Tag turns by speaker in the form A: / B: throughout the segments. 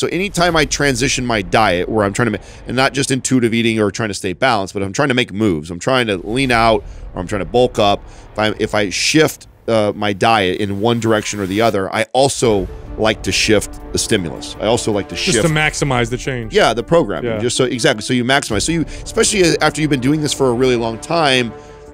A: So anytime I transition my diet where I'm trying to make, and not just intuitive eating or trying to stay balanced, but I'm trying to make moves. I'm trying to lean out or I'm trying to bulk up. If I if I shift uh, my diet in one direction or the other, I also like to shift the stimulus. I also like to shift Just
B: to maximize the change.
A: yeah, the program.
B: Yeah.
A: Just so exactly. So you maximize. So you, especially after you've been doing this for a really long time,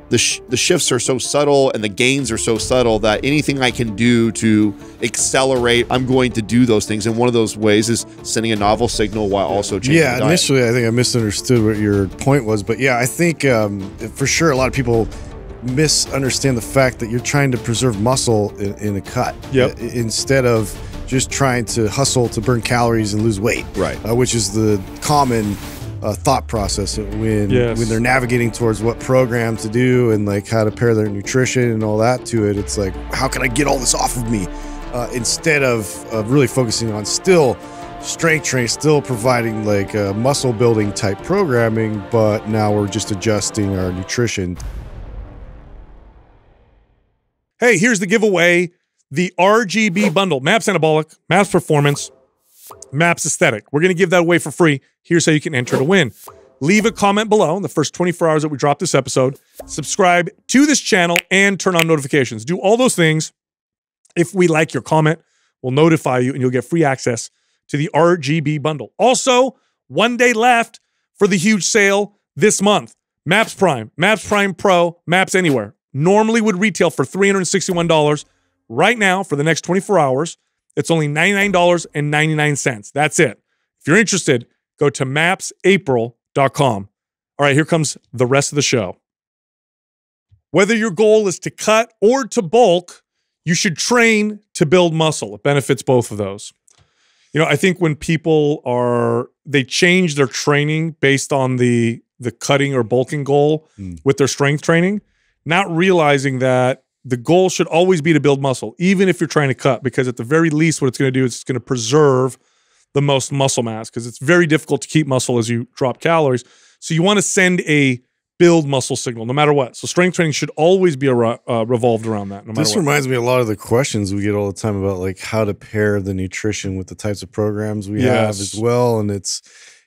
A: the sh- the shifts are so subtle and the gains are so subtle that anything I can do to accelerate, I'm going to do those things. And one of those ways is sending a novel signal while also changing.
C: Yeah,
A: diet.
C: initially I think I misunderstood what your point was, but yeah, I think um, for sure a lot of people misunderstand the fact that you're trying to preserve muscle in, in a cut
B: Yep.
C: i- instead of just trying to hustle to burn calories and lose weight,
A: Right.
C: Uh, which is the common uh, thought process when
B: Yes.
C: when they're navigating towards what program to do and like how to pair their nutrition and all that to it. It's like how can I get all this off of me uh, instead of, of really focusing on still strength training, still providing like uh, muscle building type programming, but now we're just adjusting our nutrition.
B: Hey, here's the giveaway the RGB bundle MAPS Anabolic, MAPS Performance, MAPS Aesthetic. We're going to give that away for free. Here's how you can enter to win. Leave a comment below in the first 24 hours that we drop this episode. Subscribe to this channel and turn on notifications. Do all those things. If we like your comment, we'll notify you and you'll get free access to the RGB bundle. Also, one day left for the huge sale this month. Maps Prime, Maps Prime Pro, Maps Anywhere. Normally would retail for $361. Right now, for the next 24 hours, it's only $99.99. That's it. If you're interested, go to mapsapril.com. All right, here comes the rest of the show. Whether your goal is to cut or to bulk, you should train to build muscle. It benefits both of those. You know, I think when people are they change their training based on the the cutting or bulking goal
C: Mm.
B: with their strength training, not realizing that the goal should always be to build muscle, even if you're trying to cut, because at the very least, what it's going to do is it's going to preserve the most muscle mass because it's very difficult to keep muscle as you drop calories. So you want to send a build muscle signal no matter what. So strength training should always be ar- uh, revolved around that. No matter
C: This
B: what.
C: reminds me a lot of the questions we get all the time about like how to pair the nutrition with the types of programs we have as well. And it's,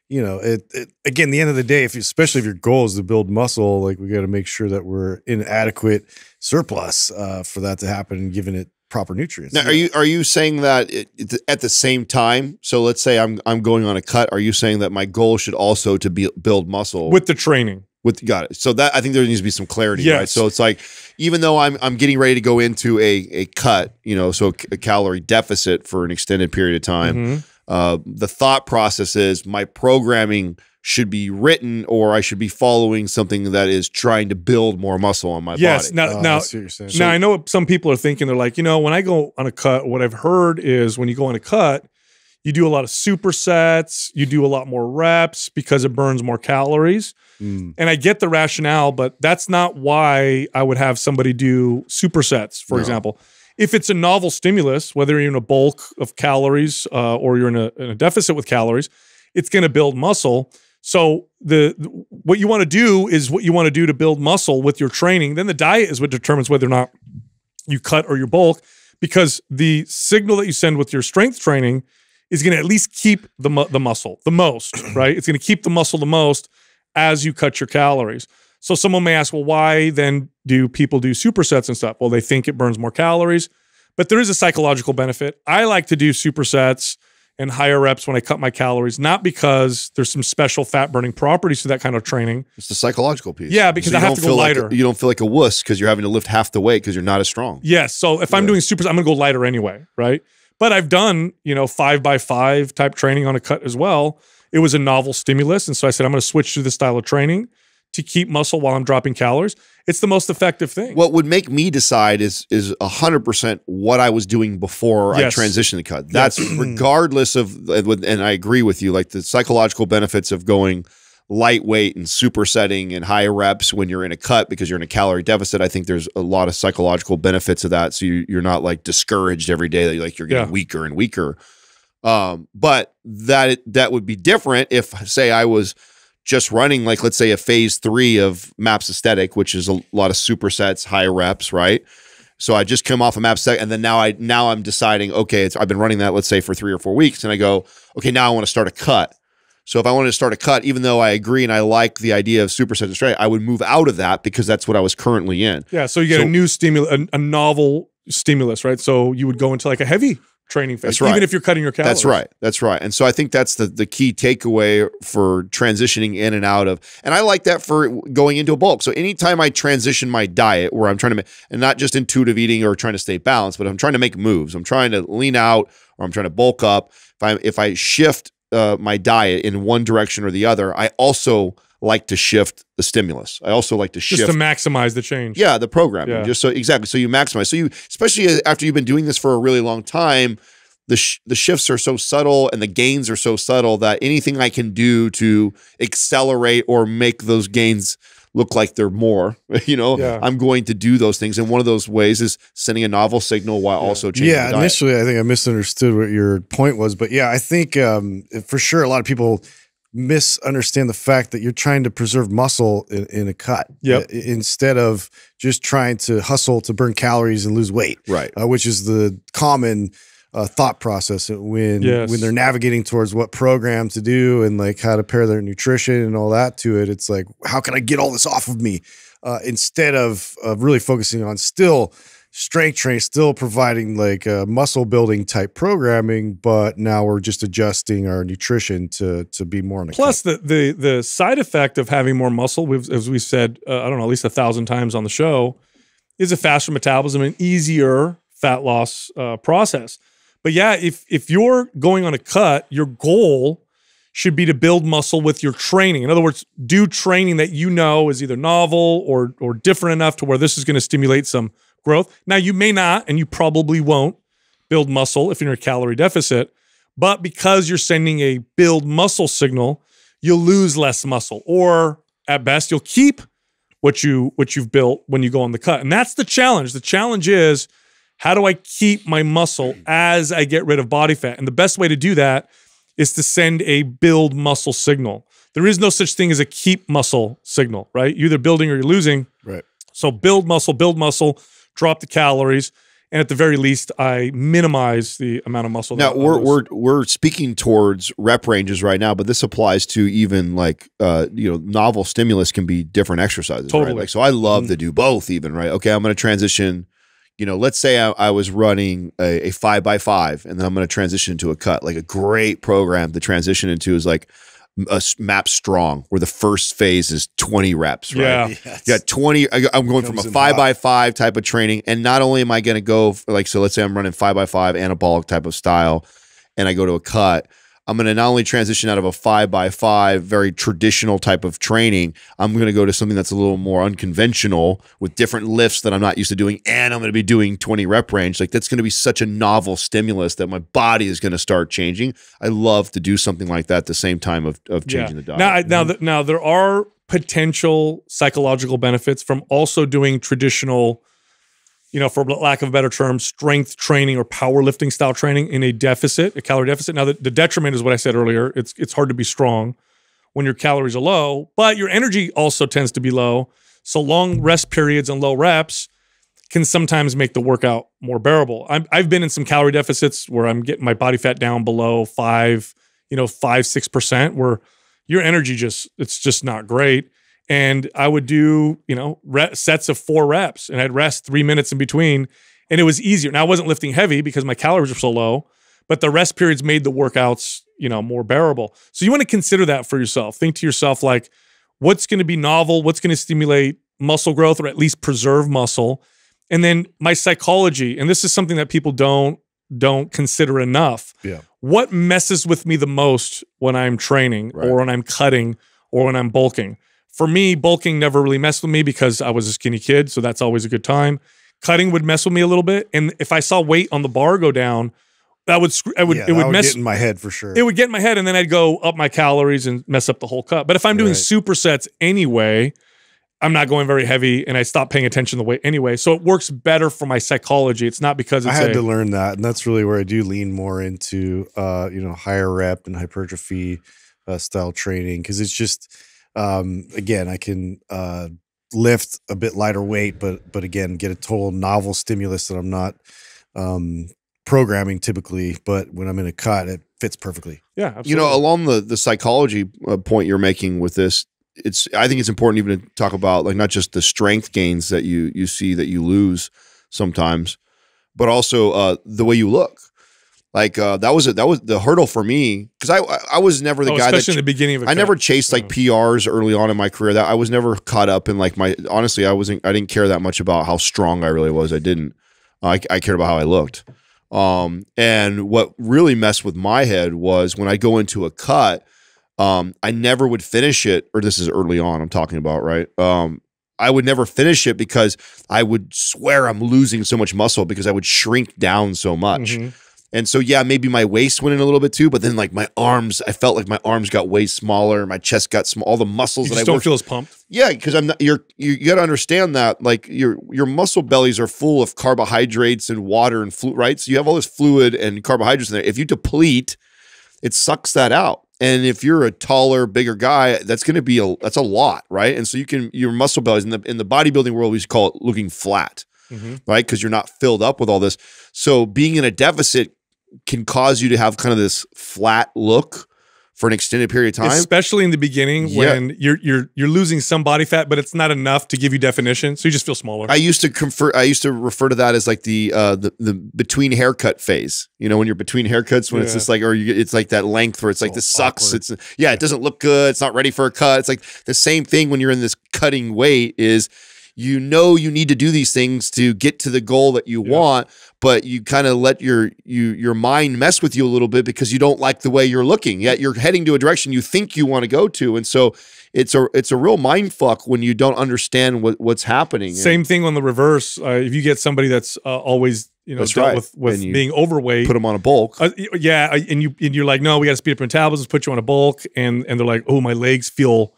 C: you know, it, it again, the end of the day, if you, especially if your goal is to build muscle, like we got to make sure that we're in adequate surplus uh, for that to happen and giving it proper nutrients.
A: Now, are you are you saying that it, it- at the same time? So let's say I'm I'm going on a cut. Are you saying that my goal should also to be build muscle
B: with the training.
A: with got it? So that I think there needs to be some clarity, right? So it's like even though I'm I'm getting ready to go into a a cut, you know, so a calorie deficit for an extended period of time.
B: Mhm.
A: Uh, the thought process is my programming should be written, or I should be following something that is trying to build more muscle on my
B: Yes.
A: body.
B: Now,
C: Oh, I
B: now,
C: see what you're saying.
B: now I know what some people are thinking. They're like, you know, when I go on a cut, what I've heard is when you go on a cut, you do a lot of supersets, you do a lot more reps because it burns more calories.
C: Mm.
B: And I get the rationale, but that's not why I would have somebody do supersets, for
A: No.
B: example. If it's a novel stimulus, whether you're in a bulk of calories uh, or you're in a, in a deficit with calories, it's going to build muscle. So the, the- what you want to do is what you want to do to build muscle with your training. Then the diet is what determines whether or not you cut or you bulk, because the signal that you send with your strength training is going to at least keep the mu- the muscle the most, right? It's going to keep the muscle the most as you cut your calories. So someone may ask, well, why then do people do supersets and stuff? Well, they think it burns more calories, but there is a psychological benefit. I like to do supersets and higher reps when I cut my calories, not because there's some special fat burning properties to that kind of training.
A: It's the psychological piece.
B: Yeah, because
A: you
B: I have to go
A: feel like-
B: lighter.
A: you don't feel like a wuss because you're having to lift half the weight because you're not as strong.
B: Yes. So if I'm doing super, I'm going to go lighter anyway, right? But I've done, you know, five by five type training on a cut as well. It was a novel stimulus. And so I said, I'm going to switch to this style of training to keep muscle while I'm dropping calories. It's the most effective thing.
A: What would make me decide is is hundred percent what I was doing before
B: Yes.
A: I transitioned to cut. That's regardless of, and I agree with you. Like the psychological benefits of going lightweight and supersetting and high reps when you're in a cut because you're in a calorie deficit. I think there's a lot of psychological benefits of that. So you, you're not like discouraged every day that you're like you're getting
B: Yeah.
A: weaker and weaker. Um, but that that would be different if say I was just running like let's say a phase three of maps aesthetic which is a lot of supersets high reps right So I just come off a map set, and then now I now I'm deciding. Okay, it's I've been running that let's say for three or four weeks, and I go, okay, now I want to start a cut. So if I wanted to start a cut, even though I agree and I like the idea of supersets and straight, I would move out of that because that's what I was currently in.
B: Yeah, so you get
A: So-
B: a new stimulus, a, a novel stimulus, right? So you would go into like a heavy training phase,
A: That's right.
B: even if you're cutting your calories.
A: That's right. That's right. And so I think that's the the key takeaway for transitioning in and out of. And I like that for going into a bulk. So anytime I transition my diet where I'm trying to ma- and not just intuitive eating or trying to stay balanced, but I'm trying to make moves. I'm trying to lean out or I'm trying to bulk up. If I if I shift uh, my diet in one direction or the other, I also like to shift the stimulus. I also like to
B: Just
A: shift
B: to maximize the change.
A: yeah, the programming.
B: Yeah.
A: Just so exactly. So you maximize. So you, especially after you've been doing this for a really long time, the sh- the shifts are so subtle and the gains are so subtle that anything I can do to accelerate or make those gains look like they're more, you know,
B: Yeah.
A: I'm going to do those things. And one of those ways is sending a novel signal while also changing.
C: yeah
A: the
C: initially i think i misunderstood what your point was but yeah i think um, for sure a lot of people misunderstand the fact that you're trying to preserve muscle in, in a cut
B: Yep.
C: instead of just trying to hustle to burn calories and lose weight
A: right.
C: uh, which is the common uh, thought process when
B: Yes.
C: when they're navigating towards what program to do and like how to pair their nutrition and all that to it. It's like how can I get all this off of me uh, instead of of really focusing on still strength training, still providing like uh, muscle building type programming, but now we're just adjusting our nutrition to to be more in a
B: Plus, the the the side effect of having more muscle, we've, as we've said, uh, I don't know, at least a thousand times on the show, is a faster metabolism and easier fat loss uh, process. But yeah, if if you're going on a cut, your goal should be to build muscle with your training. In other words, do training that you know is either novel or or different enough to where this is going to stimulate some growth. Now, you may not, and you probably won't build muscle if you're in a calorie deficit, but because you're sending a build muscle signal, you'll lose less muscle, or at best, you'll keep what you what you've built when you go on the cut. And that's the challenge. The challenge is how do I keep my muscle as I get rid of body fat? And the best way to do that is to send a build muscle signal. There is no such thing as a keep muscle signal, right? You're either building or you're losing.
C: Right.
B: So build muscle, build muscle, drop the calories, and at the very least, I minimize the amount of muscle.
A: Now we're we're we're speaking towards rep ranges right now, but this applies to even like uh you know novel stimulus can be different exercises. right?
B: Totally.
A: Like so, I love
C: Mhm.
A: to do both. Even right. Okay, I'm going to transition. You know, let's say I, I was running a, a five by five, and then I'm going to transition into a cut. Like a great program to transition into is like a s- map strong, where the first phase is 20 reps. Right.
B: Yeah.
C: Yeah,
A: You got 20 I- i'm going from a five by five type of training and not only am i going to go f- like so let's say i'm running five by five anabolic type of style and i go to a cut i'm going to not only transition out of a five by five very traditional type of training i'm going to go to something that's a little more unconventional with different lifts that i'm not used to doing and i'm going to be doing 20 rep range. Like that's going to be such a novel stimulus that my body is going to start changing. I love to do something like that at the same time of, of changing the diet.
B: Now, I- now, mm-hmm. th- now there are potential psychological benefits from also doing traditional, you know, for lack of a better term, strength training or powerlifting style training in a deficit, a calorie deficit. Now, the, the detriment is what I said earlier. It's it's hard to be strong when your calories are low, but your energy also tends to be low. So long rest periods and low reps can sometimes make the workout more bearable. I'm, I've been in some calorie deficits where I'm getting my body fat down below five, you know, five six percent, where your energy just it's just not great. And I would do you know re- sets of four reps, and I'd rest three minutes in between, and it was easier. Now I wasn't lifting heavy because my calories were so low, but the rest periods made the workouts you know more bearable. So you want to consider that for yourself. Think to yourself like, what's going to be novel? What's going to stimulate muscle growth or at least preserve muscle? And then my psychology, and this is something that people don't don't consider enough.
C: Yeah.
B: What messes with me the most when I'm training
A: Right.
B: or when I'm cutting or when I'm bulking? For me, bulking never really messed with me because I was a skinny kid, so that's always a good time. Cutting would mess with me a little bit, and if I saw weight on the bar go down, that would screw- I would
C: yeah,
B: it would
C: would
B: mess
C: get in my head for sure.
B: it would get in my head and then I'd go up my calories and mess up the whole cut. But if I'm doing
C: Right.
B: supersets anyway, I'm not going very heavy and I stop paying attention to the weight anyway. So it works better for my psychology. It's not because
C: I
B: it's
C: had
B: a,
C: to learn that, and that's really where I do lean more into, uh, you know, higher rep and hypertrophy uh, style training because it's just, um, again, I can uh, lift a bit lighter weight, but but again, get a total novel stimulus that I'm not um, programming typically. But when I'm in a cut, it fits perfectly.
B: Yeah, absolutely.
A: You know, along the the psychology uh, point you're making with this, it's I think it's important even to talk about like not just the strength gains that you you see that you lose sometimes, but also uh, the way you look. Like uh, that was it. That was the hurdle for me because I I was never the
B: Oh,
A: guy that
B: in the beginning of a
A: I never chased like PRs early on in my career. That I was never caught up in like my honestly, I wasn't I didn't care that much about how strong I really was. I didn't. I, I cared about how I looked. Um, and what really messed with my head was when I go into a cut, um, I never would finish it, or this is early on, I'm talking about, right? Um, I would never finish it because I would swear I'm losing so much muscle because I would shrink down so much.
B: Mhm.
A: And so, yeah, maybe my waist went in a little bit too, but then like my arms, I felt like my arms got way smaller, my chest got small, all the muscles
B: You
A: that I
B: don't
A: worked
B: feel as pumped.
A: yeah, because I'm not. You're you, you got to understand that like your your muscle bellies are full of carbohydrates and water and fluid, right? So you have all this fluid and carbohydrates in there. If you deplete, it sucks that out. And if you're a taller, bigger guy, that's going to be a that's a lot, right? And so you can your muscle bellies in the in the bodybuilding world we call it looking flat,
B: Mhm.
A: right? Because you're not filled up with all this. So being in a deficit can cause you to have kind of this flat look for an extended period of time.
B: Especially in the beginning
A: Yeah.
B: when you're you're you're losing some body fat, but it's not enough to give you definition, so you just feel smaller.
A: I used to confer. I used to refer to that as like the uh, the the between haircut phase. You know, when you're between haircuts, when it's
B: Yeah.
A: just like, or you, it's like that length where it's like this sucks.
C: awkward.
A: It's yeah, it doesn't look good. It's not ready for a cut. It's like the same thing when you're in this cutting weight. Is you know you need to do these things to get to the goal that you
B: Yeah.
A: want, but you kind of let your you your mind mess with you a little bit because you don't like the way you're looking. Yet you're heading to a direction you think you want to go to, and so. It's a it's a real mind fuck when you don't understand what, what's happening.
B: Same thing on the reverse. Uh, if you get somebody that's uh, always you know
A: right.
B: with with
A: And
B: being overweight,
A: put them on a bulk.
B: Uh, yeah, and you and you're like, no, we got to speed up your metabolism, put you on a bulk, and and they're like, oh, my legs feel.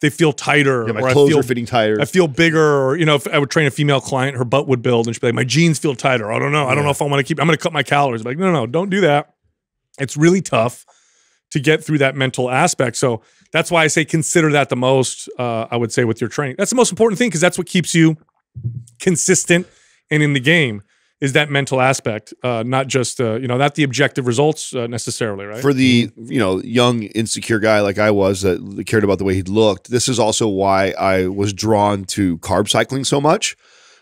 B: They feel tighter,
A: Yeah, my clothes
B: feel,
A: are fitting tighter.
B: I feel bigger, or you know, if I would train a female client, her butt would build, and she'd be like, my jeans feel tighter. I don't know, I don't know if I want to keep. I'm going to cut my calories. like, no, no, no, don't do that. It's really tough to get through that mental aspect. So that's why I say consider that the most. Uh, I would say with your training, that's the most important thing because that's what keeps you consistent and in the game is that mental aspect, uh, not just uh, you know not the objective results uh, necessarily, right?
A: For the you know young insecure guy like I was that cared about the way he looked, this is also why I was drawn to carb cycling so much.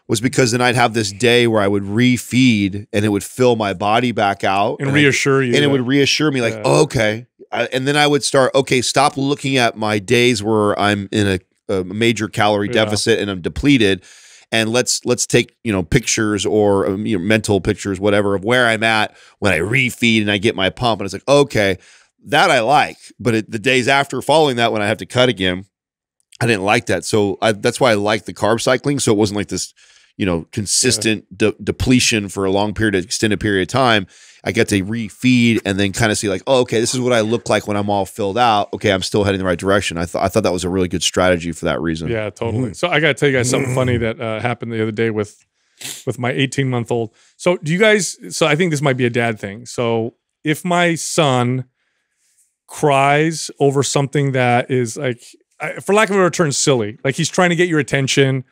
A: Was because then I'd have this day where I would refeed and it would fill my body back out
B: and
A: I-
B: reassure you,
A: and it would reassure me like,
B: Yeah.
A: oh, okay. I, and then I would start, okay, stop looking at my days where I'm in a, a major calorie
B: Yeah.
A: deficit and I'm depleted, and let's let's take you know pictures or um, you know, mental pictures, whatever, of where I'm at when I refeed and I get my pump, and it's like, okay, that I like, but it, the days after following that, when I have to cut again, I didn't like that. So I, that's why I like the carb cycling. So it wasn't like this, you know, consistent de- depletion for a long period, extended period of time. I get to refeed and then kind of see like, oh, okay, this is what I look like when I'm all filled out. Okay, I'm still heading the right direction. I thought I thought that was a really good strategy for that reason.
B: Yeah, totally. So I got to tell you guys something funny that uh, happened the other day with with my 18 month old. So do you guys? So I think this might be a dad thing. So if my son cries over something that is like, I- for lack of a better term, silly, like he's trying to get your attention.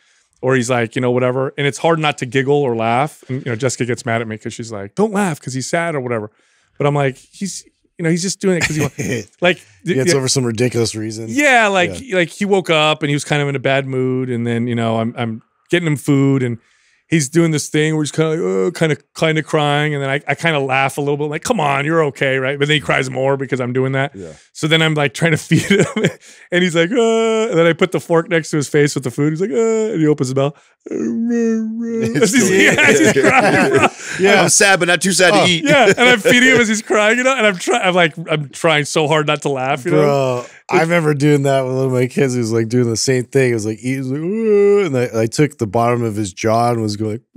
B: Or he's like, you know, whatever, and it's hard not to giggle or laugh. And you know, Jessica gets mad at me because she's like, "Don't laugh because he's sad or whatever." But I'm like, he's, you know, he's just doing it because he like.
C: yeah, it's
B: yeah,
C: over some ridiculous reason.
B: yeah, like like he woke up and he was kind of in a bad mood, and then you know I'm I'm getting him food, and he's doing this thing where he's kind of like, oh, kind of kind of crying, and then I, I kind of laugh a little bit, like come on, you're okay, right? But then he cries more because I'm doing that.
A: Yeah.
B: So then I'm like trying to feed him, and he's like, uh, and then I put the fork next to his face with the food. He's like, uh, and he opens his mouth. He's- yeah, he's crying, bro.
A: yeah. I'm sad, but not too sad
C: Oh,
A: to eat.
B: yeah, and I'm feeding him as he's crying, you know, and I'm trying, I'm like, I'm trying so hard not to laugh, you know.
C: Bro, I remember doing that with one of my kids who was like doing the same thing. It was like, he was like, "Ooh," and I, I took the bottom of his jaw and was going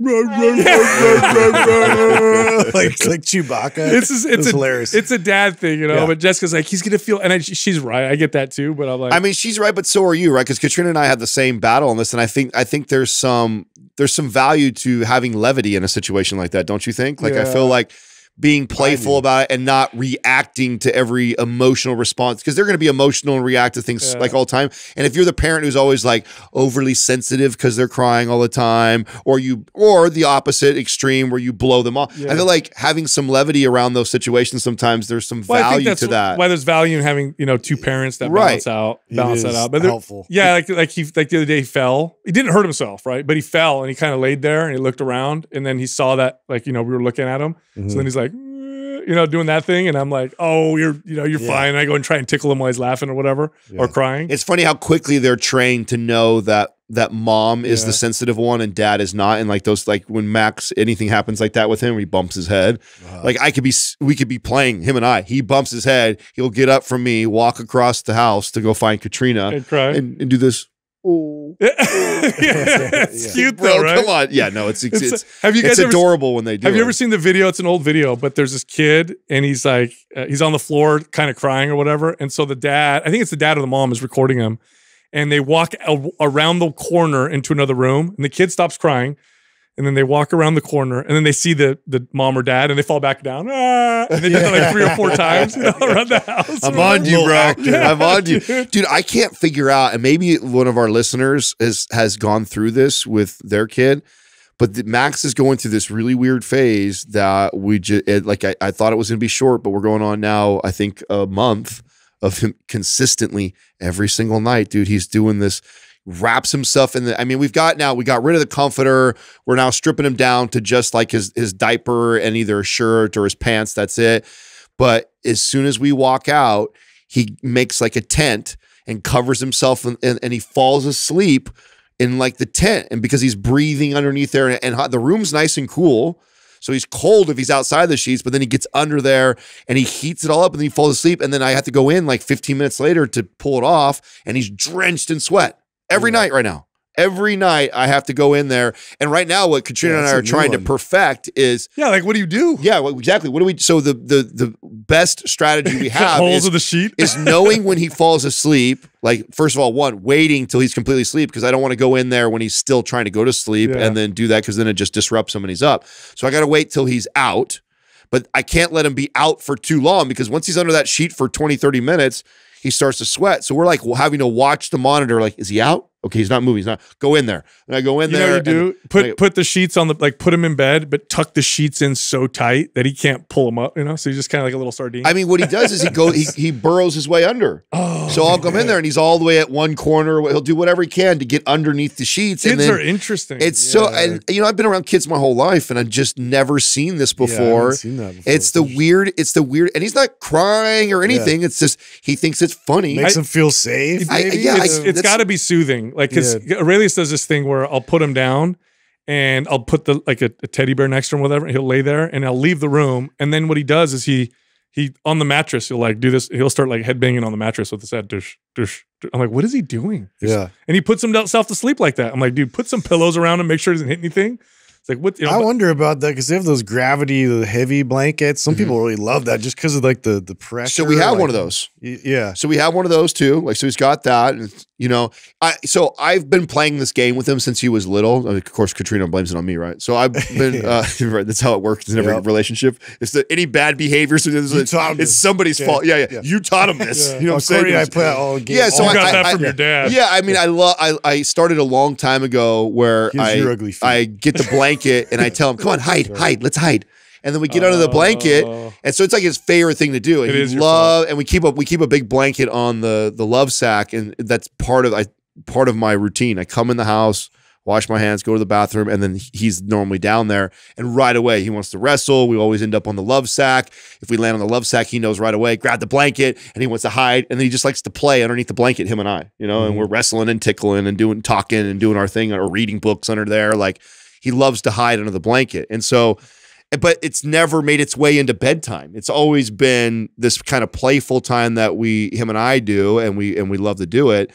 C: like, like, like Chewbacca.
B: It's just,
C: It
B: it's
C: was
B: a,
C: hilarious.
B: It's a dad thing, you know.
C: Yeah.
B: But Jessica's like, he's gonna feel, and I, she's right. I get that too. But I'm like,
A: I mean, she's right, but so are you, right? Because Katrina and I had the same battle on this, and I think I think there's some there's some value to having levity in a situation like that, don't you think? Like I feel like being playful about it and not reacting to every emotional response because they're going to be emotional and react to things
B: Yeah.
A: like all the time. And if you're the parent who's always like overly sensitive because they're crying all the time, or you, or the opposite extreme where you blow them off,
B: Yeah.
A: I feel like having some levity around those situations sometimes there's some
B: Well, I think
A: value
B: that's
A: to that.
B: why there's value in having you know two parents that
A: Right.
B: balance out,
C: It
B: balance that
C: is
B: out. But there-
C: helpful.
B: yeah, like like he like the other day he fell. He didn't hurt himself, right? But he fell and he kind of laid there and he looked around and then he saw that like you know we were looking at him.
C: Mhm.
B: So then he's like, you know, doing that thing, and I'm like, oh, you're you know you're
C: Yeah.
B: fine. And I go and try and tickle him while he's laughing or whatever or crying.
A: It's funny how quickly they're trained to know that that mom is
B: Yeah.
A: the sensitive one and dad is not. And like those, like when Max, anything happens like that with him, he bumps his head.
C: Uh,
A: Like I could be, we could be playing him and I. He bumps his head. He'll get up from me, walk across the house to go find Katrina,
B: and cry.
A: and, and do this. Oh,
B: yeah, it's
C: Yeah.
B: cute
A: bro,
B: though, right?
A: come on. Yeah, no, it's it's,
B: It's-
A: it's,
B: have you guys
A: it's
B: ever
A: adorable when they do.
B: Have you ever seen the video? It's an old video, but there's this kid and he's like, uh, he's on the floor kind of crying or whatever. And so the dad, I think it's the dad or the mom is recording him. And they walk around the corner into another room and the kid stops crying. And then they walk around the corner and then they see the, the mom or dad and they fall back down. Ah, and they do that like three or four times you know, around the house.
A: I'm on you, bro.
B: Yeah,
A: I'm on you,
B: dude.
A: dude. I can't figure out, and maybe one of our listeners has has gone through this with their kid, but the, Max is going through this really weird phase that we just like. I, I thought it was going to be short, but we're going on now. I think a month of him consistently every single night, dude. He's doing this. Wraps himself in the. I mean, we've got now. We got rid of the comforter. We're now stripping him down to just like his his diaper and either a shirt or his pants. That's it. But as soon as we walk out, he makes like a tent and covers himself and, and, and he falls asleep in like the tent. And because he's breathing underneath there and, and the room's nice and cool. So he's cold if he's outside the sheets, but then he gets under there and he heats it all up and then he falls asleep. And then I have to go in like 15 minutes later to pull it off. And he's drenched in sweat every night right now. Every night I have to go in there. And right now, what Katrina
C: Yeah,
A: and I are trying to perfect is
B: Yeah, like what do you do?
A: yeah, well, exactly. What do we? So the the the best strategy we have
B: holes
A: is,
B: of the sheet.
A: is knowing when he falls asleep. Like first of all, one waiting till he's completely asleep because I don't want to go in there when he's still trying to go to sleep
B: Yeah.
A: and then do that because then it just disrupts him and he's up. So I got to wait till he's out, but I can't let him be out for too long because once he's under that sheet for 20, 30 minutes, he starts to sweat. So we're like having to watch the monitor. Like, is he out? Okay, he's not moving. He's not. Go in there. And I go in
B: You
A: there.
B: know what you do? Put
A: like-
B: put the sheets on the like put him in bed, but tuck the sheets in so tight that he can't pull them up. You know, so he's just kind of like a little sardine.
A: I mean, what he does is he go he, he burrows his way under.
B: oh,
A: So I'll come in there and he's all the way at one corner. He'll do whatever he can to get underneath the sheets. and
B: Kids
A: then
B: are interesting.
A: it's so, and you know, I've been around kids my whole life and I've just never seen this
C: Yeah, I
A: before.
C: seen that before.
A: it's the weird, it's the weird, and he's not crying or anything. It's just, he thinks it's funny.
C: makes
B: I-
C: him feel safe.
A: I- yeah, I-
B: it's, it's got to be soothing. Like because Aurelius does this thing where I'll put him down and I'll put the like a, a teddy bear next to him, whatever. He'll lay there and I'll leave the room. And then what he does is he he on the mattress he'll like do this. He'll start like headbanging on the mattress with his head. Dush, dush, dush. I'm like, what is he doing?
C: yeah.
B: And he puts himself to sleep like that. I'm like, dude, put some pillows around him. Make sure he doesn't hit anything. It's like what you know.
C: I
B: but-
C: wonder about that because they have those gravity, the heavy blankets. Some
A: Mhm.
C: people really love that just because of like the the pressure.
A: so we have
C: like-
A: one of those.
C: Y- Yeah.
A: So we have one of those too. Like, so he's got that. And, you know, I, so I've been playing this game with him since he was little. Of course, Katrina blames it on me, right? So I've been, uh, right, that's how it works in every
C: Yep.
A: relationship. It's that any bad behavior, so it's,
C: You
A: it's somebody's
C: Yeah.
A: fault. Yeah, yeah,
C: Yeah.
A: You taught him this.
B: Yeah.
A: You know what I'm saying?
C: I play all game.
A: Yeah, so
B: you
A: I-
B: got that
A: I-
B: from your dad.
A: Yeah, I mean, I love. I, I started a long time ago where
C: Here's
A: I
C: ugly.
A: I get the blanket and I tell him, "Come on, hide, hide, let's hide." And then we get under the blanket,
B: Oh.
A: and so it's like his favorite thing to do. And
B: It
A: he
B: is
A: love, and we keep up. We keep a big blanket on the the love sack, and that's part of I part of my routine. I come in the house, wash my hands, go to the bathroom, and then he's normally down there. And right away, he wants to wrestle. We always end up on the love sack. If we land on the love sack, he knows right away. Grab the blanket, and he wants to hide. And then he just likes to play underneath the blanket, him and I. You know, and mm-hmm. we're wrestling and tickling and doing talking and doing our thing or reading books under there. Like he loves to hide under the blanket, and so but it's never made its way into bedtime. It's always been this kind of playful time that we him and I do and we and we love to do it.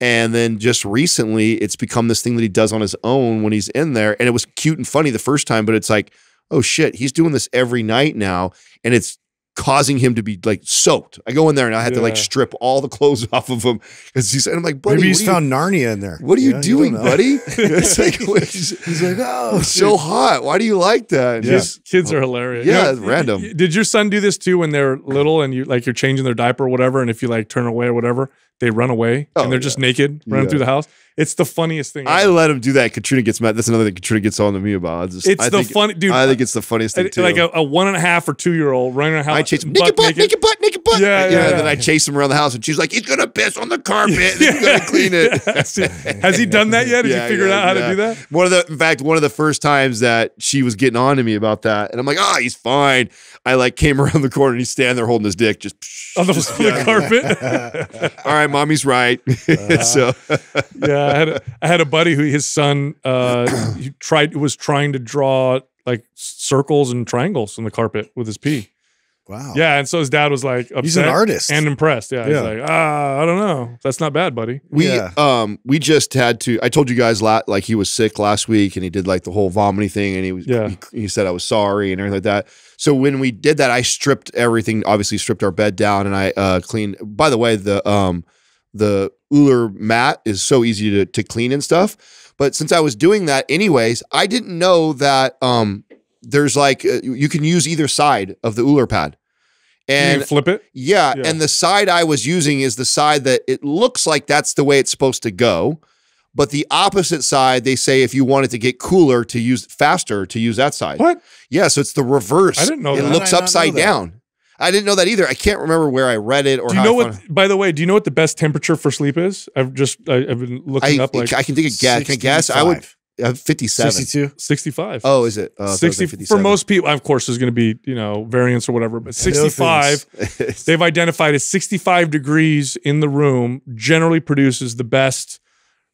A: And then just recently it's become this thing that he does on his own when he's in there and it was cute and funny the first time but it's like oh shit, he's doing this every night now and it's causing him to be like soaked. I go in there and I had to like strip all the clothes off of him because he's. And I'm like, buddy,
C: Maybe he's
A: are you-
C: found Narnia in there.
A: what are you
C: know,
A: doing,
C: don't
A: buddy? it's like it's,
C: He's like, oh,
A: it's so hot. Why do you like that? And
C: Yeah.
A: just-
B: Kids are hilarious.
A: Yeah,
B: You
A: it's random.
B: Did your son do this too when they're little and you like you're changing their diaper or whatever, and if you like turn away or whatever, they run away
A: Oh,
B: and they're just naked running
A: Yeah.
B: through the house? It's the funniest thing.
A: I
B: ever.
A: let him do that. Katrina gets mad. That's another thing Katrina gets on to me about. It's, just-
B: it's
A: I
B: the
A: think,
B: funny dude.
A: I think it's the funniest thing
B: uh,
A: too.
B: like a, a one and a half or two year old running around the house.
A: I chase him, naked butt,
B: naked.
A: naked butt, naked butt.
B: Yeah, yeah,
A: know,
B: yeah.
A: Then I chase him around the house, and she's like, "He's gonna piss on the carpet. and He's gonna clean it."
B: Has he- done that yet? Did
A: Yeah,
B: you figure
A: yeah,
B: out how
A: yeah.
B: to do that?
A: One of the, in fact, one of the first times that she was getting on to me about that, and I'm like, "Oh, he's fine." I like came around the corner, and he's standing there holding his dick, just.
B: On the,
A: just-
B: on the carpet.
A: All right, mommy's right.
B: Uh-huh.
A: so
B: yeah, I had a, I had a buddy who his son uh he tried was trying to draw like circles and triangles on the carpet with his pee.
C: wow.
B: Yeah, and so his dad was like upset
C: He's an artist.
B: and impressed. Yeah, he's
C: Yeah.
B: like, ah, I don't know, that's not bad, buddy.
A: we
C: Yeah.
A: um we just had to. I told you guys la- like he was sick last week, and he did like the whole vomiting thing, and he was
B: Yeah.
A: he, he said I was sorry and everything like that. So when we did that, I stripped everything. Obviously, stripped our bed down, and I uh cleaned. By the way, the um the Ooler mat is so easy to to clean and stuff. But since I was doing that anyways, I didn't know that um there's like uh, you can use either side of the Ooler pad. And
B: can flip it.
A: yeah,
B: Yeah.
A: and the side I was using is the side that it looks like that's the way it's supposed to go. But the opposite side, they say if you wanted to get cooler to use faster to use that side.
B: What?
A: Yeah, so it's the reverse.
B: I didn't know
A: It
B: that.
C: How
A: looks
C: did I not
A: upside
C: know that?
A: down. I didn't know that either. I can't remember where I read it or
B: Do you
A: how
B: know
A: I
B: what?
A: found-
B: By the way, do you know what the best temperature for sleep is? I've just I, I've been looking
A: I,
B: up like
A: I can take a guess. Can I guess? I would
C: 65.
A: uh, 57.
C: 62.
B: sixty-five.
A: Oh, is it? Oh, I thought it was
B: 60
A: like
B: for most people. Of course, there's going to be you know variants or whatever, but 65.
C: things.
B: they've identified as 65 degrees in the room generally produces the best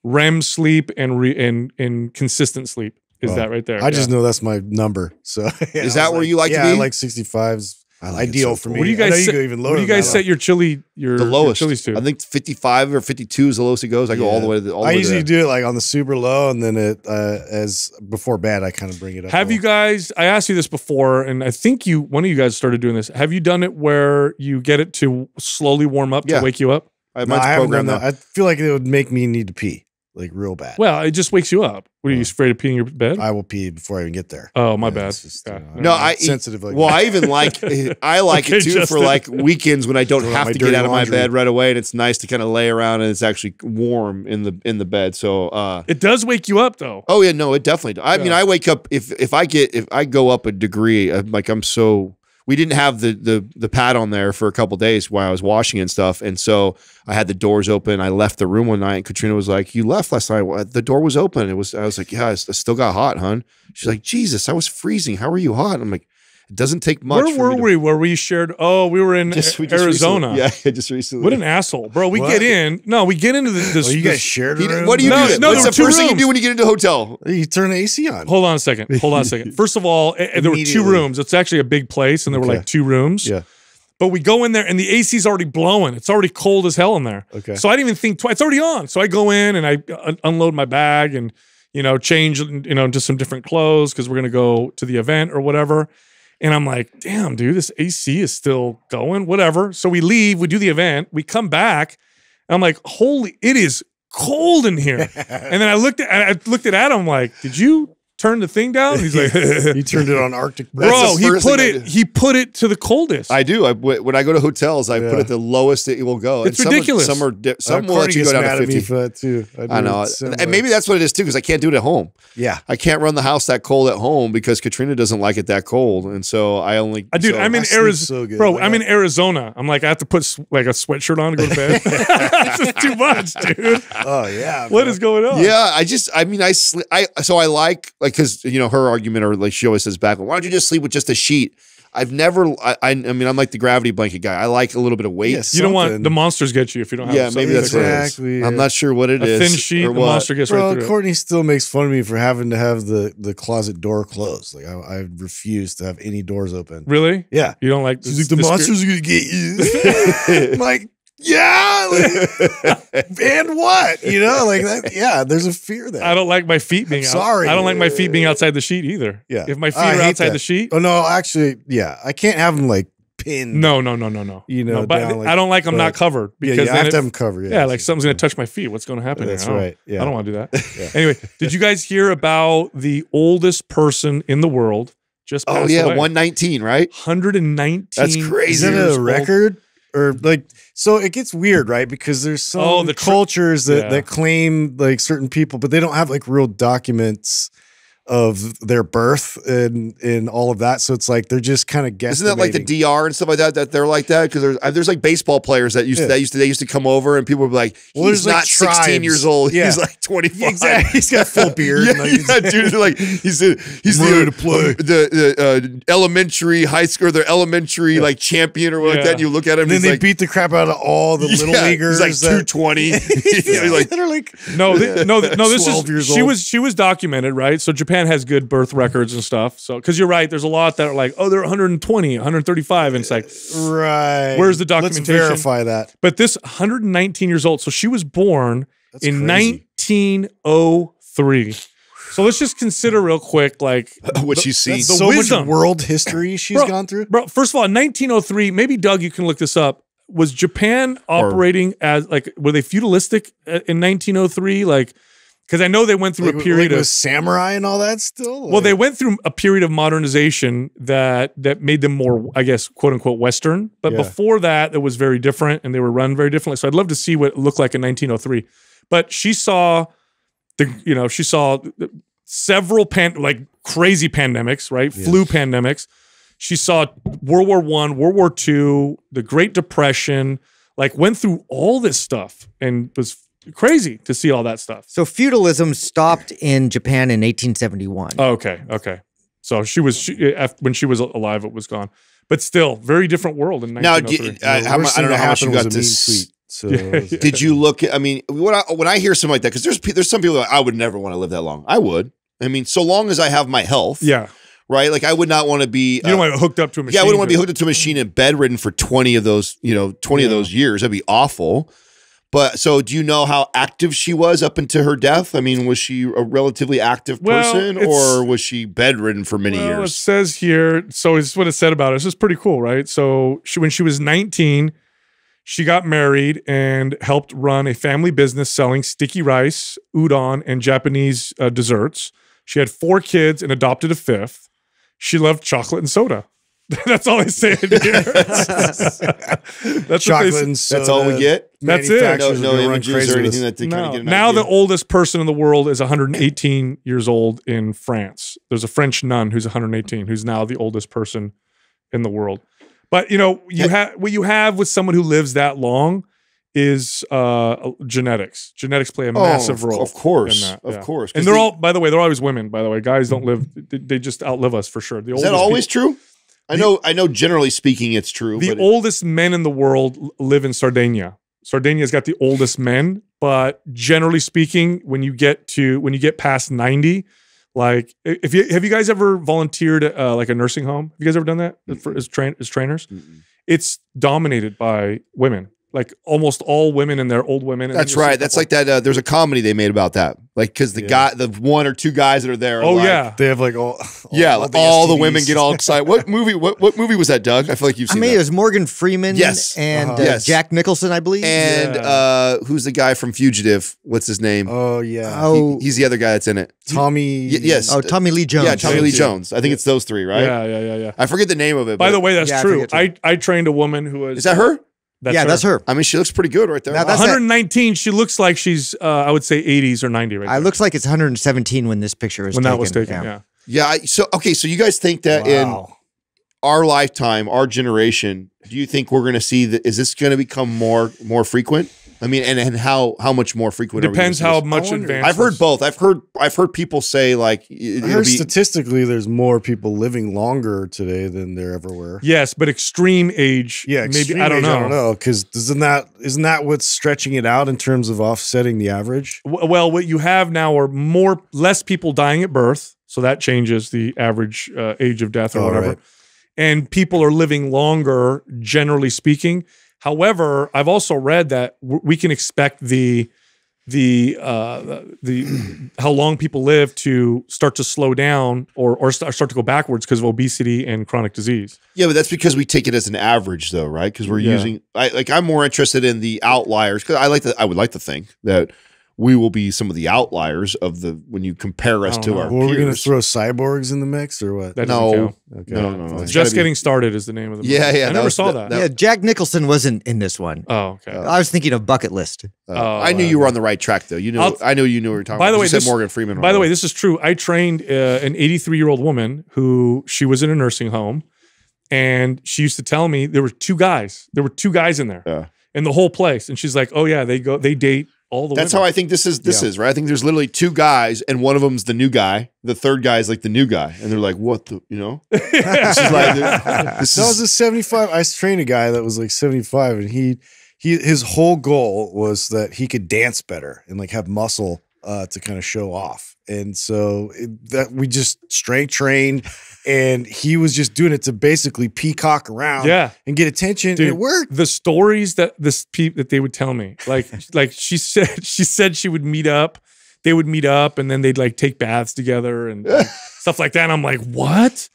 B: REM sleep and re, and and consistent sleep. Is
C: Wow.
B: that right there?
C: I just know that's my number. So
A: Is that where you like to
C: yeah,
A: be?
C: I like 65s.
A: I like
C: ideal
A: so
C: for
A: cool.
C: me.
B: What do you guys?
C: you
B: set,
C: go even lower.
B: what do you guys set your chili your
A: the
B: your
A: lowest.
B: chilies to?
A: I think 55 or 52 is the lowest it goes. I go all the way to the. All the
C: I
A: way
C: usually
A: to
C: do it like on the super low, and then it uh, as before bed, I kind of bring it up.
B: Have
C: a
B: you guys? I asked you this before, and I think you one of you guys started doing this. Have you done it where you get it to slowly warm up
A: Yeah.
B: to wake you up?
A: I have
C: No,
A: mine's
C: I haven't done that. I feel like it would make me need to pee, like real bad.
B: Well, it just wakes you up. What are you afraid of peeing your bed?
C: I will pee before I even get there.
B: oh, my
C: Yeah,
B: bad.
C: it's just,
B: Yeah.
C: you know,
A: No,
C: I'm
A: I-
C: sensitive like
A: Well,
C: that.
A: I even like I like
B: Okay,
A: it too
B: Justin.
A: for like weekends when I don't
C: Throw out
A: have
C: my
A: to get
C: dirty
A: out of my
C: laundry.
A: bed right away, and it's nice to kind of lay around and it's actually warm in the in the bed. So, uh,
B: It does wake you up though.
A: oh yeah, no, it definitely. does. I mean,
B: Yeah.
A: I wake up if if I get if I go up a degree, I'm like I'm so. We didn't have the the the pad on there for a couple days while I was washing and stuff, and so I had the doors open. I left the room one night, and Katrina was like, "You left last night. The door was open. It was." I was like, "Yeah, I still got hot, hon." She's like, "Jesus, I was freezing. How are you hot?" I'm like, "It doesn't take much."
B: Where were
A: to-
B: we? Where we shared? Oh, we were in
A: Just- we just
B: Arizona.
A: recently- yeah, just recently.
B: What an asshole, bro. We
C: What?
B: get in. No, we get into the, this.
C: Oh, you guys shared a room?
A: what do you
B: No,
A: do? then?
B: no,
A: What's
B: there
A: the
B: were two
A: first thing you do when you get into a hotel?
C: You turn the AC on.
B: Hold on a second. Hold on a second. First of all, there were two rooms. It's actually a big place, and there were like two rooms.
C: Yeah.
B: But we go in there, and the AC's already blowing. It's already cold as hell in there.
C: Okay.
B: So I didn't even think twice. It's already on. So I go in and I un- unload my bag and you know change you know into some different clothes because we're gonna go to the event or whatever. And I'm like, damn, dude, this AC is still going. Whatever. So we leave. We do the event. We come back. And I'm like, holy, it is cold in here. and then I looked at I looked at Adam like, did you turn the thing down? He's like,
C: you turned it on Arctic.
A: That's
B: bro, he put it he put it to the coldest.
A: I do. I when I go to hotels, I put it the lowest it will go.
B: It's
A: some are-
B: ridiculous.
A: some are some
C: Uh,
A: will let you go down to fifty.
C: for that too. do
A: I know,
C: it similar.
A: and maybe that's what it is too, because I can't do it at home.
C: yeah.
A: I can't run the house that cold at home because Katrina doesn't like it that cold, and so I only.
B: Uh, dude,
A: so-
B: I'm in
C: I sleep
B: Arizona,
C: so
B: bro.
C: Like
B: I'm in. Arizona. I'm like, I have to put like a sweatshirt on to go to bed. it's just too much, dude.
C: Oh yeah.
B: What
C: bro.
B: is going on?
A: Yeah, I just, I mean, I sleep. I so I like like because you know her argument or like she always says back. Why don't you just sleep with just a sheet? I've never. I, I, I mean, I'm like the gravity blanket guy. I like a little bit of weight.
C: Yes.
B: You don't want the monsters get you if you don't have.
A: yeah, maybe
B: something
A: that's what it is.
C: Exactly,
A: I'm not sure what it
B: a
A: is.
B: thin sheet.
A: or
B: The
A: what.
B: monster gets
C: Bro,
B: right through. it.
C: Courtney still makes fun of me for having to have the the closet door closed. Like I, I refuse to have any doors open.
B: Really?
C: Yeah.
B: You don't like?
C: She's like, the, monsters are gonna get you. I'm like, yeah, like, and what? You know, like that. Yeah, there's a fear there.
B: I don't like my feet being.
C: I'm
B: out.
C: sorry.
B: I don't like my feet being outside the sheet either.
C: Yeah.
B: If my oh, feet
C: I
B: are outside
C: that.
B: the sheet,
C: Oh no, actually, yeah, I can't have them like pinned.
B: No, no, no, no, no.
C: You know,
B: No, but
C: down like-
B: I don't like them not covered
C: Yeah,
B: because
C: you
B: then
C: have
B: it-
C: to have them covered.
B: yeah, like something's gonna touch my feet. What's gonna happen?
C: That's
B: don't-
C: right, yeah.
B: I don't want to do that. Anyway, did you guys hear about the oldest person in the world just
A: Oh yeah,
B: away?
A: 119, right?
B: 119.
A: That's crazy.
C: Is that a
B: old.
C: Or like so it gets weird, right? Because there's oh, some
B: Oh, the
C: cultures that,
B: Yeah.
C: that claim like certain people, but they don't have like real documents of their birth and and all of that. So it's like they're just kind of guessing.
A: Isn't that like the DR and stuff like that? That they're like that because there's uh, there's like baseball players that used to,
C: Yeah.
A: that used to they used to come over and people would be like, he's
C: Well, there's, like,
A: not 16
C: tribes.
A: years old.
C: Yeah.
A: He's like 25.
C: exactly. He's got full beard.
A: yeah,
C: and, like,
A: yeah, dude. Like he's the he's
C: ready
A: the
C: to play.
A: the, the uh, elementary high school, the elementary like champion or what like that. And you look at him,
C: And then
A: he's
C: they
A: like,
C: beat the crap out of all the little
A: yeah,
C: leaguers.
A: He's like
C: that-
A: 220. He's like,
C: that like
B: No, th- no, no. This is
C: years
B: she was she was documented, right? So Japan has good birth records and stuff. So because you're right, there's a lot that are like, oh, they're 120, 135, and it's like,
C: right.
B: Where's the documentation?
C: Let's verify that.
B: but this 119 years old. So she was born
C: That's
B: in
C: crazy.
B: 1903. So let's just consider real quick, like,
A: what she's seen.
B: the
C: so
B: wisdom.
C: much world history she's
B: Bro,
C: gone through.
B: bro. First of all, in 1903, maybe Doug, you can look this up. Was Japan operating as like were they feudalistic uh, in 1903? Like, because I know they went through
C: Like,
B: a period
C: like
B: of
C: samurai and all that still.
B: Well, they went through a period of modernization that that made them more, I guess, quote unquote, Western. But
C: Yeah.
B: before that, it was very different, and they were run very differently. So I'd love to see what it looked like in 1903. But she saw the, you know, she saw several pan like crazy pandemics, right?
C: Yeah.
B: Flu pandemics. She saw World War One, World War Two, the Great Depression. Like went through all this stuff and was crazy to see all that stuff.
D: So feudalism stopped in Japan in 1871.
B: Oh, okay, okay. So she was she, af- when she was alive, it was gone. But still, very different world in
A: now,
B: 1903.
A: do, uh, how I don't know how
C: that
A: much you got
C: this. a
A: to
C: mean
A: s-
C: tweet. So
B: Yeah, yeah.
A: Did you look? At, I mean, when I when I hear something like that, because there's pe- there's some people that I would never want to live that long. I would. I mean, so long as I have my health,
B: yeah,
A: right? Like I would not want to be.
B: you don't
A: uh,
B: want to hooked up to a machine.
A: yeah, I wouldn't want to be hooked up to a machine and bedridden for twenty of those, you know, twenty of those years. That'd be awful. But so, do you know how active she was up until her death? I mean, was she a relatively active person,
B: it's-
A: or was she bedridden for many
B: Well, It
A: years?
B: says here, so is what it said about her. This is pretty cool, right? So she, when she was 19, she got married and helped run a family business selling sticky rice, udon, and Japanese uh, desserts. She had four kids and adopted a fifth. She loved chocolate and soda. That's all they say in here. That's what they
C: and soda.
A: That's all we get.
B: That's it.
A: No, no images or anything that they kind
B: No.
A: of get. An
B: Now the oldest person in the world is 118 years old in France. There's a French nun who's 118, who's now the oldest person in the world. But you know, you have what you have with someone who lives that long is uh, genetics. Genetics play a
A: Oh,
B: massive
A: of-
B: role.
A: of course,
B: in that,
A: of
B: yeah.
A: course. 'Cause
B: And they're
A: they-
B: all, by the way, they're always women. By the way, guys don't live; they, they just outlive us for sure. The
A: Is that always
B: people-
A: true? I know. I know. Generally speaking, it's true.
B: the oldest men in the world live in Sardinia. Sardinia's got the oldest men, but generally speaking, when you get to when you get past ninety, like if you have you guys ever volunteered uh, like a nursing home? Have you guys ever done that for, as train as trainers?
A: Mm-mm.
B: It's dominated by women, like almost all women and they're old women. and
A: That's
B: you'll
A: right. That's
B: couple-
A: like that. Uh, there's a comedy they made about that. Like because the
C: Yeah.
A: guy, the one or two guys that are there. Are
B: Oh
A: like-
B: yeah,
C: They have like all, all
A: yeah.
C: all
A: like all the women get all excited. What movie? What what movie was that, Doug? I feel like you've seen. It.
D: I
A: seen
D: mean, it was Morgan Freeman
A: Yes.
D: and
C: Uh-huh.
D: uh,
A: Yes.
D: Jack Nicholson, I believe.
A: And
B: Yeah.
A: uh, who's the guy from Fugitive? What's his name?
C: Oh yeah,
A: He-
D: oh,
A: he's the other guy that's in it.
C: Tommy.
A: Y- yes.
D: oh, Tommy Lee Jones.
A: yeah, Tommy Lee. Jones. I think it's those three, right?
B: yeah, yeah, yeah, yeah.
A: I forget the name of it.
B: By the way, that's
D: Yeah,
B: true. I, I trained a woman who was
A: is that her?
B: That's
D: yeah,
B: her.
D: that's her.
A: I mean, she looks pretty good right there.
D: Now
A: Wow.
D: that's-
B: 119. She looks like she's, uh, I would say, 80s or 90 right
D: It
B: now.
D: looks like it's 117 when this picture is
B: when
D: taken.
B: that was taken. Yeah.
A: yeah. I, so okay. So you guys think that in our lifetime, our generation, do you think we're going to see that? Is this going to become more more frequent? I mean, and and how how much more frequent? are we gonna
B: Depends
A: see
B: how much advanced.
A: I've heard both. I've heard I've heard people say like it,
C: I heard
A: be.
C: statistically, there's more people living longer today than there ever were.
B: Yes, but extreme age.
C: Yeah,
B: maybe I don't
C: age,
B: know.
C: I don't know because isn't that isn't that what's stretching it out in terms of offsetting the average?
B: W- Well, what you have now are more less people dying at birth, so that changes the average uh, age of death or
C: Oh,
B: whatever.
C: right.
B: And people are living longer, generally speaking. However, I've also read that we can expect the the uh, the how long people live to start to slow down or or start to go backwards because of obesity and chronic disease.
A: Yeah, but that's because we take it as an average, though, right? Because we're
B: Yeah.
A: using, I, like, I'm more interested in the outliers because I like to, I would like to think that we will be some of the outliers of the when you compare us to
B: don't
A: our
B: know.
C: Were we going to throw cyborgs in the mix or what?
B: That
A: no,
B: count.
C: Okay.
A: no, no, no. It's
B: Just
A: gotta be-
B: getting started is the name of the movie.
A: Yeah, yeah,
B: I never
A: was-
B: saw
A: that-
B: that.
A: that-
D: Yeah, Jack Nicholson wasn't in this one.
B: oh, okay.
D: I was thinking of Bucket List.
A: Uh,
B: Oh,
A: I knew
B: uh,
A: you were on the right track, though. You know,
B: I'll-
A: know you knew what you were talking
B: By
A: about.
B: the way,
A: you said
B: this-
A: Morgan Freeman.
B: By the way, this is true. I trained uh, an 83 year old woman who she was in a nursing home, and she used to tell me there were two guys. There were two guys in there,
A: Yeah.
B: in the whole place. And she's like, "Oh yeah, they go, they date all the."
A: That's
B: women.
A: how I think this is. This
C: Yeah.
A: is right. I think there's literally two guys, and one of them's the new guy. The third guy is like the new guy, and they're like, "What the?" You know, this is like this
C: That was a 75. I trained a guy that was like 75 and he he his whole goal was that he could dance better and like have muscle uh to kind of show off. And so it, that we just strength trained and he was just doing it to basically peacock around
B: Yeah,
C: and get attention
B: Dude,
C: and it worked.
B: the stories that this pe- that they would tell me, like like she said, she said she would meet up. They would meet up, and then they'd like take baths together and stuff like that. And I'm like, what?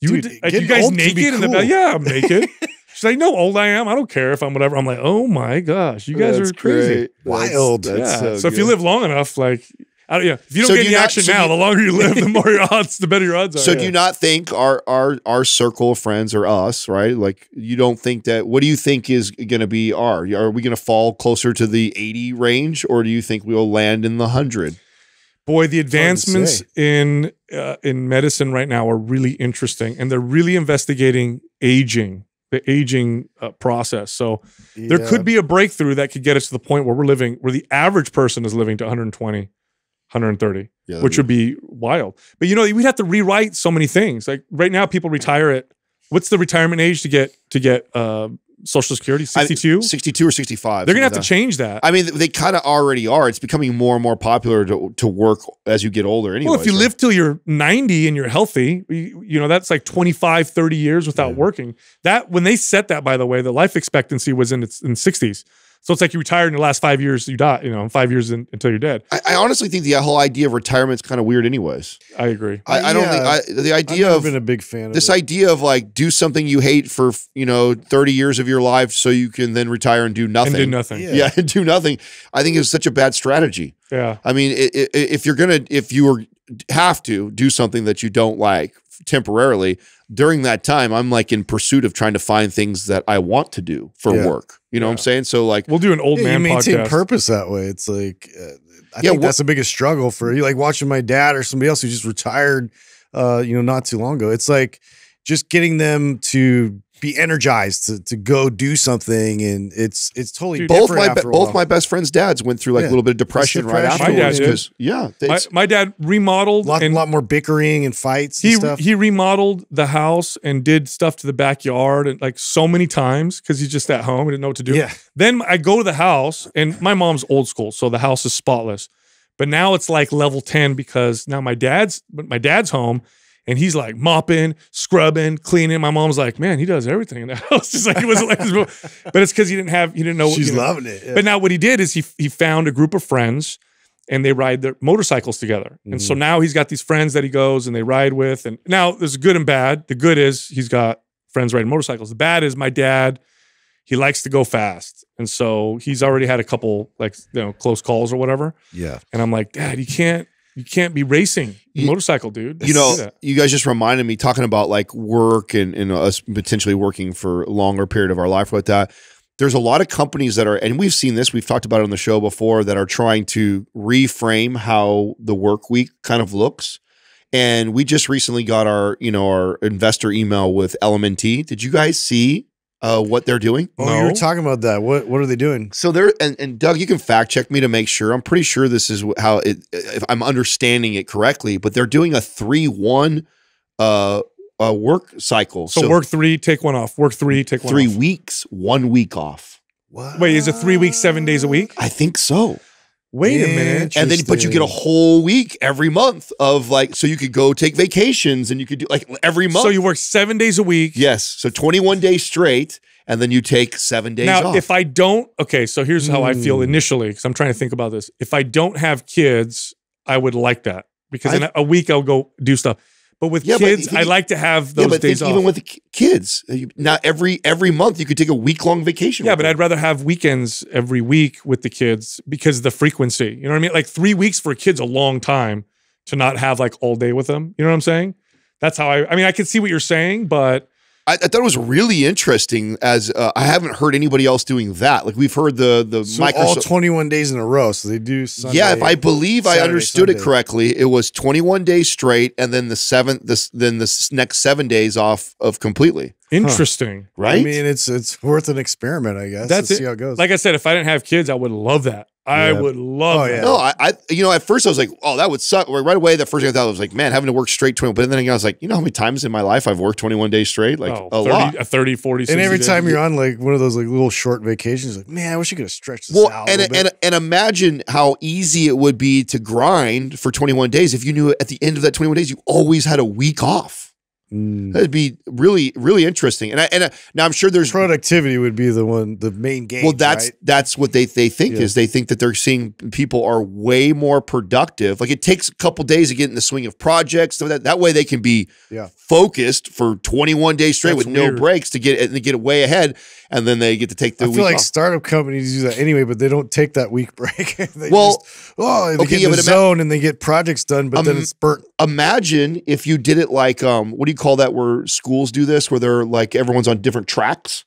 B: You
C: Dude,
B: would- like, you guys
C: old can be
B: naked? And they're
C: cool.
B: like, yeah, I'm naked. She's like, no, old I am. I don't care if I'm whatever. I'm like, oh my gosh, you guys
A: That's
B: are crazy.
A: great.
C: Wild.
A: That's
B: yeah.
A: so,
B: So, if you live long enough, like, I don't, yeah, if you don't
A: So
B: get
A: do
B: any
A: not-
B: action
A: so
B: now,
A: you-
B: the longer you live, the more your odds, the better your odds are.
A: So
B: yeah.
A: do you not think our our our circle of friends or us, right? Like you don't think that what do you think is going to be our are we going to fall closer to the 80 range or do you think we'll land in the 100?
B: Boy, the advancements in uh, in medicine right now are really interesting, and they're really investigating aging, the aging uh, process. So there could be a breakthrough that could get us to the point where we're living, where the average person is living to 120, 130,
A: Yeah,
B: which would be wild. But you know, we'd have to rewrite so many things. Like right now, people retire at what's the retirement age to get to get uh, Social Security?
A: I-
B: 62.
A: 62 or 65.
B: They're gonna have
A: something
B: to change that.
A: I mean, they kind of already are. It's becoming more and more popular to, to work as you get older. Anyway,
B: well, if you live till you're 90 and you're healthy, you, you know, that's like 25, 30 years without
C: Yeah.
B: working. That when they set that, by the way, the life expectancy was in its in 60s. So it's like you retired in the last five years, you die, you know, five years in, until you're dead.
A: I, I honestly think the uh, whole idea of retirement is kind of weird, anyways.
B: I agree.
A: I, I don't think I, the idea
C: I've
A: idea
C: never
A: of
C: been a big fan of
A: this
C: it.
A: idea of like do something you hate for you know 30 years of your life so you can then retire and do nothing
B: And do nothing.
C: Yeah.
B: Yeah.
A: yeah and do nothing i think is such a bad strategy
B: Yeah.
A: i mean i- i- if you're gonna if you were have to do something that you don't like temporarily during that time i'm like in pursuit of trying to find things that i want to do for
C: Yeah.
A: work you know what i'm saying so like
B: We'll do an old
C: Yeah,
B: man
C: you maintain
B: podcast.
C: purpose that way. It's like uh, I
A: Yeah,
C: think
A: what-
C: that's the biggest struggle for you. Like watching my dad or somebody else who just retired, uh, you know, not too long ago. It's like just getting them to be energized to, to go do something, and it's it's totally
B: Dude,
A: both my
C: after a
A: both
C: while.
A: my best friends dads went through like
C: Yeah.
A: a little bit of depression right
C: depression.
B: My dad
A: afterwards
B: did.
A: 'cause- yeah
B: my, my dad remodeled a
C: lot,
B: and
C: lot more bickering and fights and
B: he
C: stuff.
B: he remodeled the house and did stuff to the backyard and like so many times because he's just at home and didn't know what to do.
C: yeah,
B: Then I go to the house, and my mom's old school, so the house is spotless. But now it's like level ten because now my dad's my dad's home, and he's like mopping, scrubbing, cleaning. My mom's like, man, he does everything in the house. Just like he wasn't like this, but it's because he didn't have he didn't know.
C: she's
B: you know.
C: loving it. yeah.
B: But now what he did is he he found a group of friends and they ride their motorcycles together. And
C: Mm-hmm.
B: so now he's got these friends that he goes and they ride with. And now there's good and bad. The good is he's got friends riding motorcycles. The bad is my dad, he likes to go fast. And so he's already had a couple like you know close calls or whatever.
C: yeah,
B: And I'm like, Dad, you can't you can't be racing
A: You-
B: motorcycle, dude.
A: you know, you guys just reminded me talking about like work and, and us potentially working for a longer period of our life like that. There's a lot of companies that are, and we've seen this, we've talked about it on the show before, that are trying to reframe how the work week kind of looks. And we just recently got our, you know, our investor email with LMNT. Did you guys see uh, what they're doing?
C: Oh, you were talking about that. What what are they doing?
A: So there, and, and Doug, you can fact check me to make sure. I'm pretty sure this is how it, if I'm understanding it correctly, but they're doing a three one uh, uh work cycle.
B: so, work three, take one off. Work three, take one
A: three
B: off.
A: weeks, one week off.
C: What?
B: Wait, is it three weeks, seven days a week?
A: I think so.
B: Wait a minute.
A: And then, but you get a whole week every month of like, so you could go take vacations and you could do like every month.
B: So you work seven days a week.
A: yes, so 21 days straight, and then you take seven days
B: now,
A: off.
B: if I don't, okay, so here's how I feel
C: Hmm.
B: initially because I'm trying to think about this. If I don't have kids, I would like that because in a, a week I'll go do stuff. But with
A: Yeah,
B: kids,
A: he-
B: I like to have
A: yeah,
B: those
A: but
B: days off.
A: even with the kids, uh, not every every month you could take a week long vacation.
B: yeah, but
A: them.
B: I'd rather have weekends every week with the kids because of the frequency. You know what I mean? Like three weeks for a kid's a long time to not have like all day with them. You know what I'm saying? That's how I. I mean, I can see what you're saying, but
A: I, I thought it was really interesting. As uh, I haven't heard anybody else doing that. Like we've heard the the
C: So all 21 days in a row. So they do Sunday.
A: yeah, if I believe I
C: Saturday,
A: understood it correctly, it was 21 days straight, and then the seventh, this then the next seven days off of completely.
B: Interesting.
A: Right?
C: I mean, it's it's worth an experiment, I guess.
B: That's
C: to
B: it.
C: see how it goes.
B: Like I said, if I didn't have kids, I would love that. I
C: Yeah.
B: would love
C: Oh,
B: that.
A: No, I, I, you know, at first I was like, oh, that would suck. Right right away, the first thing I thought was like, man, having to work straight 21. But then again, I was like, you know how many times in my life I've worked 21 days straight? Like
B: Oh,
A: a
B: 30,
A: lot.
B: a 30, 40,
C: and
B: 60
C: every
B: days.
C: time you're on like one of those like little short vacations, like man, I wish I could have stretched this
A: Well,
C: out. a
A: and, and and imagine how easy it would be to grind for 21 days if you knew at the end of that 21 days you always had a week off.
C: Mm.
A: That'd be really, really interesting. And I, and I, now I'm sure there's
C: productivity would be the one, the main game.
A: well, that's that's what they they think
C: Yeah.
A: is they think that they're seeing people are way more productive. Like it takes a couple days to get in the swing of projects, so that that way they can be
C: Yeah.
A: focused for 21 days straight
B: That's
A: with no breaks to get and get way ahead, and then they get to take the
C: I feel like
A: off.
C: startup companies do that anyway, but they don't take that week break. they
A: Well,
C: just, oh, they
A: okay,
C: get
A: yeah,
C: in the zone and they get projects done, but then
A: Um,
C: it's burnt.
A: Imagine if you did it like um, what do you call that? Where schools do this, where they're like everyone's on different tracks.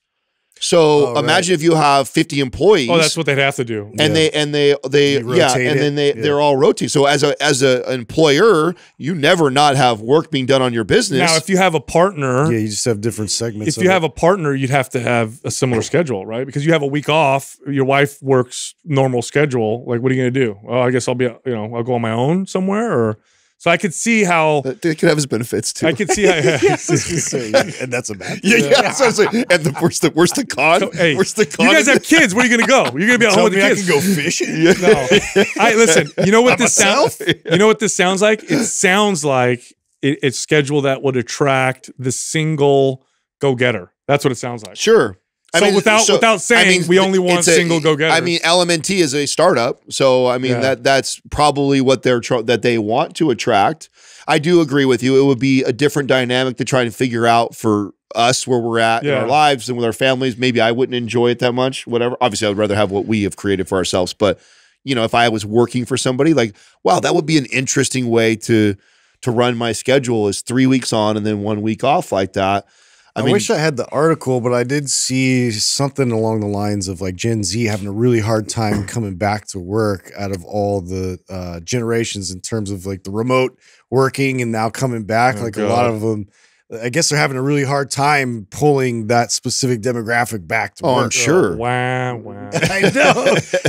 A: So
C: Oh, right.
A: imagine if you have 50 employees.
B: Oh, that's what they'd have to do.
A: and
C: Yeah.
A: they and they they yeah and
C: it.
A: then they
C: Yeah.
A: they're all rotating so as a as a employer you never not have work being done on your business
B: Now, if you have a partner,
C: Yeah, you just have different segments.
B: if you have a partner, you'd have to have a similar schedule, right? Because you have a week off, your wife works normal schedule. Like, what are you going to do? Oh, I guess I'll be, you know, I'll go on my own somewhere. Or so I could see how
A: it they could have its benefits too
B: I could see how.
C: and that's a bad.
A: yeah yeah, that's what I and the worst, the worst, the con
B: So, hey,
A: where's the con
B: you guys have kids. Where are you going to go? You're going to be at home with the
C: me I
B: kids.
C: can go fishing.
B: No, I listen. You know what
C: By
B: this sounds. You know what this sounds like? It sounds like it, it's schedule that would attract the single go getter. That's what it sounds like.
A: sure
B: So without- without saying we only want single go-getters.
A: I mean, LMNT is a startup, so I mean
B: Yeah.
A: that that's probably what they're that they want to attract. I do agree with you. It would be a different dynamic to try and figure out for us where we're at in our lives and with our families. Maybe I wouldn't enjoy it that much. Whatever. Obviously, I would rather have what we have created for ourselves. But you know, if I was working for somebody, like, wow, that would be an interesting way to to run my schedule. Is three weeks on and then one week off like that. I,
C: I,
A: mean,
C: wish I had the article, but I did see something along the lines of like Gen Z having a really hard time coming back to work out of all the uh, generations in terms of like the remote working and now coming back.
B: Oh,
C: like a lot of them, I guess they're having a really hard time pulling that specific demographic back to
A: Oh, I'm
C: work.
A: sure.
B: Wow, wow.
C: I know.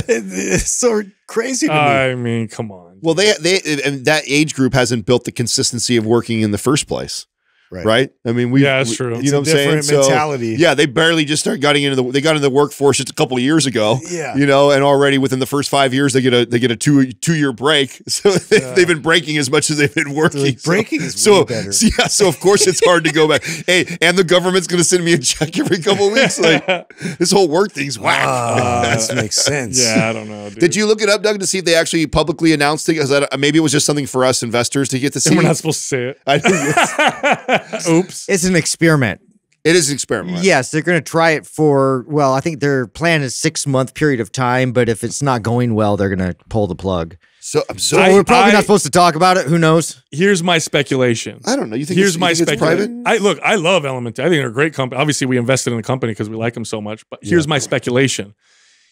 C: It's so crazy to me.
B: I mean, come on.
A: Well, they they and that age group hasn't built the consistency of working in the first place,
C: Right.
A: right? I mean, we
B: Yeah, that's
A: we-
B: true.
A: You
C: It's
A: know
C: a
A: what I'm saying?
C: different
A: So, yeah, they barely just started getting into the they got into the workforce just a couple of years ago.
C: Yeah.
A: You know, and already within the first five years, they get a they get a two two year break. So they,
B: Yeah.
A: they've been breaking as much as they've been working.
C: like,
A: So-
C: breaking is
A: so,
C: way better.
A: so yeah. So of course it's hard to go back. Hey, and the government's going to send me a check every couple of weeks. Like this whole work thing's whack.
C: Ah, that makes sense.
B: yeah, I don't know. Dude.
A: Did you look it up, Doug, to see if they actually publicly announced it? Because maybe it was just something for us investors to get to see.
B: And we're not supposed to say it.
A: I,
B: Oops.
D: It's an experiment.
A: it is an experiment. right?
D: Yes, they're going to try it for, well, I think their plan is six month period of time, but if it's not going well, they're going to pull the plug.
A: So I'm so
D: So
B: I-
D: we're probably
B: I-
D: not supposed to talk about it. Who knows?
B: Here's my speculation.
A: I don't know. You think
B: Here's
A: it's,
B: my
A: you think it's
B: speculation.
A: private?
B: I look, I love LMNT. I think they're a great company. Obviously, we invested in the company because we like them so much. But here's my speculation: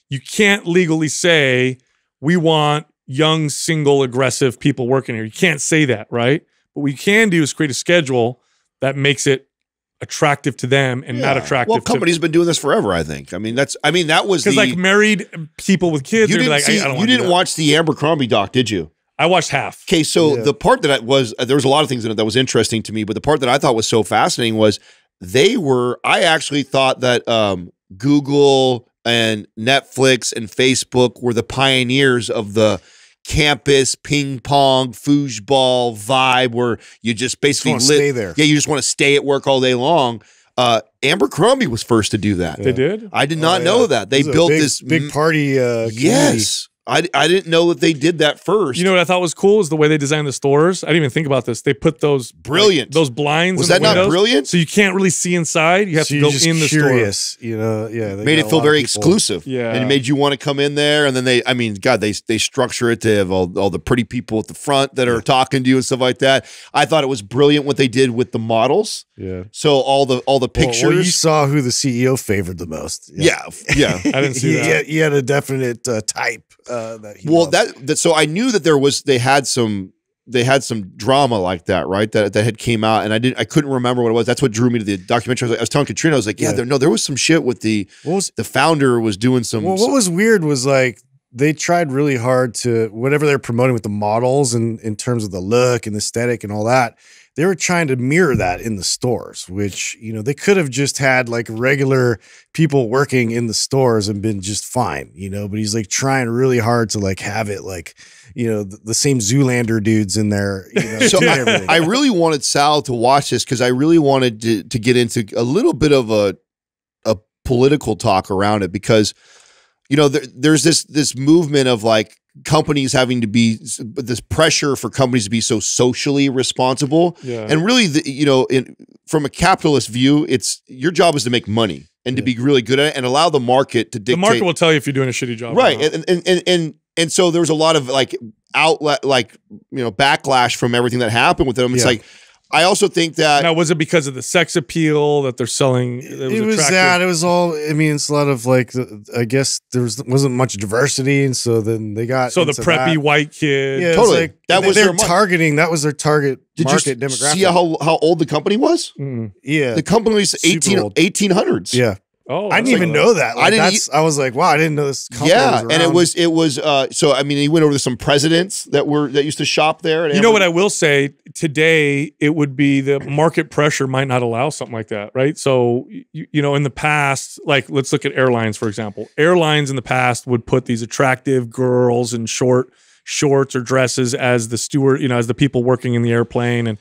B: you can't legally say we want young, single, aggressive people working here. You can't say that, right? What we can do is create a schedule that makes it attractive to them and not attractive
A: Well,
B: to
A: companies been doing this forever. I think. I mean, that's. I mean, that was
B: because like married people with kids,
A: you didn't
B: like,
A: see.
B: I, I don't
A: you didn't
B: that.
A: watch the Abercrombie doc, did you?
B: I watched half.
A: Okay, so
C: Yeah.
A: the part that I was uh, there was a lot of things in it that was interesting to me, but the part that I thought was so fascinating was they were. I actually thought that um, Google and Netflix and Facebook were the pioneers of the campus ping pong foosball vibe, where you just basically
C: wanna
A: lit-
C: stay there.
A: Yeah, you just want to stay at work all day long. Uh, Abercrombie was first to do that.
B: They did.
A: I did not
C: Oh,
A: know that they
C: It was a
A: built
C: big-
A: this.
C: big party. Uh,
A: yes, I, I didn't know that they did that first.
B: You know what I thought was cool is the way they designed the stores. I didn't even think about this. They put those
A: Brilliant.
B: like, those blinds.
A: was
B: in
A: that
B: the
A: not
B: windows,
A: brilliant?
B: So you can't really see inside. You have
C: So
B: to go
C: just
B: in the store.
C: curious, you know. Yeah, they
A: made it feel very exclusive.
B: Yeah.
A: and it made you want to come in there. And then they, I mean, God, they they structure it to have all, all the pretty people at the front that are talking to you and stuff like that. I thought it was brilliant what they did with the models.
C: Yeah.
A: So all the all the pictures.
C: Well, you saw who the CEO favored the most.
A: yeah, yeah.
B: I didn't see
C: he,
B: that.
C: Had, he had a definite uh, type uh, Uh, that he
A: well, that that so I knew that there was they had some they had some drama like that, right? That that had came out, and I didn't I couldn't remember what it was. That's what drew me to the documentary. I was, like, I was telling Katrina, I was like, yeah,
C: Yeah.
A: There, no, there was some shit with the
C: what was
A: the founder was doing some.
C: well, what was weird was like they tried really hard to whatever they're promoting with the models and in terms of the look and aesthetic and all that. They were trying to mirror that in the stores, which you know they could have just had like regular people working in the stores and been just fine, you know. But he's like trying really hard to like have it like you know the, the same Zoolander dudes in there. You know,
A: so I. I really wanted Sal to watch this because I really wanted to, to get into a little bit of a a political talk around it because you know there, there's this this movement of like companies having to be this pressure for companies to be so socially responsible
B: Yeah.
A: and really the, you know in from a capitalist view it's your job is to make money and to be really good at it and allow the market to dictate.
B: the market will tell you if you're doing a shitty job.
A: right and, and and and and so there was a lot of like outlet like you know backlash from everything that happened with them it's
C: Yeah.
A: like i also think that
B: now, was it because of the sex appeal that they're selling? It was,
C: it was that. It was all. I mean, it's a lot of like. I guess there was wasn't much diversity, and so then they got
B: So the preppy
C: that.
B: white kid.
C: Yeah, it was
A: Totally.
C: Like,
A: That was
C: they're
A: their mar-
C: targeting. That was their target
A: did
C: market
A: you
C: demographic.
A: see how how old the company was
B: Mm.
C: yeah,
A: the company was 18, 1800s
C: yeah.
B: Oh,
C: I didn't even
B: like-
C: know that. Like,
A: I didn't
C: that's, I was like, wow, I didn't know this. Company
A: yeah
C: was
A: and it was it was uh so i mean he went over to some presidents that were that used to shop there at
B: You know what I will say today? It would be the market pressure might not allow something like that, right? So you, you know, in the past, like let's look at airlines for example. Airlines in the past would put these attractive girls in short shorts or dresses as the steward, you know, as the people working in the airplane, and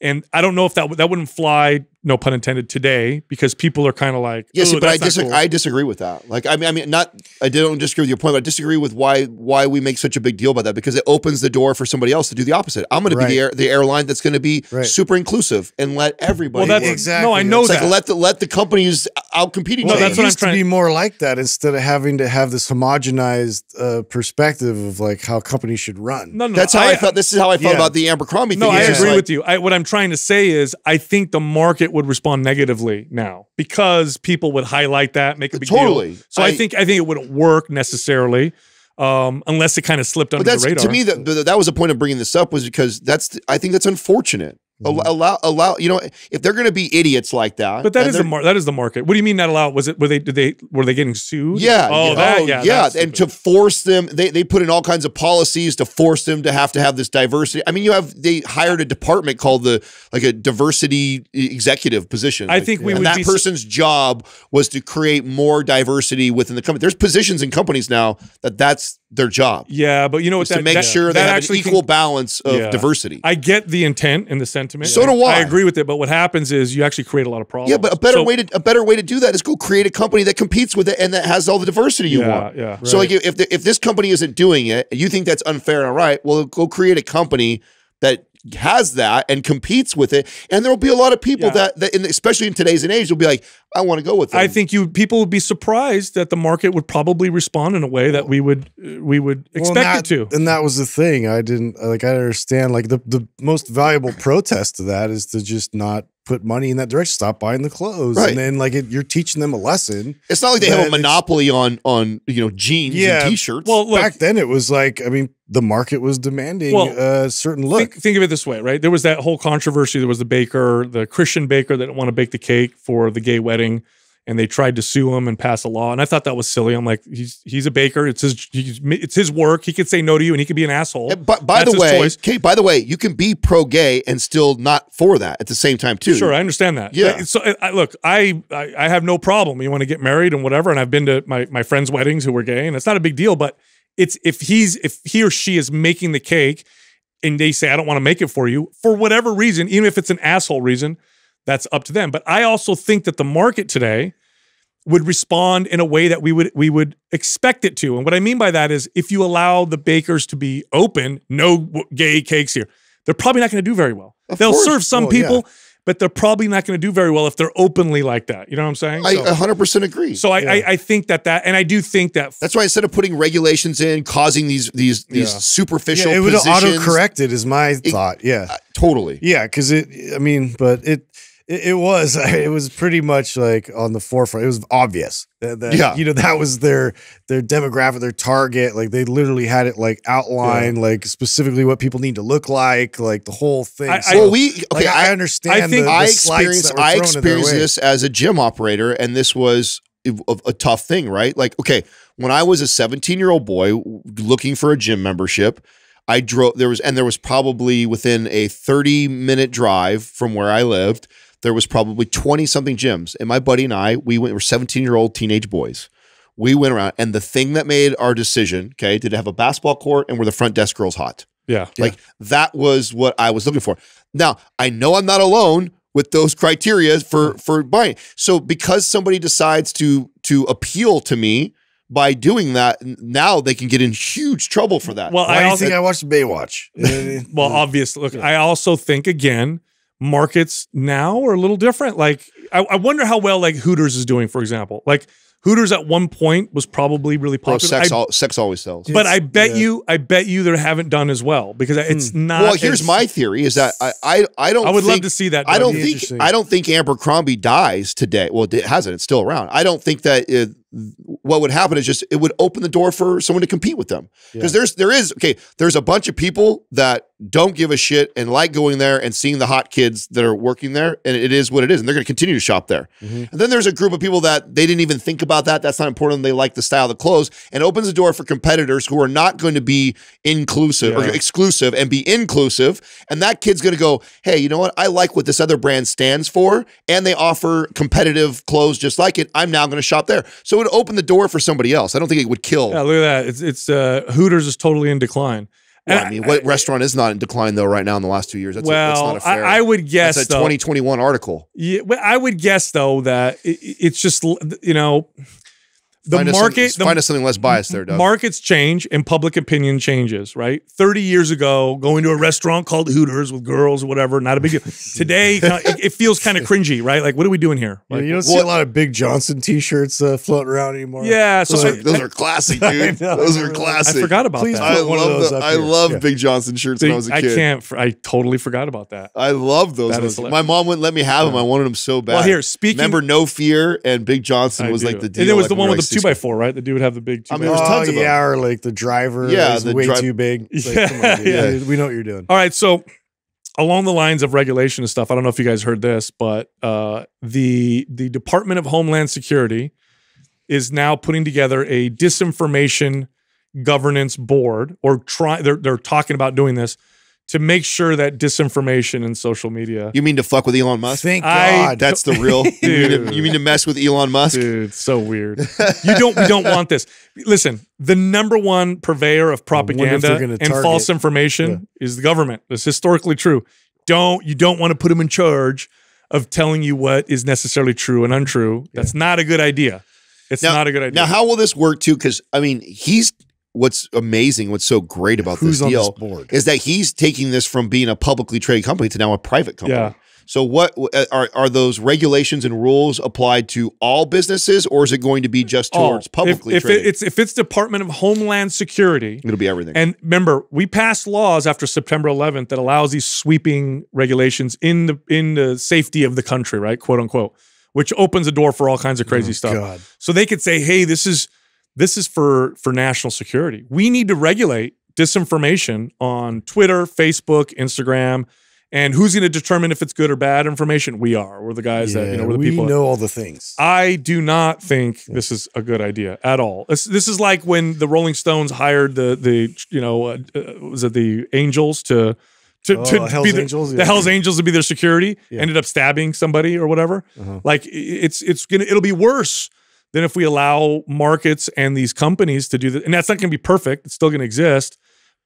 B: and I don't know if that that wouldn't fly, no pun intended, today because people are kind of like,
A: Yes, but I
B: that's not
A: disagree.
B: cool."
A: I disagree with that. Like, I mean, I mean, not. I don't disagree with your point, but I disagree with why why we make such a big deal about that because it opens the door for somebody else to do the opposite. I'm going to be the air, the airline that's going to be
C: Right.
A: super inclusive and let everybody.
B: Well, that's
A: work.
C: Exactly.
B: no, I know
A: It's like
B: that.
A: let the let the companies out compete each
B: No,
A: other.
B: that's what I'm trying-
C: to be more like that instead of having to have this homogenized uh, perspective of like how companies should run.
B: no, no,
A: That's how I, felt. This is how I felt
C: Yeah.
A: about the Abercrombie
B: No,
A: thing. No, I
B: agree
A: like-
B: with you. I, what I'm trying to say is, I think the market would respond negatively now because people would highlight that, make a big
A: Totally.
B: deal. So I,
A: I-
B: think I think it wouldn't work necessarily, um, unless it kind of slipped under
A: But that's
B: the radar.
A: to me that that- that was the point of bringing this up was because that's I think that's unfortunate.
B: Mm-hmm.
A: Allow allow you know if they're going to be idiots like that.
B: but that is the mar- that is the market. What do you mean not allowed? Was it were they did they were they getting sued?
A: Yeah.
B: Oh,
A: yeah.
B: that yeah
A: yeah. And to force them, they, they put in all kinds of policies to force them to have to have this diversity. I mean, you have they hired a department called the like a diversity executive position.
B: I
A: Like,
B: think we
A: and
B: would
A: that person's job was to create more diversity within the company. There's positions in companies now that that's their job
B: yeah, but you know what that
A: to make
B: that-
A: sure they
B: that
A: have an
B: actually can-
A: equal balance of
B: Yeah.
A: diversity.
B: I get the intent and the sentiment.
A: So do I.
B: I agree with it, but what happens is you actually create a lot of problems.
A: yeah, but a better
B: So-
A: way to a better way to do that is go create a company that competes with it and that has all the diversity you
B: Yeah,
A: want.
B: yeah.
A: So like if the, if this company isn't doing it, you think that's unfair and right? Well, go create a company that has that and competes with it, and there will be a lot of people
B: Yeah.
A: that, that in, especially in today's and age, will be like, I want to go with them.
B: I think you people would be surprised that the market would probably respond in a way that we would uh, we would
C: Well,
B: expect it to.
C: And that was the thing. I didn't like. I understand. Like the the most valuable protest to that is to just not put money in that direction. Stop buying the clothes,
A: Right.
C: and then like it, you're teaching them a lesson.
A: it's not like they have a monopoly on on you know jeans
C: Yeah.
A: and t-shirts.
B: Well, look,
C: Back then, it was like I mean, the market was demanding
B: Well,
C: a certain look.
B: think, think of it this way, right? There was that whole controversy. There was the baker, the Christian baker that didn't want to bake the cake for the gay wedding, and they tried to sue him and pass a law. And I thought that was silly. I'm like, he's he's a baker. It's his he's, it's his work. He could say no to you, and he could be an asshole.
A: Yeah, but by the way. Kate, by the way, you can be pro gay and still not for that at the same time too.
B: Sure, I understand that.
A: Yeah.
B: So I, I, look, I, I I have no problem. You want to get married and whatever, and I've been to my my friends' weddings who were gay, and it's not a big deal. But it's if he's if he or she is making the cake, and they say I don't want to make it for you for whatever reason, even if it's an asshole reason, that's up to them. But I also think that the market today would respond in a way that we would we would expect it to. And what I mean by that is if you allow the bakers to be open, no gay cakes here, they're probably not going to do very well.
A: Of
B: They'll
A: course.
B: serve some
C: Well, yeah.
B: people, but they're probably not going to do very well if they're openly like that. You know what I'm saying?
A: I 100% agree.
B: so I, I, I think that that, and I do think that
A: That's why instead of putting regulations in, causing these these these
B: Yeah.
A: superficial
C: Yeah, it would have
A: positions,
C: auto corrected, is my thought. Yeah.
A: uh, totally.
C: Yeah, because it. I mean, but it, it it was it was pretty much like on the forefront. It was obvious that, that
A: Yeah.
C: you know that was their their demographic, their target. Like they literally had it like outlined, like specifically what people need to look like, like the whole thing.
B: I- I-
C: So,
A: well, we okay.
C: like, I,
A: I,
C: understand.
B: I think
C: the, the
A: I
C: slights
A: experienced I
C: thrown in their
A: experienced this as a gym operator, and this was a, a tough thing, right? Like, okay, when I was a 17 year old boy looking for a gym membership, I drove there was and there was probably within a 30 minute drive from where I lived, there was probably 20 something gyms, and my buddy and I we went, were 17 year old teenage boys. We went around, and the thing that made our decision, okay, did it have a basketball court, and were the front desk girls hot?
B: yeah,
A: Like that was what I was looking for. Now I know I'm not alone with those criteria for for buying. So because somebody decides to to appeal to me by doing that, now they can get in huge trouble for that.
B: Well,
C: Why
B: I
C: do you
B: also
C: think I watched Baywatch? You know what I mean?
B: well, obviously, look, I also think again, markets now are a little different. Like, I, I wonder how well like Hooters is doing, for example. Like Hooters at one point was probably really
A: Bro,
B: popular.
A: sex
B: I-
A: al- sex always sells.
B: but I bet
C: yeah.
B: you, I bet you, they haven't done as well because it's hmm. not.
A: Well, here's
B: as-
A: my theory: is that I I, I don't.
B: I would love to see that.
A: I don't think. I don't think Abercrombie dies today. Well, it hasn't. It's still around. I don't think that it, what would happen is just it would open the door for someone to compete with them because there's there is okay. There's a bunch of people that don't give a shit and like going there and seeing the hot kids that are working there, and it is what it is, and they're going to continue to shop there.
C: Mhm.
A: And then there's a group of people that they didn't even think about that. That's not important. They like the style of the clothes, and opens the door for competitors who are not going to be inclusive or exclusive and be inclusive. And that kid's going to go, hey, you know what? I like what this other brand stands for, and they offer competitive clothes just like it. I'm now going to shop there. So it would open the door for somebody else. I don't think it would kill.
B: Yeah, look at that. It's it's uh, Hooters is totally in decline.
A: Well, I mean, what restaurant is not in decline though right now in the last two years? That's, a, that's
B: well,
A: not a fair.
B: I, I would guess
A: that's a
B: though,
A: 2021 article.
B: Yeah, I would guess though that it, it's just you know the
A: find us
B: market.
A: some,
B: the
A: find us something less biased there, Doug.
B: markets change and public opinion changes. Right, thirty years ago, going to a restaurant called Hooters with girls or whatever, not a big deal. Today, it, it feels kind of cringy, right? Like, what are we doing here?
C: You, know,
B: Like,
C: you don't see
A: what-
C: a lot of Big Johnson T-shirts uh, floating around anymore.
B: yeah, so
A: those
B: I,
A: are those are classic, dude.
C: know.
A: those are
C: I
A: classic.
B: I forgot about
C: Please
B: that.
A: I
C: put one of
A: love
C: those
A: the, I
C: here.
A: love
C: Yeah.
A: Big Johnson shirts when I was a kid.
B: I can't. I totally forgot about that.
A: I love those.
B: That
A: ones.
B: is hilarious.
A: My mom wouldn't let me have them. I wanted them so bad.
B: Well, here speaking.
A: remember No Fear and Big Johnson
B: I
A: was
B: do.
A: like the deal.
B: and it was
A: like
B: the one with the
A: like
B: two by four, right? The dude would have the big two.
A: I mean,
B: by
A: there's
C: oh,
A: tons of them.
C: yeah, or like the driver
A: Yeah,
C: is
A: the
C: way
A: dri-
C: too big. Like,
B: Yeah,
C: come on,
B: yeah.
C: Yeah, we know what you're doing.
B: All right, so along the lines of regulation and stuff, I don't know if you guys heard this, but uh, the the Department of Homeland Security is now putting together a disinformation governance board, or try they're they're talking about doing this to make sure that disinformation in social media.
A: You mean to fuck with Elon Musk?
C: Thank
B: I-
C: God.
A: Ah, that's the real. you, mean
B: Dude.
A: to, you mean to mess with Elon Musk?
B: Dude, so weird. You don't we don't want this. Listen, the number one purveyor of propaganda and false information is the government. It's historically true. Don't you don't want to put them in charge of telling you what is necessarily true and untrue. That's not a good idea. It's
A: Now-
B: not a good idea.
A: Now, how will this work too? Because I mean, he's what's amazing, what's so great about
C: Who's
A: this deal
C: this board?
A: is that he's taking this from being a publicly traded company to now a private company.
B: Yeah.
A: So, what uh, are are those regulations and rules applied to all businesses, or is it going to be just
B: Oh,
A: towards publicly
B: if, if
A: traded?
B: it, it's if it's Department of Homeland Security,
A: It'll be everything.
B: And remember, we passed laws after September 11th that allows these sweeping regulations in the in the safety of the country, right? Quote unquote, which opens the door for all kinds of crazy
C: Oh,
B: stuff.
C: God.
B: So they could say, "Hey, this is this is for for national security. We need to regulate disinformation on Twitter, Facebook, Instagram." And who's going to determine if it's good or bad information? We are. We're the guys that you know. We're the
C: we
B: people.
C: know all the things.
B: I do not think this is a good idea at all. This, this is like when the Rolling Stones hired the the you know uh, uh, was it the Angels to to,
C: Oh,
B: to
C: Hell's
B: be the,
C: Angels?
B: the Hell's Angels to be their security.
C: Yeah.
B: Ended up stabbing somebody or whatever.
C: Uh-huh.
B: Like it's it's gonna it'll be worse than if we allow markets and these companies to do that. And that's not going to be perfect. It's still going to exist.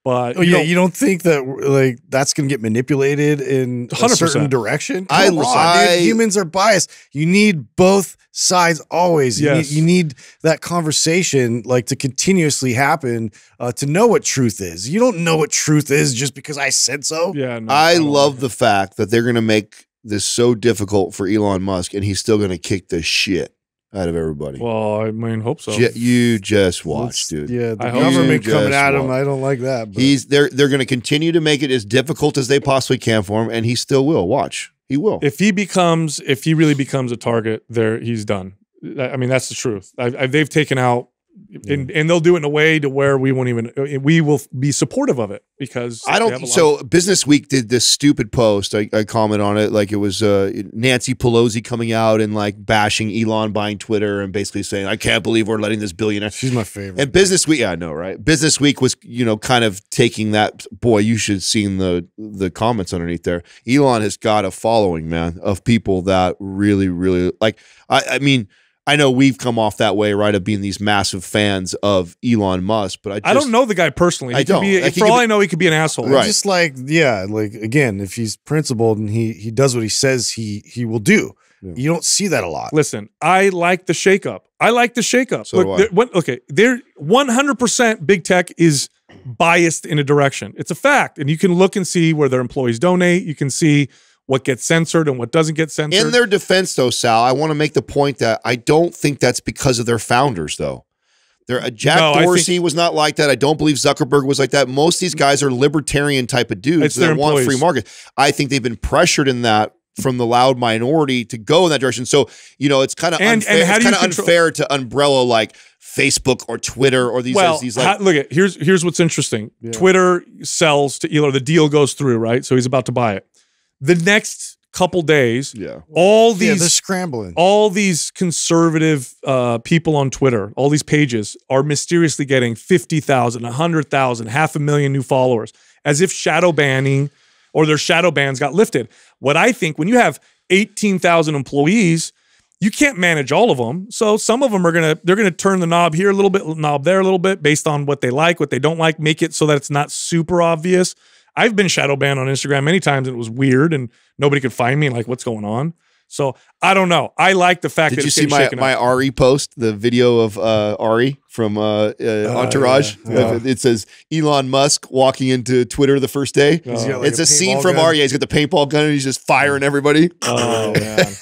B: But
C: Oh
B: you
C: yeah,
B: know,
C: you don't think that like that's going to get manipulated in a
B: 100%.
C: certain direction?
A: I-
C: Come on, dude.
A: I-
C: humans are biased. You need both sides always. You,
B: Yes.
C: need, you need that conversation like to continuously happen uh, to know what truth is. You don't know what truth is just because I said so.
B: yeah, no,
A: I
B: don't
A: love
B: like
A: the fact that they're going to make this so difficult for Elon Musk, and he's still going to kick the shit out of everybody.
B: Well, I mean, hope so.
A: Ju- you just watch,
C: Let's-
A: dude.
C: Yeah, the
B: I
C: government coming
A: just
C: at him. I don't like that. But
A: He's they're they're going to continue to make it as difficult as they possibly can for him, and he still will. Watch, he will.
B: If he becomes, if he really becomes a target, there he's done. I I mean, that's the truth. I, I, they've taken out, and, and they'll do it in a way to where we won't even. uh, We will be supportive of it because
A: I don't.
B: have a lot
A: So Business Week did this stupid post. I, I comment on it like it was uh, Nancy Pelosi coming out and like bashing Elon buying Twitter and basically saying, "I can't believe we're letting this billionaire."
C: she's my favorite.
A: And Business Week, yeah, I know, right? Business Week was, you know, kind of taking that. Boy, you should have seen the the comments underneath there. Elon has got a following, man, of people that really, really like. I, I mean, I know we've come off that way, right, of being these massive fans of Elon Musk, but I just,
B: I don't know the guy personally.
A: I
B: He could
A: don't.
B: Be,
A: Like,
B: for
A: could
B: all
A: be-
B: I know, he could be an asshole.
A: Right.
C: Just like yeah, like again, if he's principled and he he does what he says he he will do.
A: Yeah.
C: You don't see that a lot.
B: Listen, I like the shakeup. I like the shakeup.
A: So do I.
B: they're- what- okay, they're 100% big tech is biased in a direction. It's a fact. And you can look and see where their employees donate. You can see what gets censored and what doesn't get censored.
A: In their defense, though, Sal, I want to make the point that I don't think that's because of their founders, though. There, uh, Jack
B: No,
A: Dorsey was not like that. I don't believe Zuckerberg was like that. Most of these guys are libertarian type of dudes that want free market. I think they've been pressured in that from the loud minority to go in that direction. So you know, it's kind of unfair.
B: and
A: it's kind of unfair to umbrella like Facebook or Twitter or these
B: well,
A: these like.
B: look at here's here's what's interesting.
C: Yeah.
B: Twitter sells to Elon. The deal goes through, right? So he's about to buy it. The next couple days,
A: yeah,
B: all
C: yeah,
B: these
C: they're scrambling.
B: all these conservative uh, people on Twitter, all these pages are mysteriously getting 50,000, 100,000, half a million new followers as if shadow banning or their shadow bans got lifted. What I think when you have 18,000 employees, you can't manage all of them. So some of them are going to they're going to turn the knob here a little bit, knob there a little bit based on what they like, what they don't like, make it so that it's not super obvious. I've been shadow banned on Instagram many times and it was weird and nobody could find me like what's going on. So I don't know. I like the fact
A: Did
B: that
A: you
B: it's
A: see
B: getting
A: my
B: shaken up.
A: my Ari post? The video of uh, Ari from uh, uh, Entourage.
C: yeah, yeah.
A: It says Elon Musk walking into Twitter the first day.
B: Oh,
C: He's got, like,
A: it's a, scene from
C: gun.
A: Ari. He's got the paintball gun and he's just firing everybody.
B: Oh man,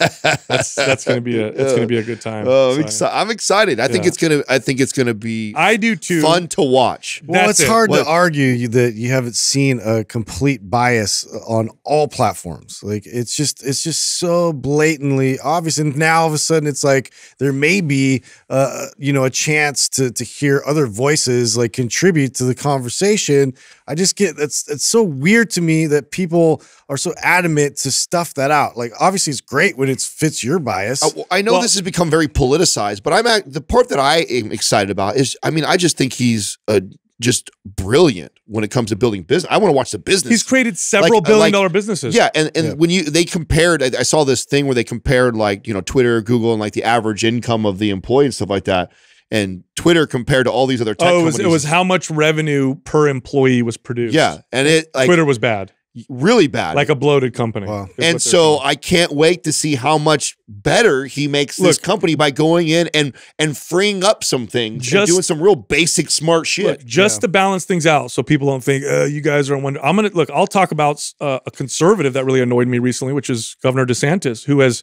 B: that's that's gonna be a it's gonna be a good time.
A: Oh, I'm, exci- I'm excited. I think it's gonna. I think it's gonna be
B: I do too.
A: fun to watch.
C: Well,
B: That's
C: it's
B: it.
C: hard
A: What-
C: to argue that you haven't seen a complete bias on all platforms. Like it's just it's just so blatantly obvious. And now all of a sudden it's like there may be uh you know a chance to to hear other voices like contribute to the conversation. I just get it's it's so weird to me that people are so adamant to stuff that out. Like obviously it's great when it fits your bias.
A: Uh, well, I know
B: Well-
A: this has become very politicized, but I'm at the part that I am excited about is. I mean, I just think he's uh, just brilliant when it comes to building business. I want to watch the business.
B: He's created several
A: Like-
B: billion
A: like-
B: dollar businesses.
A: Yeah, and and
C: Yeah.
A: when you they compared, I, I saw this thing where they compared like you know Twitter, Google, and like the average income of the employee and stuff like that. And Twitter compared to all these other tech
B: Oh, it was, it was how much revenue per employee was produced.
A: yeah, and it like
B: Twitter was bad,
A: really bad.
B: like a bloated company.
C: Wow.
A: and so
B: saying.
A: I can't wait to see how much better he makes this
B: Look-
A: company by going in and and freeing up some things, and
B: Just-
A: doing some real basic smart shit.
B: Look, just to balance things out, so people don't think uh, you guys are on one. I'm gonna look. I'll talk about uh, a conservative that really annoyed me recently, which is Governor DeSantis, who is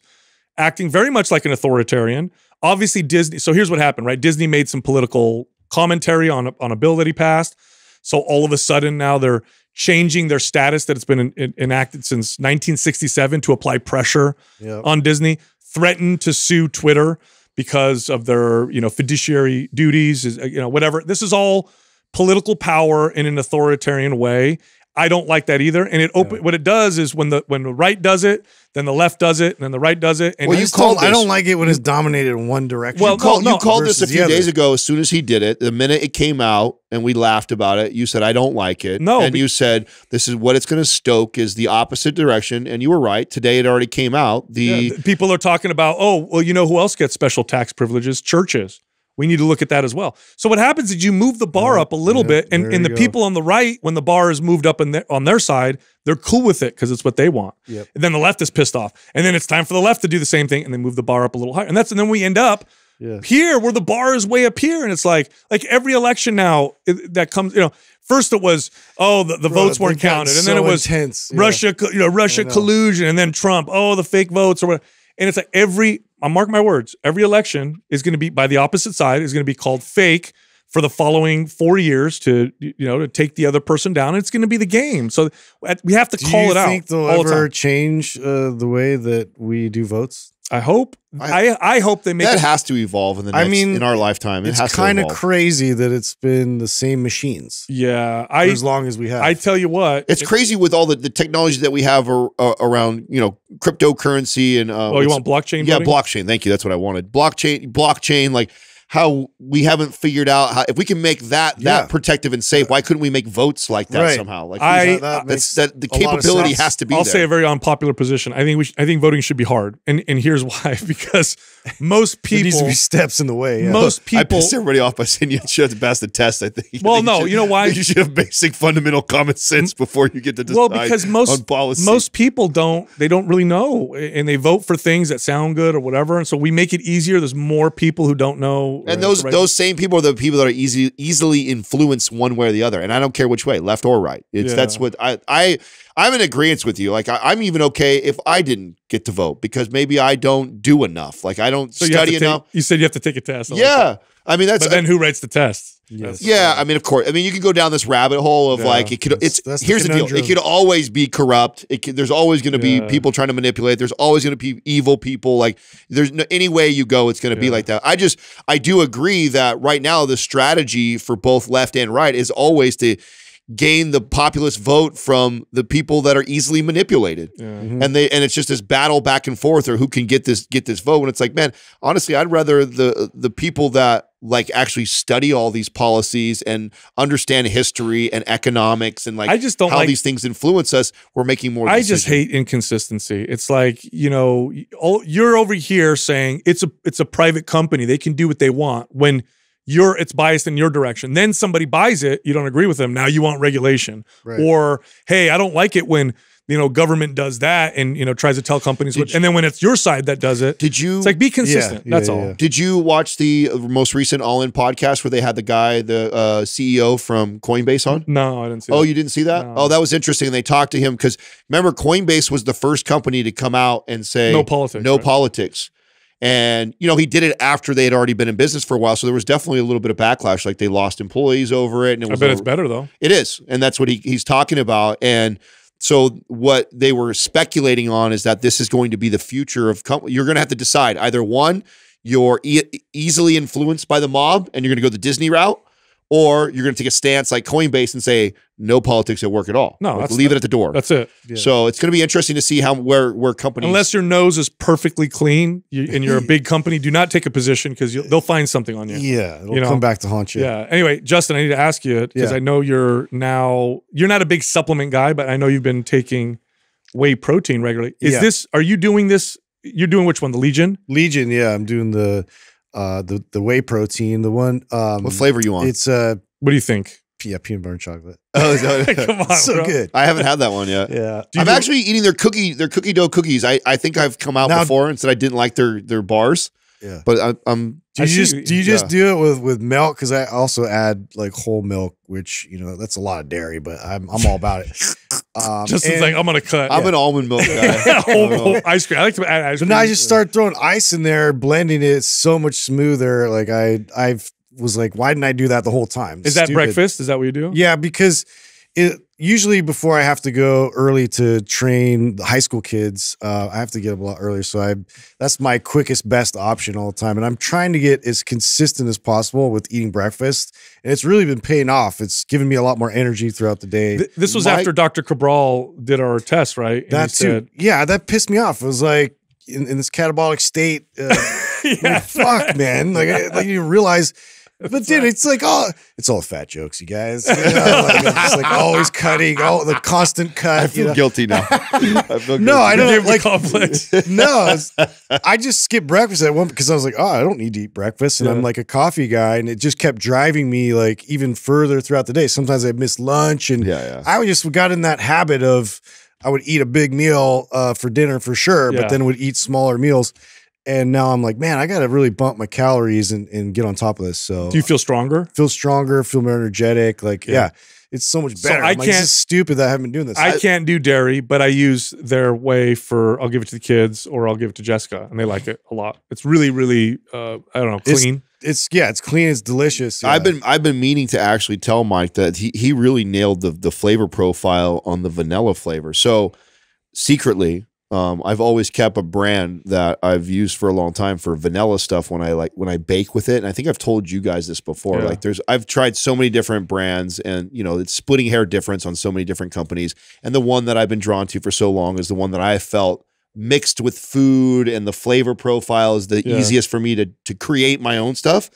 B: acting very much like an authoritarian. Obviously, Disney. So here's what happened, right? Disney made some political commentary on a, on a bill that he passed. So all of a sudden now they're changing their status that it's been en- en- enacted since 1967 to apply pressure
C: yeah.
B: on Disney, threatened to sue Twitter because of their, you know, fiduciary duties, uh, you know, whatever. This is all political power in an authoritarian way. I don't like that either. And it open what it does is when the when the right does it, then the left does it, and then the right does it. And
A: Well, you called
C: don't, I don't like it when it's dominated in one direction.
B: Well,
A: you called,
B: no,
A: you called this a few
C: other.
A: days ago. As soon as he did it, the minute it came out and we laughed about it, you said, "I don't like it."
B: No,
A: and you said this is what it's going to stoke is the opposite direction, and you were right. Today it already came out. The
B: Yeah, th- people are talking about, oh, well, you know who else gets special tax privileges? Churches. We need to look at that as well. So what happens is you move the bar
C: Yeah,
B: up a little
C: yeah,
B: bit, and, and the
C: go.
B: people on the right, when the bar is moved up their, on their side, they're cool with it because it's what they want.
C: Yep.
B: And then the left is pissed off, and then it's time for the left to do the same thing, and they move the bar up a little higher, and that's and then we end up
C: Yeah.
B: here where the bar is way up here, and it's like like every election now it, that comes, you know. First it was oh the, the
C: Bro,
B: votes weren't counted, and then it was
C: intense.
B: Russia, co- you know, Russia
C: know.
B: collusion, and then Trump. Oh, the fake votes or whatever. And it's like every, I mark my words, every election is going to be by the opposite side is going to be called fake for the following four years to you know to take the other person down. It's going to be the game. So we have to
C: Do
B: call
C: you
B: it out
C: think they'll
B: all the
C: ever
B: time.
C: change uh, the way that we do votes?
B: I hope. I, I hope they make
A: that
B: it.
A: has to evolve in the
C: I mean,
A: in our lifetime. It
C: it's kind of crazy that it's been the same machines
B: yeah,
C: for
B: I
C: as long as we have.
B: I tell you what,
A: It's
B: it-
A: crazy with all the, the technology that we have ar- uh, around, you know, cryptocurrency and uh,
B: Oh, you want blockchain?
A: yeah,
B: voting?
A: blockchain. Thank you. That's what I wanted. Blockchain, blockchain. Like how we haven't figured out how if we can make that
C: Yeah.
A: that protective and safe. Why couldn't we make votes like that
C: Right.
A: somehow? Like
B: I-
C: that, that
A: that's that the
C: a lot of
A: capability has to be.
B: I'll
A: there.
B: say a very unpopular position. I think we. Sh- I think voting should be hard, and and here's why. Because most
C: there needs to
B: people,
C: be steps in the way. Yeah.
B: most
A: I
B: people,
A: pissed everybody off by saying you should have to pass the test. I think. I
B: Well,
A: think
B: no,
A: should-
B: you know why?
A: You should have basic fundamental common sense before you get to decide
B: well, because
A: on
B: most
A: policy.
B: most people don't they don't really know, and they vote for things that sound good or whatever, and so we make it easier. There's more people who don't know,
A: And those
B: right-
A: those same people are the people that are easy easily influenced one way or the other. And I don't care which way, left or right. It's
B: Yeah.
A: that's what I I I'm in agreement with you. Like I, I'm even okay if I didn't get to vote because maybe I don't do enough. Like I don't
B: So you
A: study
B: take-
A: enough.
B: You said you have to take a test. I
A: yeah.
B: that.
A: I mean that's
B: but then who writes the test?
C: Yes.
A: Yeah. I mean, of course. I mean, you can go down this rabbit hole of
B: Yeah,
A: like it could.
C: that's-
A: It's
C: that's the
A: here's the, deal. It could always be corrupt. It could, there's always going to be people trying to manipulate. There's always going to be evil people. Like there's no, any way you go, it's going to be like that. I just I do agree that right now the strategy for both left and right is always to gain the populist vote from the people that are easily manipulated
B: Yeah.
C: Mhm.
A: and they and it's just this battle back and forth or who can get this get this vote and it's like man honestly i'd rather the the people that like actually study all these policies and understand history and economics and like
B: I just don't
A: how
B: like-
A: these things influence us we're making more
B: I just hate inconsistency. It's like you know, all, oh, you're over here saying it's a it's a private company; they can do what they want. When you're it's biased in your direction, then somebody buys it, you don't agree with them. Now you want regulation,
C: Right.
B: or hey, I don't like it when you know government does that and you know tries to tell companies. What, and then when it's your side that does it,
A: did you
B: it's like be consistent.
C: yeah,
B: That's
C: yeah,
B: all.
C: yeah.
A: did you watch the most recent all in podcast where they had the guy the uh, ceo from coinbase on
B: No, I didn't see.
A: Oh,
B: that.
A: you didn't see that?
B: No.
A: Oh, that was interesting. They talked to him because remember, Coinbase was the first company to come out and say
B: No politics,
A: no
B: right.
A: politics. And you know, he did it after they had already been in business for a while, so there was definitely a little bit of backlash. Like they lost employees over it, and it
B: I bet
A: a-
B: it's better though.
A: it is, and that's what he, he's talking about. And so, what they were speculating on is that this is going to be the future of. You're going to have to decide either one, you're e- easily influenced by the mob, and you're going to go the Disney route, or you're going to take a stance like Coinbase and say no politics at work at all.
B: No,
A: Like,
B: that's-
A: leave it at the door.
B: That's it.
C: Yeah.
A: So it's going to be interesting to see how where where companies
B: Unless your nose is perfectly clean you, and you're a big company, do not take a position because they'll find something on you.
C: yeah, it'll
B: You know?
C: come back to haunt you.
B: Yeah. Anyway, Justin, I need to ask you because
C: Yeah.
B: I know you're now you're not a big supplement guy, but I know you've been taking whey protein regularly. Is
C: Yeah.
B: this? Are you doing this? You're doing which one? The Legion?
C: Legion, yeah, I'm doing the uh the the whey protein, the one um
A: what flavor you want?
C: it's uh
B: What do you think?
C: yeah, peanut butter and chocolate.
A: oh, is that-
B: Come on,
C: so
B: bro.
C: good.
A: I haven't had that one yet.
C: Yeah.
A: I'm
B: do-
A: actually eating their cookie their cookie dough cookies. I, I think I've come out
C: Now-
A: before and said I didn't like their their bars,
C: Yeah.
A: but I, I'm
C: Do you
B: see
C: just
B: you-
C: do you just do it with with milk? Because I also add like whole milk, which you know that's a lot of dairy, but I'm I'm all about it. Um,
B: Justin's
C: and-
B: like, I'm gonna cut.
A: I'm an almond milk guy.
B: whole, whole ice cream. I like to add ice
C: so
B: cream.
C: now I just start throwing ice in there, blending it so much smoother. Like I I've was like, why didn't I do that the whole time?
B: Is that
C: Stupid.
B: breakfast? Is that what you do?
C: Yeah, because it usually before I have to go early to train the high school kids, uh, I have to get up a lot earlier. So I that's my quickest, best option all the time. And I'm trying to get as consistent as possible with eating breakfast. And it's really been paying off. It's given me a lot more energy throughout the day.
B: Th- this was
A: My-
B: after Dr. Cabral did our test, right? And
C: that too. Yeah, that pissed me off. It was like in, in this catabolic state. Uh,
B: said- yeah.
C: fuck, man. Like, I, like you realize But dude, it's like all it's all fat jokes, you guys. You know, like, it's like always cutting, all the constant cut.
A: I
C: you
A: feel
C: know?
A: guilty now. I feel
C: No, I don't
B: gave him
C: like
B: the complex.
C: no, it's- I just skipped breakfast at one because I was like, oh, I don't need to eat breakfast, and
B: Yeah.
C: I'm like a coffee guy, and it just kept driving me like even further throughout the day. Sometimes I miss lunch, and
A: Yeah, yeah.
C: I just got in that habit of I would eat a big meal uh, for dinner for sure,
B: Yeah.
C: but then would eat smaller meals. And now I'm like, man, I got to really bump my calories and, and get on top of this. So
B: Do you feel stronger?
C: feel stronger, feel more energetic. Like,
B: Yeah.
C: yeah, it's so much
B: So
C: better.
B: I
C: I'm like, this
B: can't-
C: is stupid that I haven't been doing this.
B: I can't do dairy, but I use their whey for. I'll give it to the kids, or I'll give it to Jessica, and they like it a lot. It's really, really. Uh, I don't know, clean.
C: it's yeah, it's clean, it's delicious.
A: I've been I've been meaning to actually tell Mike that he he really nailed the the flavor profile on the vanilla flavor. So secretly, um, I've always kept a brand that I've used for a long time for vanilla stuff when I like when I bake with it. And I think I've told you guys this before.
B: Yeah.
A: Like there's I've tried so many different brands and you know it's splitting hair difference on so many different companies. And the one that I've been drawn to for so long is the one that I felt mixed with food and the flavor profile is the
B: Yeah.
A: easiest for me to to create my own stuff.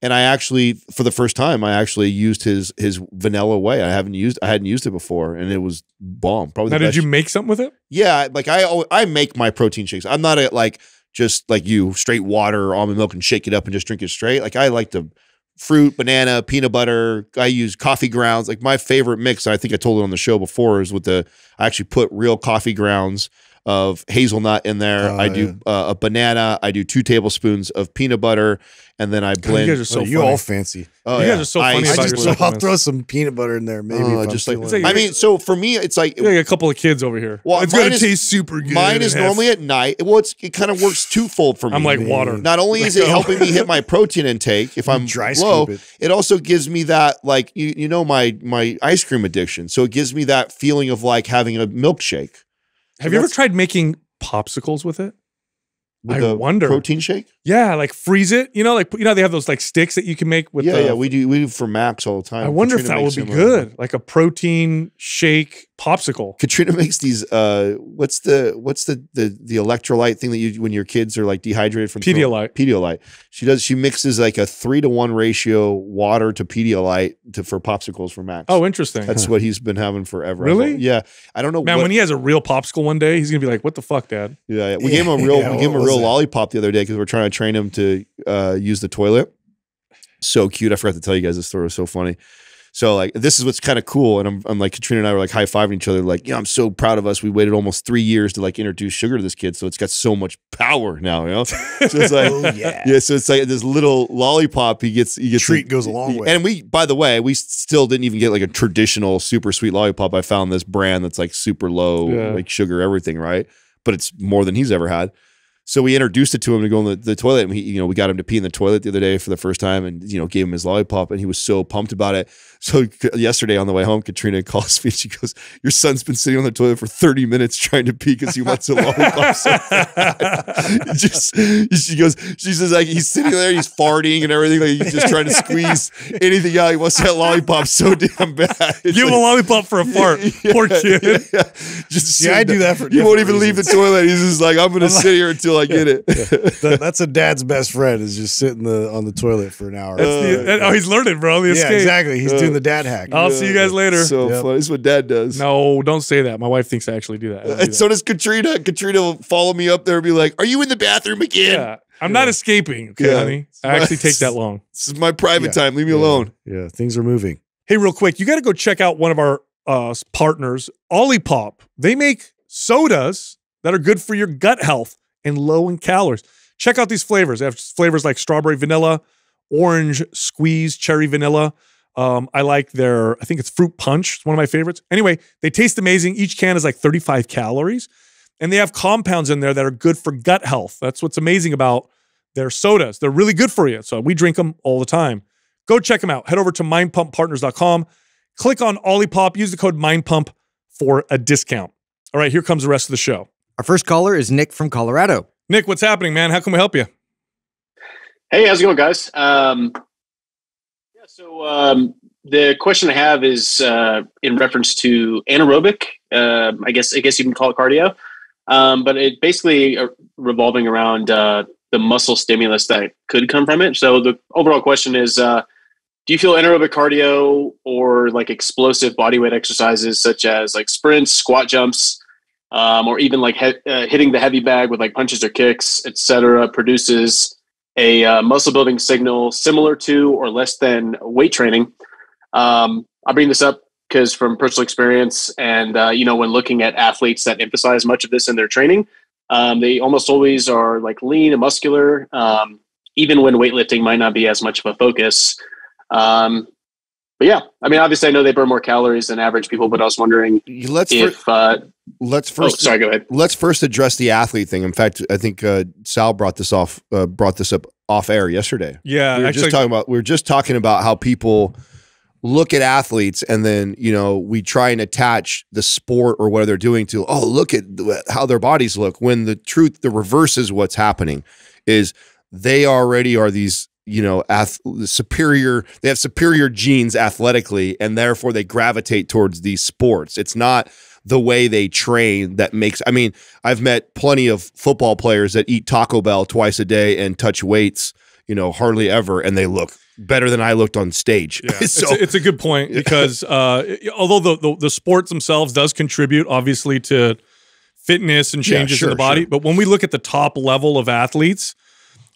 A: And I actually, for the first time, I actually used his his vanilla whey. I haven't used, I hadn't used it before, and it was bomb. Probably.
B: Now, did you make something with it?
A: yeah, like I I make my protein shakes. I'm not a like just like you straight water or almond milk and shake it up and just drink it straight. Like I like to fruit, banana, peanut butter. I use coffee grounds. Like my favorite mix, I think I told it on the show before, is with the I actually put real coffee grounds of hazelnut in there.
C: Oh,
A: I do uh, a banana. I do two tablespoons of peanut butter, and then I
B: God, you
A: blend.
B: guys are so
C: Oh, you all fancy.
A: oh,
B: you guys are so funny
A: Ice
C: I just
B: yourself.
C: I'll throw some peanut butter in there, maybe. If I'm
A: just like-
B: like-
A: I mean, so for me, it's like
B: You got a couple of kids over here.
A: Well,
B: it's gonna
A: is-
B: taste super good.
A: Mine is
B: and have-
A: normally at night. Well, it's it kind of works twofold for me.
B: I'm like water.
A: not only is it helping me hit my protein intake if I'm
C: dry
A: low,
C: it.
A: it also gives me that like you you know my my ice cream addiction. So it gives me that feeling of like having a milkshake.
B: Have you ever tried making popsicles with it?
A: With
B: I wonder.
A: protein shake.
B: Yeah, like freeze it. You know, like you know they have those like sticks that you can make with.
A: yeah,
B: the,
A: yeah, we do we do for Max all the time.
B: I wonder if that would be
A: uh,
B: good, like a protein shake popsicle.
A: Katrina makes these. Uh, what's the what's the the the electrolyte thing that you when your kids are like dehydrated from
B: Pedialyte.
A: Pedialyte. She does. She mixes like a three to one ratio water to Pedialyte to for popsicles for Max.
B: Oh, interesting.
A: that's what he's been having forever.
B: Really?
A: Yeah. I don't know.
B: Man,
A: what,
B: when he has a real popsicle one day, he's gonna be like, "What the fuck, Dad?"
A: yeah, yeah. we gave him a real
C: Yeah,
A: we gave him a real
C: that?
A: lollipop the other day because we're trying to train him to uh, use the toilet. So cute. I forgot to tell you guys this story was so funny. So like this is what's kind of cool, and I'm, I'm like Katrina and I were like high fiving each other, like yeah, I'm so proud of us. We waited almost three years to like introduce sugar to this kid, so it's got so much power now, you know. So it's like
C: Oh, yeah.
A: yeah, so it's like this little lollipop. He gets he gets
C: Treat goes a long way.
A: And we, by the way, we still didn't even get like a traditional super sweet lollipop. I found this brand that's like super low,
B: Yeah.
A: like sugar, everything, right? But it's more than he's ever had. So we introduced it to him to go in the, the toilet, and we, you know, we got him to pee in the toilet the other day for the first time, and you know, gave him his lollipop, and he was so pumped about it. So yesterday on the way home, Katrina calls me. And she goes, "Your son's been sitting on the toilet for thirty minutes trying to pee because he wants a lollipop." So just she goes, she says like he's sitting there, he's farting and everything, like he's just trying to squeeze anything out. He wants that lollipop so damn bad. It's
B: Give him a lollipop for a fart. Poor kid.
A: yeah, yeah. Just
C: Yeah, I do that for
A: He won't even
C: different
A: leave the toilet. He's just like, I'm gonna sit here until I get it.
C: That- that's a dad's best friend is just sitting the on the toilet for an hour.
B: That's the, that- oh, he's learning, bro. The
C: yeah,
B: escape.
C: exactly. He's
A: Uh,
C: doing the dad hack.
B: I'll see you guys later.
A: So
C: Yep.
A: funny. This is what dad does.
B: no, don't say that. My wife thinks I actually do that. Don't
A: And
B: that.
A: so does Katrina. Katrina will follow me up there and be like, Are you in the bathroom again?
B: yeah, I'm not escaping. Okay,
A: Yeah.
B: honey. I actually take that long.
A: This is my private
C: Yeah.
A: time. Leave me
C: Yeah.
A: alone.
C: Yeah, things are moving.
B: Hey, real quick, you got to go check out one of our uh, partners, Olipop. They make sodas that are good for your gut health and low in calories. Check out these flavors. They have flavors like strawberry vanilla, orange squeeze, cherry vanilla. Um, I like their, I think it's fruit punch. It's one of my favorites. Anyway, they taste amazing. Each can is like 35 calories, and they have compounds in there that are good for gut health. That's what's amazing about their sodas. They're really good for you. So we drink them all the time. Go check them out. Head over to mindpumppartners.com. Click on Olipop. Use the code MindPump for a discount. All right, here comes the rest of the show.
D: Our first caller is Nick from Colorado.
B: Nick, what's happening, man? How can we help you?
E: Hey, how's it going, guys? Um, yeah, so um, the question I have is uh, in reference to anaerobic. Um I guess I guess you can call it cardio, um, but it basically uh, revolving around uh, the muscle stimulus that could come from it. So the overall question is, uh, do you feel anaerobic cardio or like explosive bodyweight exercises such as like sprints, squat jumps, um, or even like he- uh, hitting the heavy bag with like punches or kicks, etc., produces a uh, muscle building signal similar to or less than weight training? Um, I bring this up because from personal experience, and uh, you know, when looking at athletes that emphasize much of this in their training, um, they almost always are like lean and muscular, um, even when weightlifting might not be as much of a focus. Um, but yeah, I mean, obviously, I know they burn more calories than average people, but I was wondering
A: Let's
E: if.
A: fir-
E: Uh,
A: let's
E: oh,
A: first
E: sorry, go ahead.
A: let's first address the athlete thing. In fact, I think uh, Sal brought this off uh, brought this up off air yesterday.
B: Yeah,
A: we were
B: actually,
A: just talking about we were just talking about how people look at athletes and then you know we try and attach the sport or what they're doing to oh look at how their bodies look when the truth the reverse is what's happening is they already are these you know ath- superior they have superior genes athletically and therefore they gravitate towards these sports. It's not the way they train that makes i mean i've met plenty of football players that eat taco bell twice a day and touch weights you know hardly ever and they look better than i looked on stage.
B: Yeah,
A: so
B: it's, a, it's a good point because uh, although the, the the sports themselves does contribute obviously to fitness and
A: Yeah,
B: changes
A: sure,
B: in the body,
A: sure.
B: but when we look at the top level of athletes,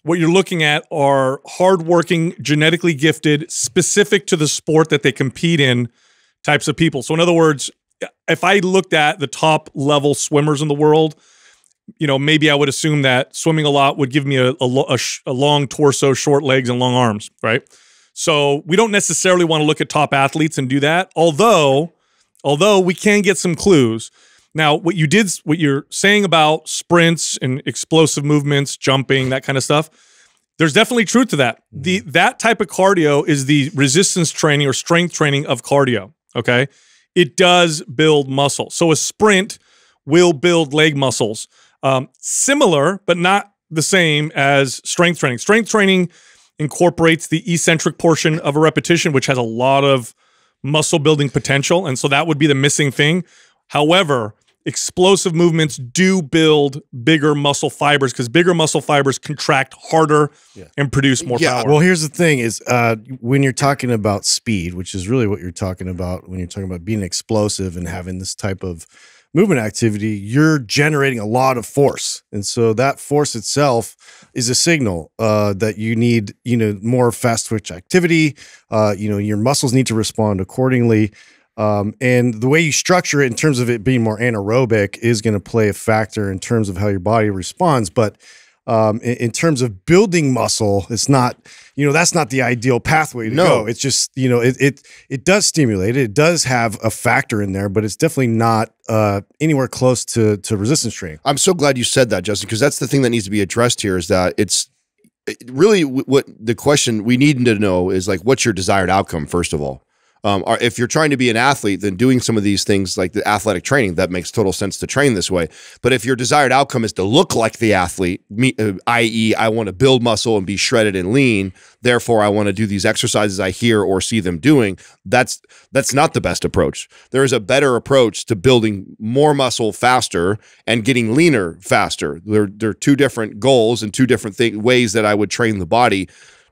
B: what you're looking at are hardworking, genetically gifted, specific to the sport that they compete in types of people. So in other words, if I looked at the top level swimmers in the world, you know, maybe I would assume that swimming a lot would give me a, a, a, a long torso, short legs, and long arms, right? So we don't necessarily want to look at top athletes and do that. Although, although we can get some clues. Now, what you did, what you're saying about sprints and explosive movements, jumping, that kind of stuff, there's definitely truth to that. The that type of cardio is the resistance training or strength training of cardio. Okay, it does build muscle. So a sprint will build leg muscles, um, similar but not the same as strength training. Strength training incorporates the eccentric portion of a repetition, which has a lot of muscle building potential, and so that would be the missing thing. However, explosive movements do build bigger muscle fibers because bigger muscle fibers contract harder and produce more
A: Yeah,
B: power.
C: Well, here's the thing: is uh, when you're talking about speed, which is really what you're talking about when you're talking about being explosive and having this type of movement activity, you're generating a lot of force, and so that force itself is a signal uh, that you need, you know, more fast twitch activity. Uh, you know, your muscles need to respond accordingly. Um, and the way you structure it in terms of it being more anaerobic is going to play a factor in terms of how your body responds. But um, in, in terms of building muscle, it's not, you know, that's not the ideal pathway to
A: No.
C: go. It's just, you know, it, it it does stimulate it. It does have a factor in there, but it's definitely not uh, anywhere close to to resistance training.
A: I'm so glad you said that, Justin, because that's the thing that needs to be addressed here is that it's it really what the question we need to know is like, what's your desired outcome, first of all? Um, or if you're trying to be an athlete, then doing some of these things like the athletic training, that makes total sense to train this way. But if your desired outcome is to look like the athlete, uh, i.e., I want to build muscle and be shredded and lean, therefore I want to do these exercises I hear or see them doing, that's that's not the best approach. There is a better approach to building more muscle faster and getting leaner faster. They're, they're two different goals and two different ways that I would train the body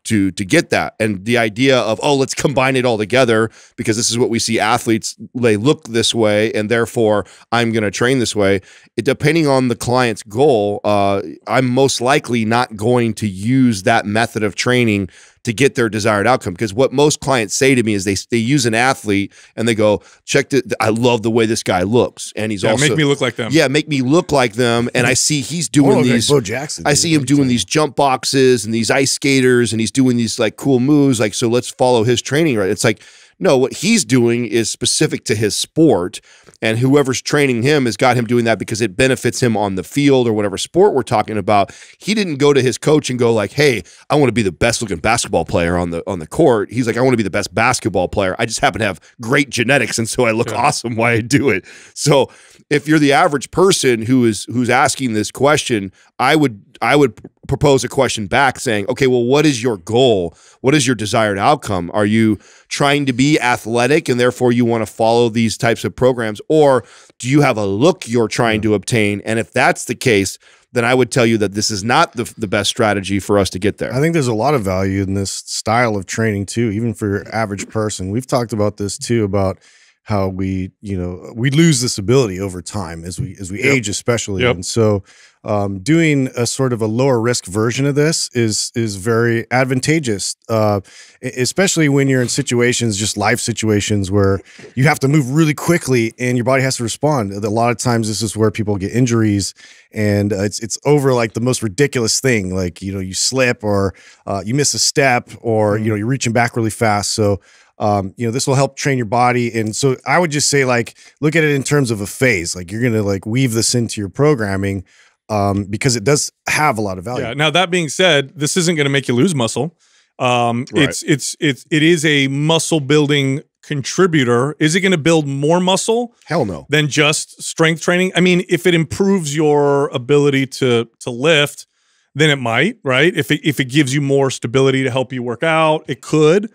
A: to to get that. And the idea of oh, let's combine it all together because this is what we see athletes they look this way and therefore I'm going to train this way. It, depending on the client's goal, uh, I'm most likely not going to use that method of training to get their desired outcome because what most clients say to me is they they use an athlete and they go check the I love the way this guy looks and he's
B: yeah,
A: also
B: make me look like them.
A: yeah make me look like them and I see he's doing
C: Oh, like
A: these
C: Bo Jackson.
A: I see him doing these jump boxes and these ice skaters and he's doing these like cool moves. Like, so let's follow his training, right? It's like, no, what he's doing is specific to his sport. And whoever's training him has got him doing that because it benefits him on the field or whatever sport we're talking about. He didn't go to his coach and go like, "Hey, I want to be the best looking basketball player on the on the court." He's like, "I want to be the best basketball player. I just happen to have great genetics, and so I look awesome while I do it." So, if you're the average person who is who's asking this question, I would I would propose a question back saying, okay, well, what is your goal? What is your desired outcome? Are you trying to be athletic and therefore you want to follow these types of programs? Or do you have a look you're trying to obtain? And if that's the case, then I would tell you that this is not the, the best strategy for us to get there.
C: I think there's a lot of value in this style of training too, even for your average person. We've talked about this too about how we, you know, we lose this ability over time as we as we
B: Yep.
C: age, especially.
B: Yep.
C: And so, um, doing a sort of a lower risk version of this is is very advantageous, uh, especially when you're in situations, just life situations where you have to move really quickly and your body has to respond. A lot of times, this is where people get injuries, and uh, it's it's over like the most ridiculous thing, like you know you slip or uh, you miss a step or you know you're reaching back really fast. So um, you know this will help train your body, and so I would just say like look at it in terms of a phase. Like you're gonna like weave this into your programming um, because it does have a lot of value.
B: Yeah. Now that being said, this isn't going to make you lose muscle. Um,
A: Right.
B: It's it's it's it is a muscle building contributor. Is it going to build more muscle
A: Hell no.
B: than just strength training? I mean, if it improves your ability to to lift, then it might, right? If it if it gives you more stability to help you work out, it could.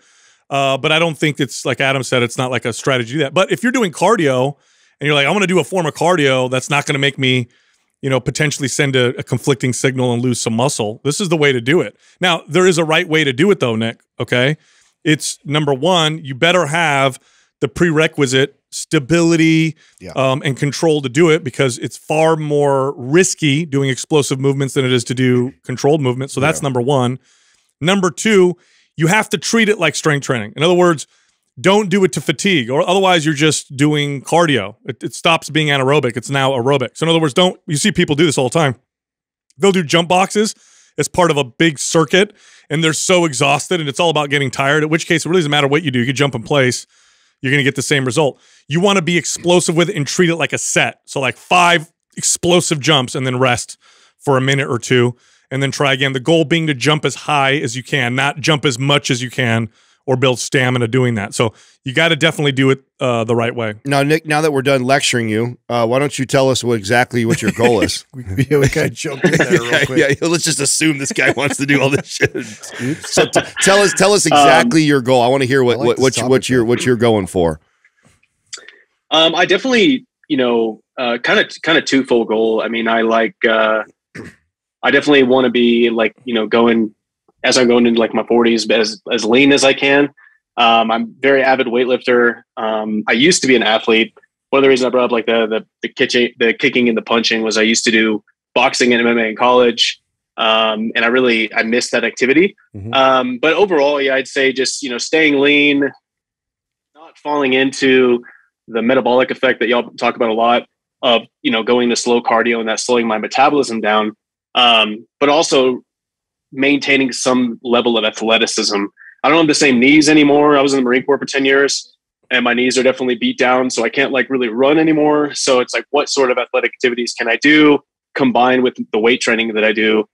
B: Uh, but I don't think it's like Adam said. It's not like a strategy that. But if you're doing cardio and you're like, I want to do a form of cardio that's not going to make me you know, potentially send a, a conflicting signal and lose some muscle. This is the way to do it. Now, there is a right way to do it, though, Nick. Okay. It's number one, you better have the prerequisite stability
C: Yeah.
B: um, and control to do it because it's far more risky doing explosive movements than it is to do controlled movements. So that's number one. Number two, you have to treat it like strength training. In other words, don't do it to fatigue, or otherwise you're just doing cardio. It, it stops being anaerobic; it's now aerobic. So in other words, don't you see people do this all the time? They'll do jump boxes as part of a big circuit, and they're so exhausted, and it's all about getting tired. At which case, it really doesn't matter what you do; you can jump in place, you're going to get the same result. You want to be explosive with it and treat it like a set. So like five explosive jumps, and then rest for a minute or two, and then try again. The goal being to jump as high as you can, not jump as much as you can or build stamina doing that. So you got to definitely do it uh, the right way.
A: Now, Nick, now that we're done lecturing you, uh, why don't you tell us what exactly what your goal is?
C: yeah, we kind of jumped in there real
A: yeah,
C: quick.
A: yeah, let's just assume this guy wants to do all this shit. so t- tell us, tell us exactly your goal. I want to hear what
C: like
A: what what, you, what you're what you're going for.
E: Um, I definitely, you know, kind of kind of twofold goal. I mean, I like, uh, I definitely want to be like, you know, going as I'm going into like my 40s, as as lean as I can. Um, I'm very avid weightlifter. Um, I used to be an athlete. One of the reasons I brought up like the the the kitchen, the kicking and the punching was I used to do boxing and MMA in college, um, and I really I missed that activity.
C: Mhm.
E: Um, but overall, yeah, I'd say just you know staying lean, not falling into the metabolic effect that y'all talk about a lot of you know going to slow cardio and that slowing my metabolism down, um, but also maintaining some level of athleticism. I don't have the same knees anymore. I was in the Marine Corps for 10 years and my knees are definitely beat down. So I can't like really run anymore. So it's like, what sort of athletic activities can I do combined with the weight training that I do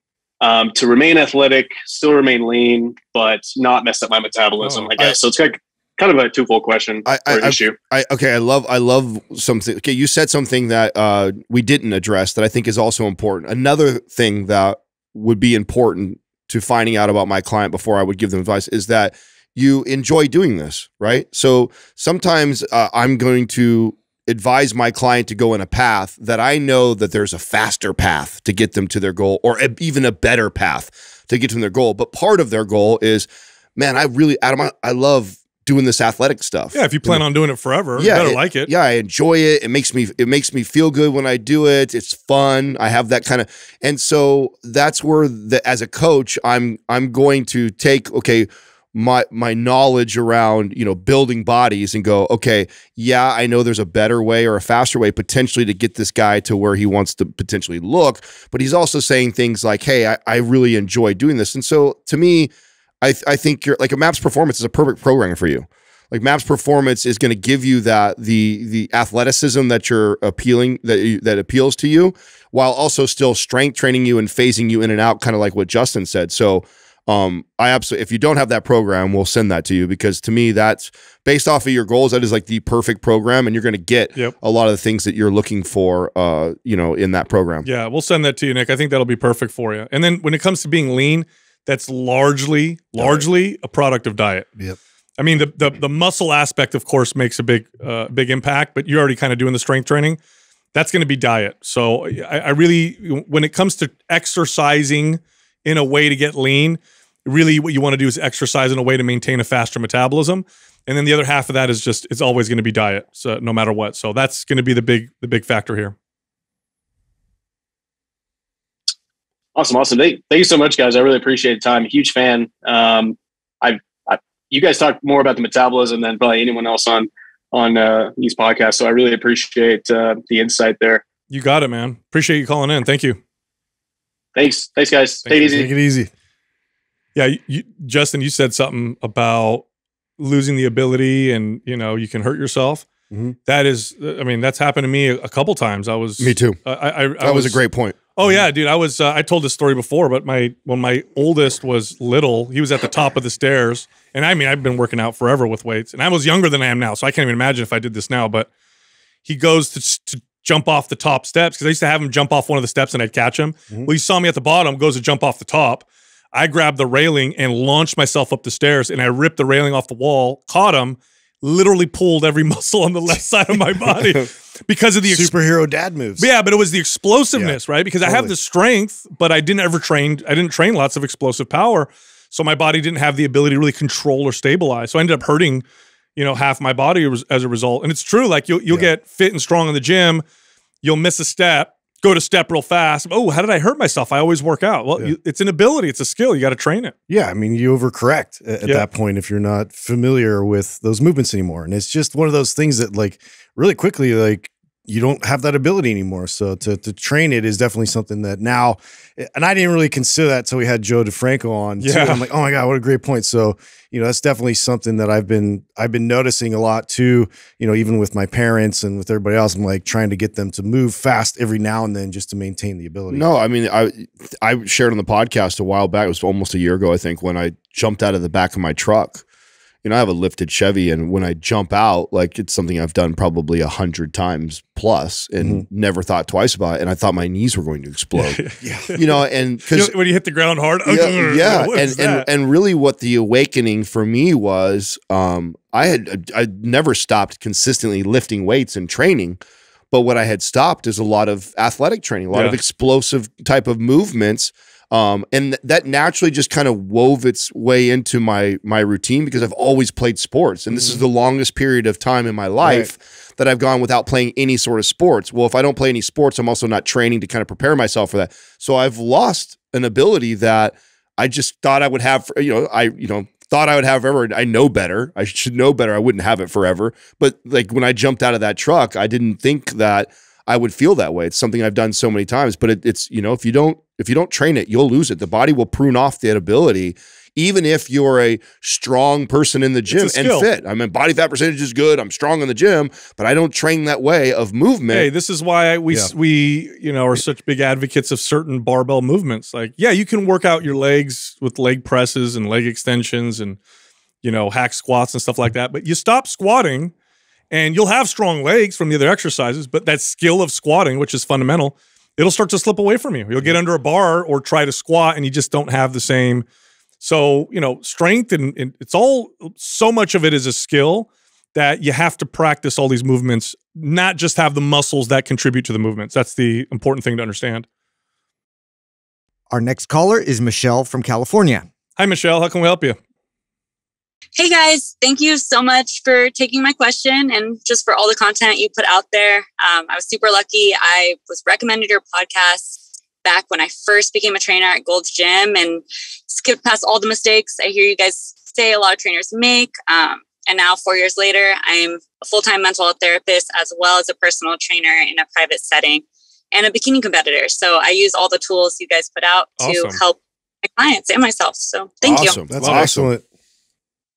E: um, to remain athletic, still remain lean, but not mess up my metabolism,
B: Oh,
E: I guess. so it's kind of, kind of a twofold question
A: I-
E: or
A: I-
E: issue.
A: I okay, I love I love something. Okay, you said something that uh, we didn't address that I think is also important. Another thing that would be important to finding out about my client before I would give them advice is that you enjoy doing this, right? So sometimes uh, I'm going to advise my client to go in a path that I know that there's a faster path to get them to their goal or a, even a better path to get to their goal. But part of their goal is, man, I really, Adam, I, I love doing this athletic stuff.
B: Yeah, if you plan on doing it forever, you
A: Yeah,
B: better
A: it-
B: like it.
A: Yeah, I enjoy it. It makes me it makes me feel good when I do it. It's fun. I have that kind of and so that's where the as a coach, I'm I'm going to take okay my my knowledge around you know building bodies and go okay yeah i know there's a better way or a faster way potentially to get this guy to where he wants to potentially look but he's also saying things like hey i, I really enjoy doing this and so to me i th- i think you're like a maps performance is a perfect programmer for you like maps performance is going to give you that the the athleticism that you're appealing that you, that appeals to you while also still strength training you and phasing you in and out kind of like what justin said so um, I absolutely, if you don't have that program, we'll send that to you because to me, that's based off of your goals. That is like the perfect program, and you're going to get
B: Yep.
A: a lot of the things that you're looking for, uh, you know, in that program.
B: Yeah, we'll send that to you, Nick. I think that'll be perfect for you. And then when it comes to being lean, that's largely, largely a product of diet.
C: Yep.
B: I mean, the the, the muscle aspect, of course, makes a big uh, big impact. But you're already kind of doing the strength training. That's going to be diet. So I, I really, when it comes to exercising in a way to get lean, really what you want to do is exercise in a way to maintain a faster metabolism. And then the other half of that is just it's always going to be diet. So no matter what. So that's going to be the big the big factor here.
E: Awesome, awesome. Thank, thank you so much, guys. I really appreciate the time. Huge fan. Um, I, I, you guys talk more about the metabolism than probably anyone else on on uh, these podcasts. So I really appreciate uh, the insight there.
B: You got it, man. Appreciate you calling in. Thank you.
E: Thanks, thanks, guys.
B: Thank
E: Take it easy.
C: Take it easy.
B: Yeah, you, you, Justin, you said something about losing the ability, and you know you can hurt yourself.
C: Mhm.
B: That is, I mean, that's happened to me a, a couple times. I was
A: Me too.
B: I, I, I
A: That was, a great point.
B: Oh yeah, dude. I was. Uh, I told this story before, but my when my oldest was little, he was at the top of the stairs, and I mean, I've been working out forever with weights, and I was younger than I am now, so I can't even imagine if I did this now. But he goes to, to jump off the top steps because I used to have him jump off one of the steps and I'd catch him.
C: Mhm.
B: Well, he saw me at the bottom, goes to jump off the top. I grabbed the railing and launched myself up the stairs, and I ripped the railing off the wall, caught him, literally pulled every muscle on the left side of my body because of the
C: Superhero dad moves.
B: yeah, but it was the explosiveness, right? Because I have the strength, but I didn't ever train. I didn't train lots of explosive power, so my body didn't have the ability to really control or stabilize. So I ended up hurting, you know, half my body as- as a result. And it's true. Like you'll you'll
C: Yeah.
B: get fit and strong in the gym, you'll miss a step, go to step real fast. Oh, how did I hurt myself? I always work out. Well,
C: Yeah.
B: you, it's an ability. It's a skill. You got to train it.
C: Yeah, I mean, you overcorrect at, at
B: Yeah.
C: that point if you're not familiar with those movements anymore. And it's just one of those things that, like, really quickly, like, you don't have that ability anymore. So to, to train it is definitely something that now, and I didn't really consider that until we had Joe DeFranco on. too.
B: Yeah.
C: I'm like, oh my God, what a great point. So, you know, that's definitely something that I've been, I've been noticing a lot too, you know, even with my parents and with everybody else, I'm like trying to get them to move fast every now and then just to maintain the ability.
A: No, I mean, I I shared on the podcast a while back. It was almost a year ago, I think, when I jumped out of the back of my truck. You know, I have a lifted Chevy, and when I jump out, like it's something I've done probably a hundred times plus, and never thought twice about it. And I thought my knees were going to explode.
C: Yeah.
A: you know, and
B: You
A: because
B: know, when you hit the ground hard,
A: yeah, yeah. and and and really, what the awakening for me was, um, I had I never stopped consistently lifting weights and training, but what I had stopped is a lot of athletic training, a lot of explosive type of movements. Um, and th- that naturally just kind of wove its way into my my routine because I've always played sports, and this is the longest period of time in my life that I've gone without playing any sort of sports. Well, if I don't play any sports, I'm also not training to kind of prepare myself for that. So I've lost an ability that I just thought I would have. For, you know, I you know thought I would have forever. I know better. I should know better. I wouldn't have it forever. But like when I jumped out of that truck, I didn't think that I would feel that way. It's something I've done so many times. But it, it's you know if you don't if you don't train it, you'll lose it. The body will prune off that ability. Even if you're a strong person in the gym and fit, I mean, body fat percentage is good. I'm strong in the gym, but I don't train that way of movement.
B: Hey, this is why we
C: Yeah.
B: we you know are such big advocates of certain barbell movements. Like, yeah, you can work out your legs with leg presses and leg extensions and you know hack squats and stuff like that, but you stop squatting, and you'll have strong legs from the other exercises. But that skill of squatting, which is fundamental, it'll start to slip away from you. You'll get under a bar or try to squat, and you just don't have the same. So you know, strength and, and it's all so much of it is a skill that you have to practice all these movements, not just have the muscles that contribute to the movements. That's the important thing to understand.
D: Our next caller is Michelle from California.
B: Hi, Michelle. How can we help you?
F: Hey guys, thank you so much for taking my question and just for all the content you put out there. Um, I was super lucky. I was recommended your podcast back when I first became a trainer at Gold's Gym and skipped past all the mistakes I hear you guys say a lot of trainers make. Um, and now, four years later, I'm a full time mental health therapist as well as a personal trainer in a private setting and a bikini competitor. So I use all the tools you guys put out to help my clients and myself. So thank you.
A: awesome.
C: That's
A: awesome.
C: excellent.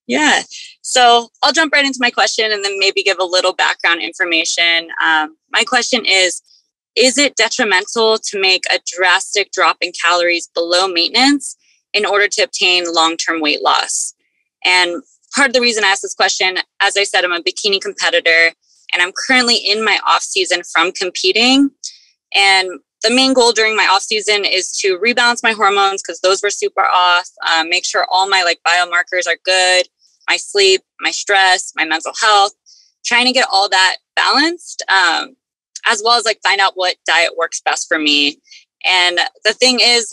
F: Yeah. So I'll jump right into my question and then maybe give a little background information. Um, my question is Is it detrimental to make a drastic drop in calories below maintenance? in order to obtain long term weight loss. And part of the reason I asked this question, as I said, I'm a bikini competitor and I'm currently in my off season from competing. And the main goal during my off season is to rebalance my hormones because those were super off. Um, make sure all my like biomarkers are good, my sleep, my stress, my mental health. Trying to get all that balanced, um, as well as like find out what diet works best for me. And the thing is,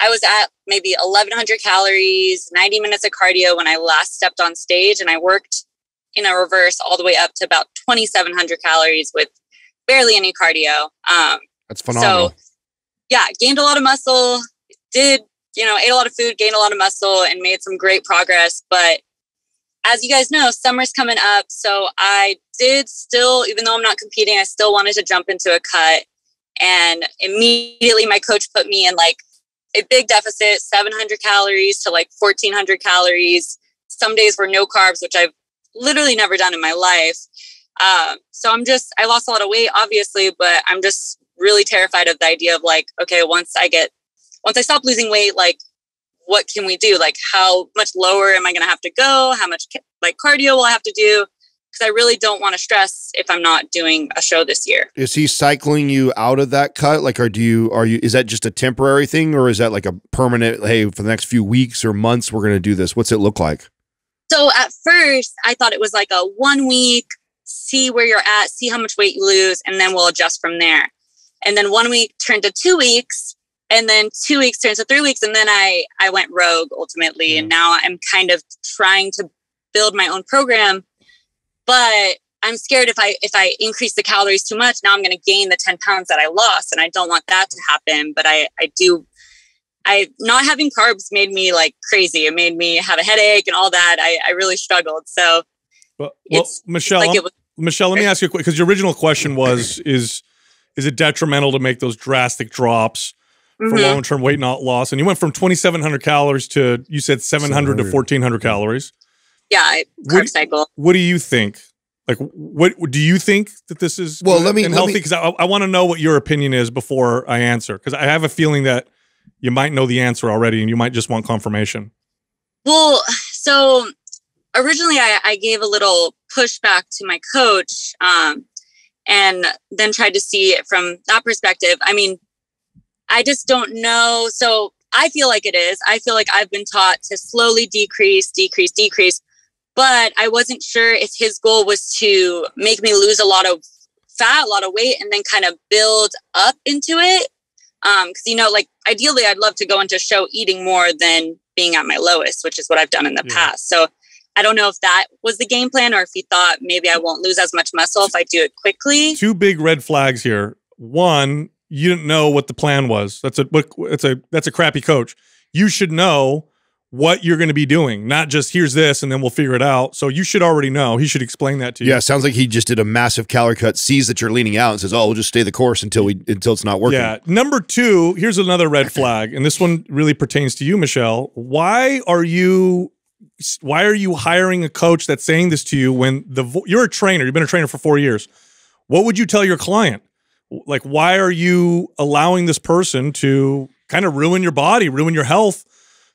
F: I was at maybe 1100 calories, 90 minutes of cardio when I last stepped on stage, and I worked in a reverse all the way up to about 2700 calories with barely any cardio. Um,
A: That's phenomenal.
F: so, yeah, gained a lot of muscle, did, you know, ate a lot of food, gained a lot of muscle, and made some great progress. But as you guys know, summer's coming up. So I did still, even though I'm not competing, I still wanted to jump into a cut. And immediately my coach put me in like a big deficit 700 calories to like 1400 calories. Some days were no carbs, which I've literally never done in my life. Um, so I'm just, I lost a lot of weight, obviously, but I'm just really terrified of the idea of like, okay, once I get, once I stop losing weight, like, what can we do? Like, how much lower am I going to have to go? How much like cardio will I have to do? Because I really don't want to stress if I'm not doing a show this year.
A: Is he cycling you out of that cut? Like, are do you are you is that just a temporary thing, or is that like a permanent? Hey, for the next few weeks or months, we're going to do this. What's it look like?
F: So at first, I thought it was like a one week, see where you're at, see how much weight you lose, and then we'll adjust from there. And then one week turned to two weeks, and then two weeks turned to three weeks, and then I I went rogue ultimately, and mm. now I'm kind of trying to build my own program, but I'm scared if I if I increase the calories too much, now I'm going to gain the 10 pounds that I lost, and I don't want that to happen. But I I do. I not having carbs made me like crazy. It made me have a headache and all that. I, I really struggled. So
B: Well, well Michelle,
F: like was
B: Michelle, let me ask you a quick because your original question was is is it detrimental to make those drastic drops for
F: Mhm.
B: long term weight not loss? And you went from 2,700 calories to you said 700 to 1,400 calories.
F: yeah, I-
B: What-
F: cycle.
B: What do you think? Like, what do you think that this is
A: Well, let me-
B: and
A: let
B: healthy? Because I, I want to know what your opinion is before I answer. Because I have a feeling that you might know the answer already, and you might just want confirmation.
F: Well, so originally I, I gave a little pushback to my coach um, and then tried to see it from that perspective. I mean, I just don't know. So I feel like it is. I feel like I've been taught to slowly decrease, decrease, decrease. But I wasn't sure if his goal was to make me lose a lot of fat, a lot of weight, and then kind of build up into it. Um, because, you know, like ideally, I'd love to go into show eating more than being at my lowest, which is what I've done in the
B: Yeah.
F: past. So I don't know if that was the game plan or if he thought maybe I won't lose as much muscle if I do it quickly.
B: Two big red flags here. One, you didn't know what the plan was. That's a what it's a that's a crappy coach. You should know what you're going to be doing, not just here's this and then we'll figure it out. So you should already know. He should explain that to you.
A: Yeah, sounds like he just did a massive calorie cut, sees that you're leaning out, and says, "Oh, we'll just stay the course until we until it's not working."
B: Yeah. Number two, here's another red flag, and this one really pertains to you, Michelle. Why are you why are you hiring a coach that's saying this to you when the you're a trainer, you've been a trainer for 4 years. What would you tell your client? Like why are you allowing this person to kind of ruin your body, ruin your health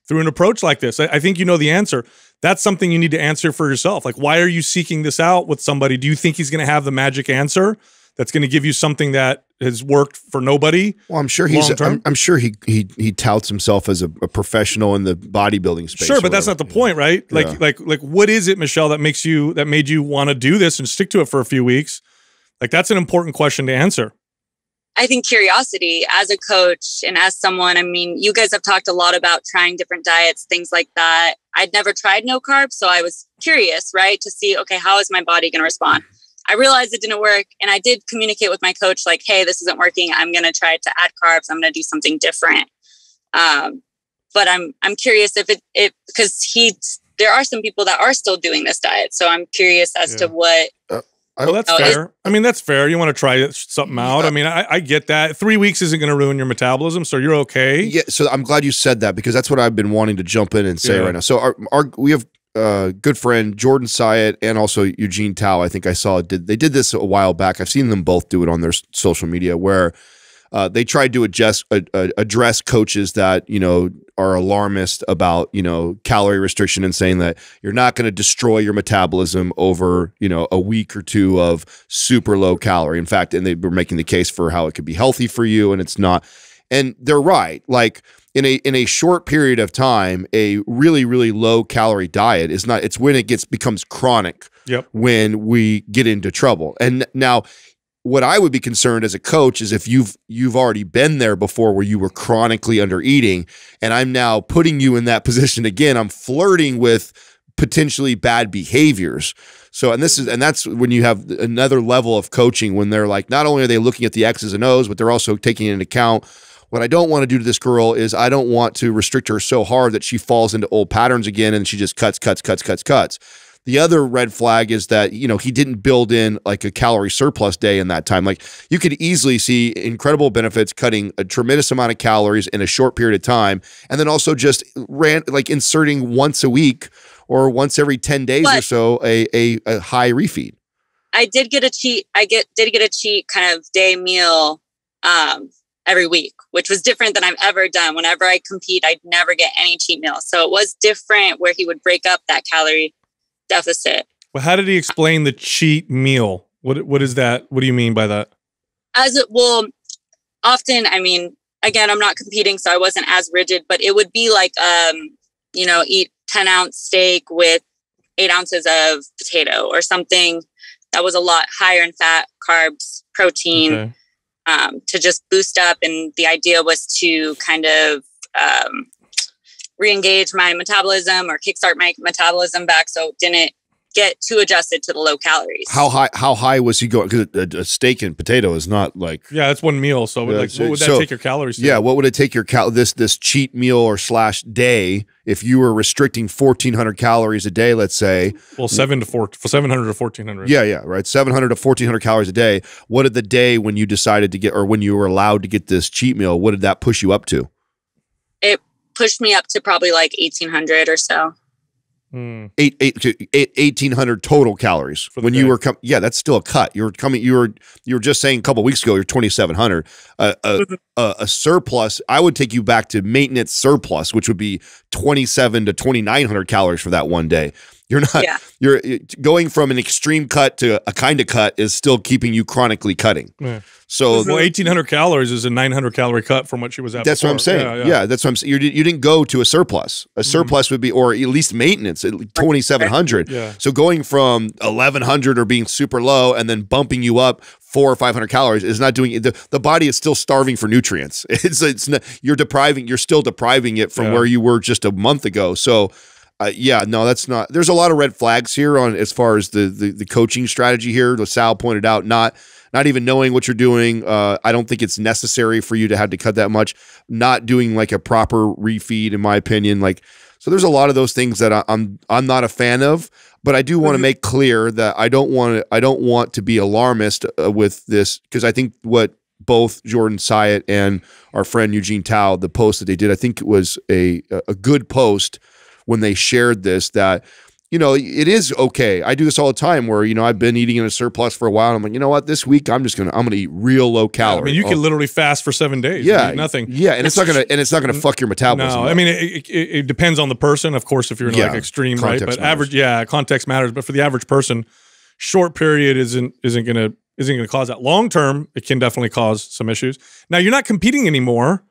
B: through an approach like this? I, I think you know the answer. That's something you need to answer for yourself. Like why are you seeking this out with somebody? Do you think he's going to have the magic answer? That's going to give you something that has worked for nobody.
A: Well, I'm sure he's. I'm, I'm sure he he he touts himself as a, a professional in the bodybuilding space.
B: Sure, but that's not the point, right? Like,
A: Yeah.
B: like, like, what is it, Michelle, that makes you that made you want to do this and stick to it for a few weeks? Like, that's an important question to answer.
F: I think curiosity as a coach and as someone, I mean, you guys have talked a lot about trying different diets, things like that. I'd never tried no carbs, so I was curious, right, to see, okay, how is my body going to respond? I realized it didn't work, and I did communicate with my coach, like, hey, this isn't working. I'm going to try to add carbs. I'm going to do something different. Um, but I'm I'm curious if it it because he there are some people that are still doing this diet, so I'm curious as to what
B: Well, that's
F: Oh,
B: fair. I mean, that's fair. You want to try something out. I mean, I, I get that. Three weeks isn't going to ruin your metabolism, so you're okay.
A: Yeah, so I'm glad you said that because that's what I've been wanting to jump in and say
B: Yeah.
A: right now. So our, our we have uh good friend Jordan Syatt and also Eugene Teo. I think I saw did they did this a while back. I've seen them both do it on their social media where uh, they tried to adjust uh, uh, address coaches that you know are alarmist about you know calorie restriction and saying that you're not going to destroy your metabolism over you know a week or two of super low calorie. In fact, and they were making the case for how it could be healthy for you, and it's not. And they're right. Like in a in a short period of time, a really really low calorie diet is not. It's when it gets becomes chronic.
B: Yep.
A: When we get into trouble, and now what I would be concerned as a coach is if you've you've already been there before where you were chronically under eating and I'm now putting you in that position again. I'm flirting with potentially bad behaviors. So and this is and that's when you have another level of coaching when they're like not only are they looking at the x's and o's but they're also taking into account what I don't want to do to this girl is I don't want to restrict her so hard that she falls into old patterns again and she just cuts cuts cuts cuts cuts the other red flag is that, you know, he didn't build in like a calorie surplus day in that time. Like you could easily see incredible benefits cutting a tremendous amount of calories in a short period of time. And then also just ran like inserting once a week or once every 10 days or so a, a, a high refeed.
F: I did get a cheat. I get did get a cheat kind of day meal um, every week, which was different than I've ever done. Whenever I compete, I'd never get any cheat meal. So it was different where he would break up that calorie deficit.
B: Well, how did he explain the cheat meal? What what is that? What do you mean by that?
F: As it well, often, I mean, again, I'm not competing, so I wasn't as rigid, but it would be like, um, you know, eat 10 ounce steak with eight ounces of potato or something that was a lot higher in fat, carbs, protein okay. um, to just boost up. And the idea was to kind of um, re-engage my metabolism or kickstart my metabolism back so didn't get too adjusted to the low calories.
A: How high? How high was he going? Because a, a, steak and potato is not like
B: yeah, that's one meal. So like, what would that so, take your calories? To?
A: Yeah, what would it take your cal this this cheat meal or slash day if you were restricting fourteen hundred calories a day? Let's say
B: well, seven to four, seven hundred to fourteen hundred.
A: Yeah, yeah, right. Seven hundred to fourteen hundred calories a day. What did the day when you decided to get or when you were allowed to get this cheat meal? What did that push you up to?
F: It pushed me up to probably like 1800 or so.
A: Mm. Eight, eight, eight, 1800 total calories when day. you were coming. Yeah, that's still a cut. You were coming, you were, you were just saying a couple weeks ago, you're 2,700. Uh, a, mm-hmm. a, a, surplus, I would take you back to maintenance surplus, which would be 27 to 2,900 calories for that one day. You're not, yeah. you're going from an extreme cut to a kind of cut is still keeping you chronically cutting. Yeah. So
B: well, 1800 calories is a 900 calorie cut from what she was at.
A: That's
B: before.
A: what I'm saying. Yeah, yeah. yeah, that's what I'm saying. You, you didn't go to a surplus. A mm-hmm. surplus mm-hmm. would be, or at least maintenance, at 2700. Yeah. So going from 1100 or being super low and then bumping you up four or 500 calories is not doing it. The, the body is still starving for nutrients. It's, it's not, you're depriving, you're still depriving it from yeah. where you were just a month ago. So, uh, yeah, no, that's not. There's a lot of red flags here on as far as the the, the coaching strategy here. Sal pointed out not not even knowing what you're doing. Uh, I don't think it's necessary for you to have to cut that much. Not doing like a proper refeed, in my opinion. Like, so there's a lot of those things that I, I'm I'm not a fan of. But I do want to mm-hmm. make clear that I don't want to I don't want to be alarmist uh, with this because I think what both Jordan Syatt and our friend Eugene Teo, the post that they did, I think it was a a good post when they shared this that you know, it is okay. I do this all the time where, you know, I've been eating in a surplus for a while. And I'm like, you know what? This week I'm just gonna I'm gonna eat real low calorie. I
B: mean, you can oh. literally fast for seven days.
A: Yeah,
B: nothing.
A: Yeah, and it's, it's, not gonna and it's not gonna fuck your metabolism.
B: No, I mean, it, it, it, depends on the person, of course. If you're in yeah, like extreme, right? But matters. average, yeah, context matters. But for the average person, short period isn't isn't gonna isn't gonna cause that. Long term, it can definitely cause some issues. Now you're not competing anymore.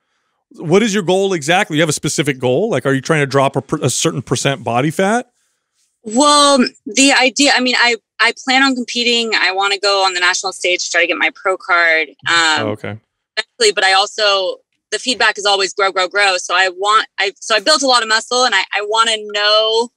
B: What is your goal exactly? You have a specific goal? Like, are you trying to drop a, a certain percent body fat?
F: Well, the idea, I mean, I, I plan on competing. I want to go on the national stage to try to get my pro card. Um,
B: oh, okay.
F: But I also, the feedback is always grow, grow, grow. So I want, I, so I built a lot of muscle and I, I want to know,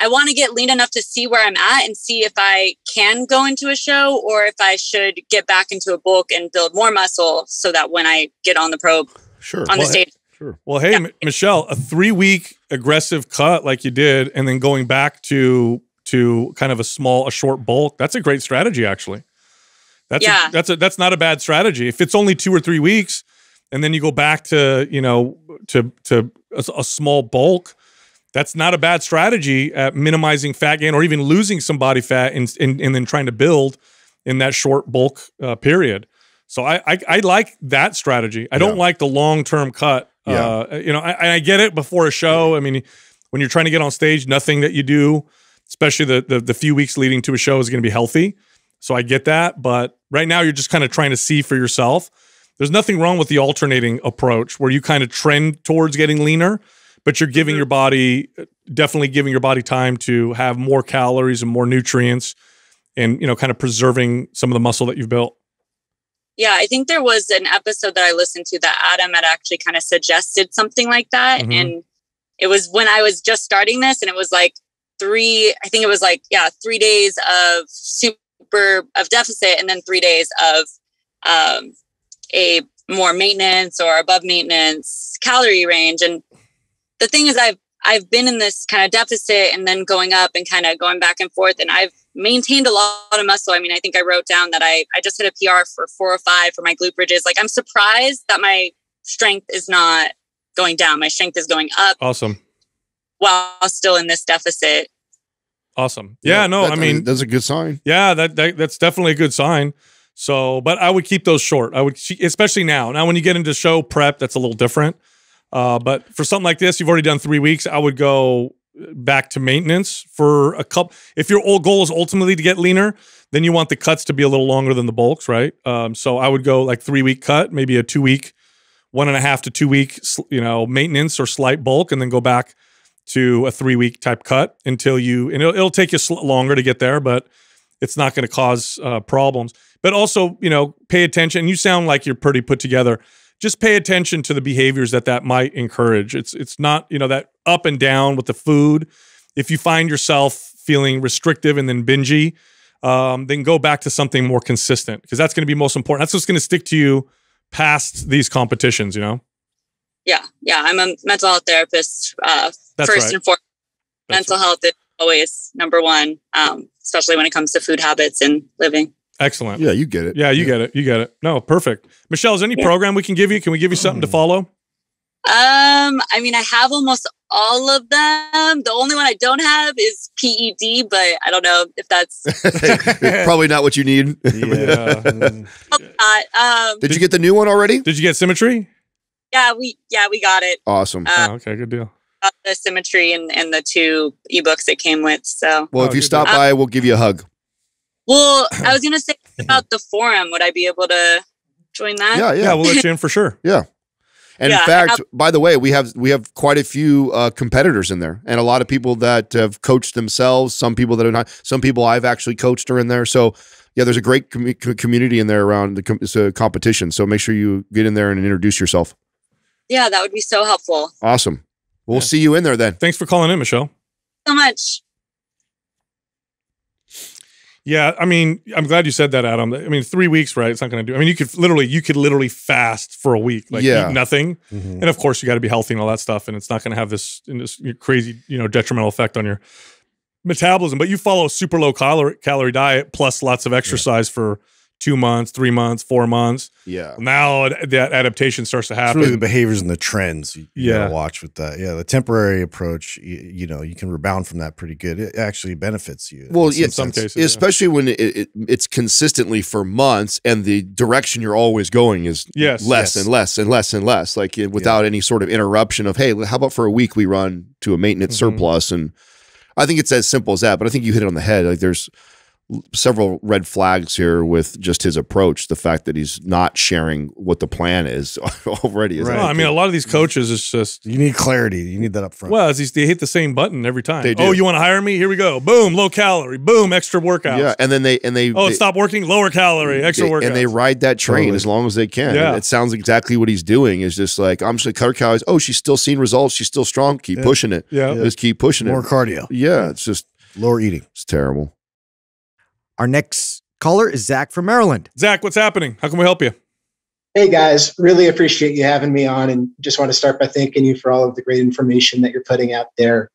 F: I want to get lean enough to see where I'm at and see if I can go into a show or if I should get back into a bulk and build more muscle so that when I get on the pro,
A: sure.
F: on the well, stage,
B: Sure. Well, hey, yeah. Michelle, a three week aggressive cut like you did, and then going back to to kind of a small, a short bulk. That's a great strategy, actually. That's yeah. A, that's a that's not a bad strategy. If it's only two or three weeks, and then you go back to you know to to a, a small bulk, that's not a bad strategy at minimizing fat gain or even losing some body fat and and, and then trying to build in that short bulk uh, period. So I I, I like that strategy. I don't
A: Yeah.
B: like the long term cut. Uh, you know, I, I get it before a show. I mean, when you're trying to get on stage, nothing that you do, especially the the, the few weeks leading to a show, is going to be healthy. So I get that, but right now you're just kind of trying to see for yourself. There's nothing wrong with the alternating approach where you kind of trend towards getting leaner, but you're giving your body definitely giving your body time to have more calories and more nutrients and you know kind of preserving some of the muscle that you've built.
F: Yeah, I think there was an episode that I listened to that Adam had actually kind of suggested something like that.
B: Mhm.
F: And it was when I was just starting this, and it was like three, I think it was like, yeah, three days of super of deficit and then three days of um, a more maintenance or above maintenance calorie range. And the thing is I've I've been in this kind of deficit and then going up and kind of going back and forth and I've maintained a lot of muscle. I mean, I think I wrote down that I I just hit a PR for four or five for my glute bridges. Like I'm surprised that my strength is not going down. My strength is going up
B: Awesome.
F: while still in this deficit.
B: Awesome. Yeah, no,
A: that-
B: I mean
A: that's a good sign.
B: Yeah, that, that that's definitely a good sign. So, but I would keep those short. I would, especially now. Now, when you get into show prep, that's a little different. Uh, but for something like this, you've already done three weeks. I would go back to maintenance for a couple. If your old goal is ultimately to get leaner, then you want the cuts to be a little longer than the bulks, right? Um, so I would go like three week cut, maybe a two week, one and a half to two week, you know, maintenance or slight bulk, and then go back to a three week type cut until you. And it'll, it'll take you longer to get there, but it's not going to cause uh, problems. But also, you know, pay attention. You sound like you're pretty put together. Just pay attention to the behaviors that that might encourage. It's it's not you know that up and down with the food. If you find yourself feeling restrictive and then bingy, um, then go back to something more consistent because that's going to be most important. That's what's going to stick to you past these competitions. You know,
F: Yeah, yeah. I'm a mental health therapist. Uh, first
B: right.
F: and foremost,
B: That's
F: mental health is always number one, um, especially when it comes to food habits and living.
B: Excellent.
A: Yeah, you get it.
B: Yeah, you get it. You get it. No, perfect. Michelle, is there any program we can give you? Can we give you something to follow?
F: Um, I mean, I have almost all of them. The only one I don't have is PED, but I don't know if that's
A: Probably not what you need.
B: Yeah.
F: Um,
A: Did you get the new one already?
B: Did you get symmetry?
F: yeah, we yeah we got it.
A: Awesome.
F: Uh,
B: oh, okay, good deal.
F: got the symmetry and, and the two ebooks it came with. So,
A: Well,
B: Oh,
A: if you stop
F: deal.
A: by, we'll give you a hug.
F: Well, I was gonna say about the forum. Would I be able to join that?
A: Yeah,
B: Yeah,
A: yeah.
B: we'll let you in for sure. Yeah.
A: And
F: Yeah,
A: in fact,
F: have-
A: by the way, we have we have quite a few uh, competitors in there, and a lot of people that have coached themselves. Some people that are not. Some people I've actually coached are in there. So yeah, there's a great com- community in there around the com- it's a competition. So make sure you get in there and introduce yourself.
F: Yeah, that would be so helpful.
A: Awesome. We'll
B: Yeah.
A: see you in there then.
B: Thanks for calling in, Michelle.
F: So much.
B: Yeah, I mean, I'm glad you said that, Adam. I mean, three weeks, right? It's not going to do. I mean, you could literally, you could literally fast for a week, like
A: Yeah.
B: eat nothing,
C: Mhm.
B: and of course, you got to be healthy and all that stuff, and it's not going to have this, this crazy, you know, detrimental effect on your metabolism. But you follow a super low calorie calorie diet plus lots of exercise for two months, three months, four months.
A: Yeah.
B: Now that adaptation starts to
C: It's
B: happen.
C: really the behaviors and the trends you, you
B: Yeah.
C: gotta watch with that. Yeah, the temporary approach, you, you know, you can rebound from that pretty good. It actually benefits you.
A: Well,
C: in
A: yeah,
B: some
C: sense.
B: cases. yeah.
A: especially when it, it, it's consistently for months and the direction you're always going is
B: Yes.
A: less
C: Yes.
A: and less and less and less like it- without any sort of interruption of hey how about for a week we run to a maintenance
B: Mhm.
A: surplus and i think it's as simple as that but i think you hit it on the head like there's l- several red flags here with just his approach the fact that he's not sharing what the plan is already is
C: Right.
B: Well, I mean, a lot of these coaches, it's just
C: You need clarity. You need that up front.
B: Well, it's these, they hit the same button every time.
A: They do.
B: Oh, you want to hire me? Here we go. Boom, low calorie. Boom, extra workouts.
A: yeah and then they and they
B: Oh, it
A: they-
B: stopped working. Lower calorie, extra
A: they-
B: workouts.
A: and they ride that train
C: Totally.
A: as long as they can.
B: Yeah.
A: It sounds exactly what he's doing is just like, I'm just going to cut her calories. Oh, she's still seeing results. She's still strong. Keep
C: Yeah.
A: pushing it.
B: yeah.
A: Just keep pushing
C: More
A: it.
C: More cardio,
A: Yeah. It's just,
C: lower eating.
A: it's terrible.
D: Our next caller is Zach from Maryland.
B: Zach, what's happening? How can we help you?
G: Hey guys, really appreciate you having me on and just want to start by thanking you for all of the great information that you're putting out there.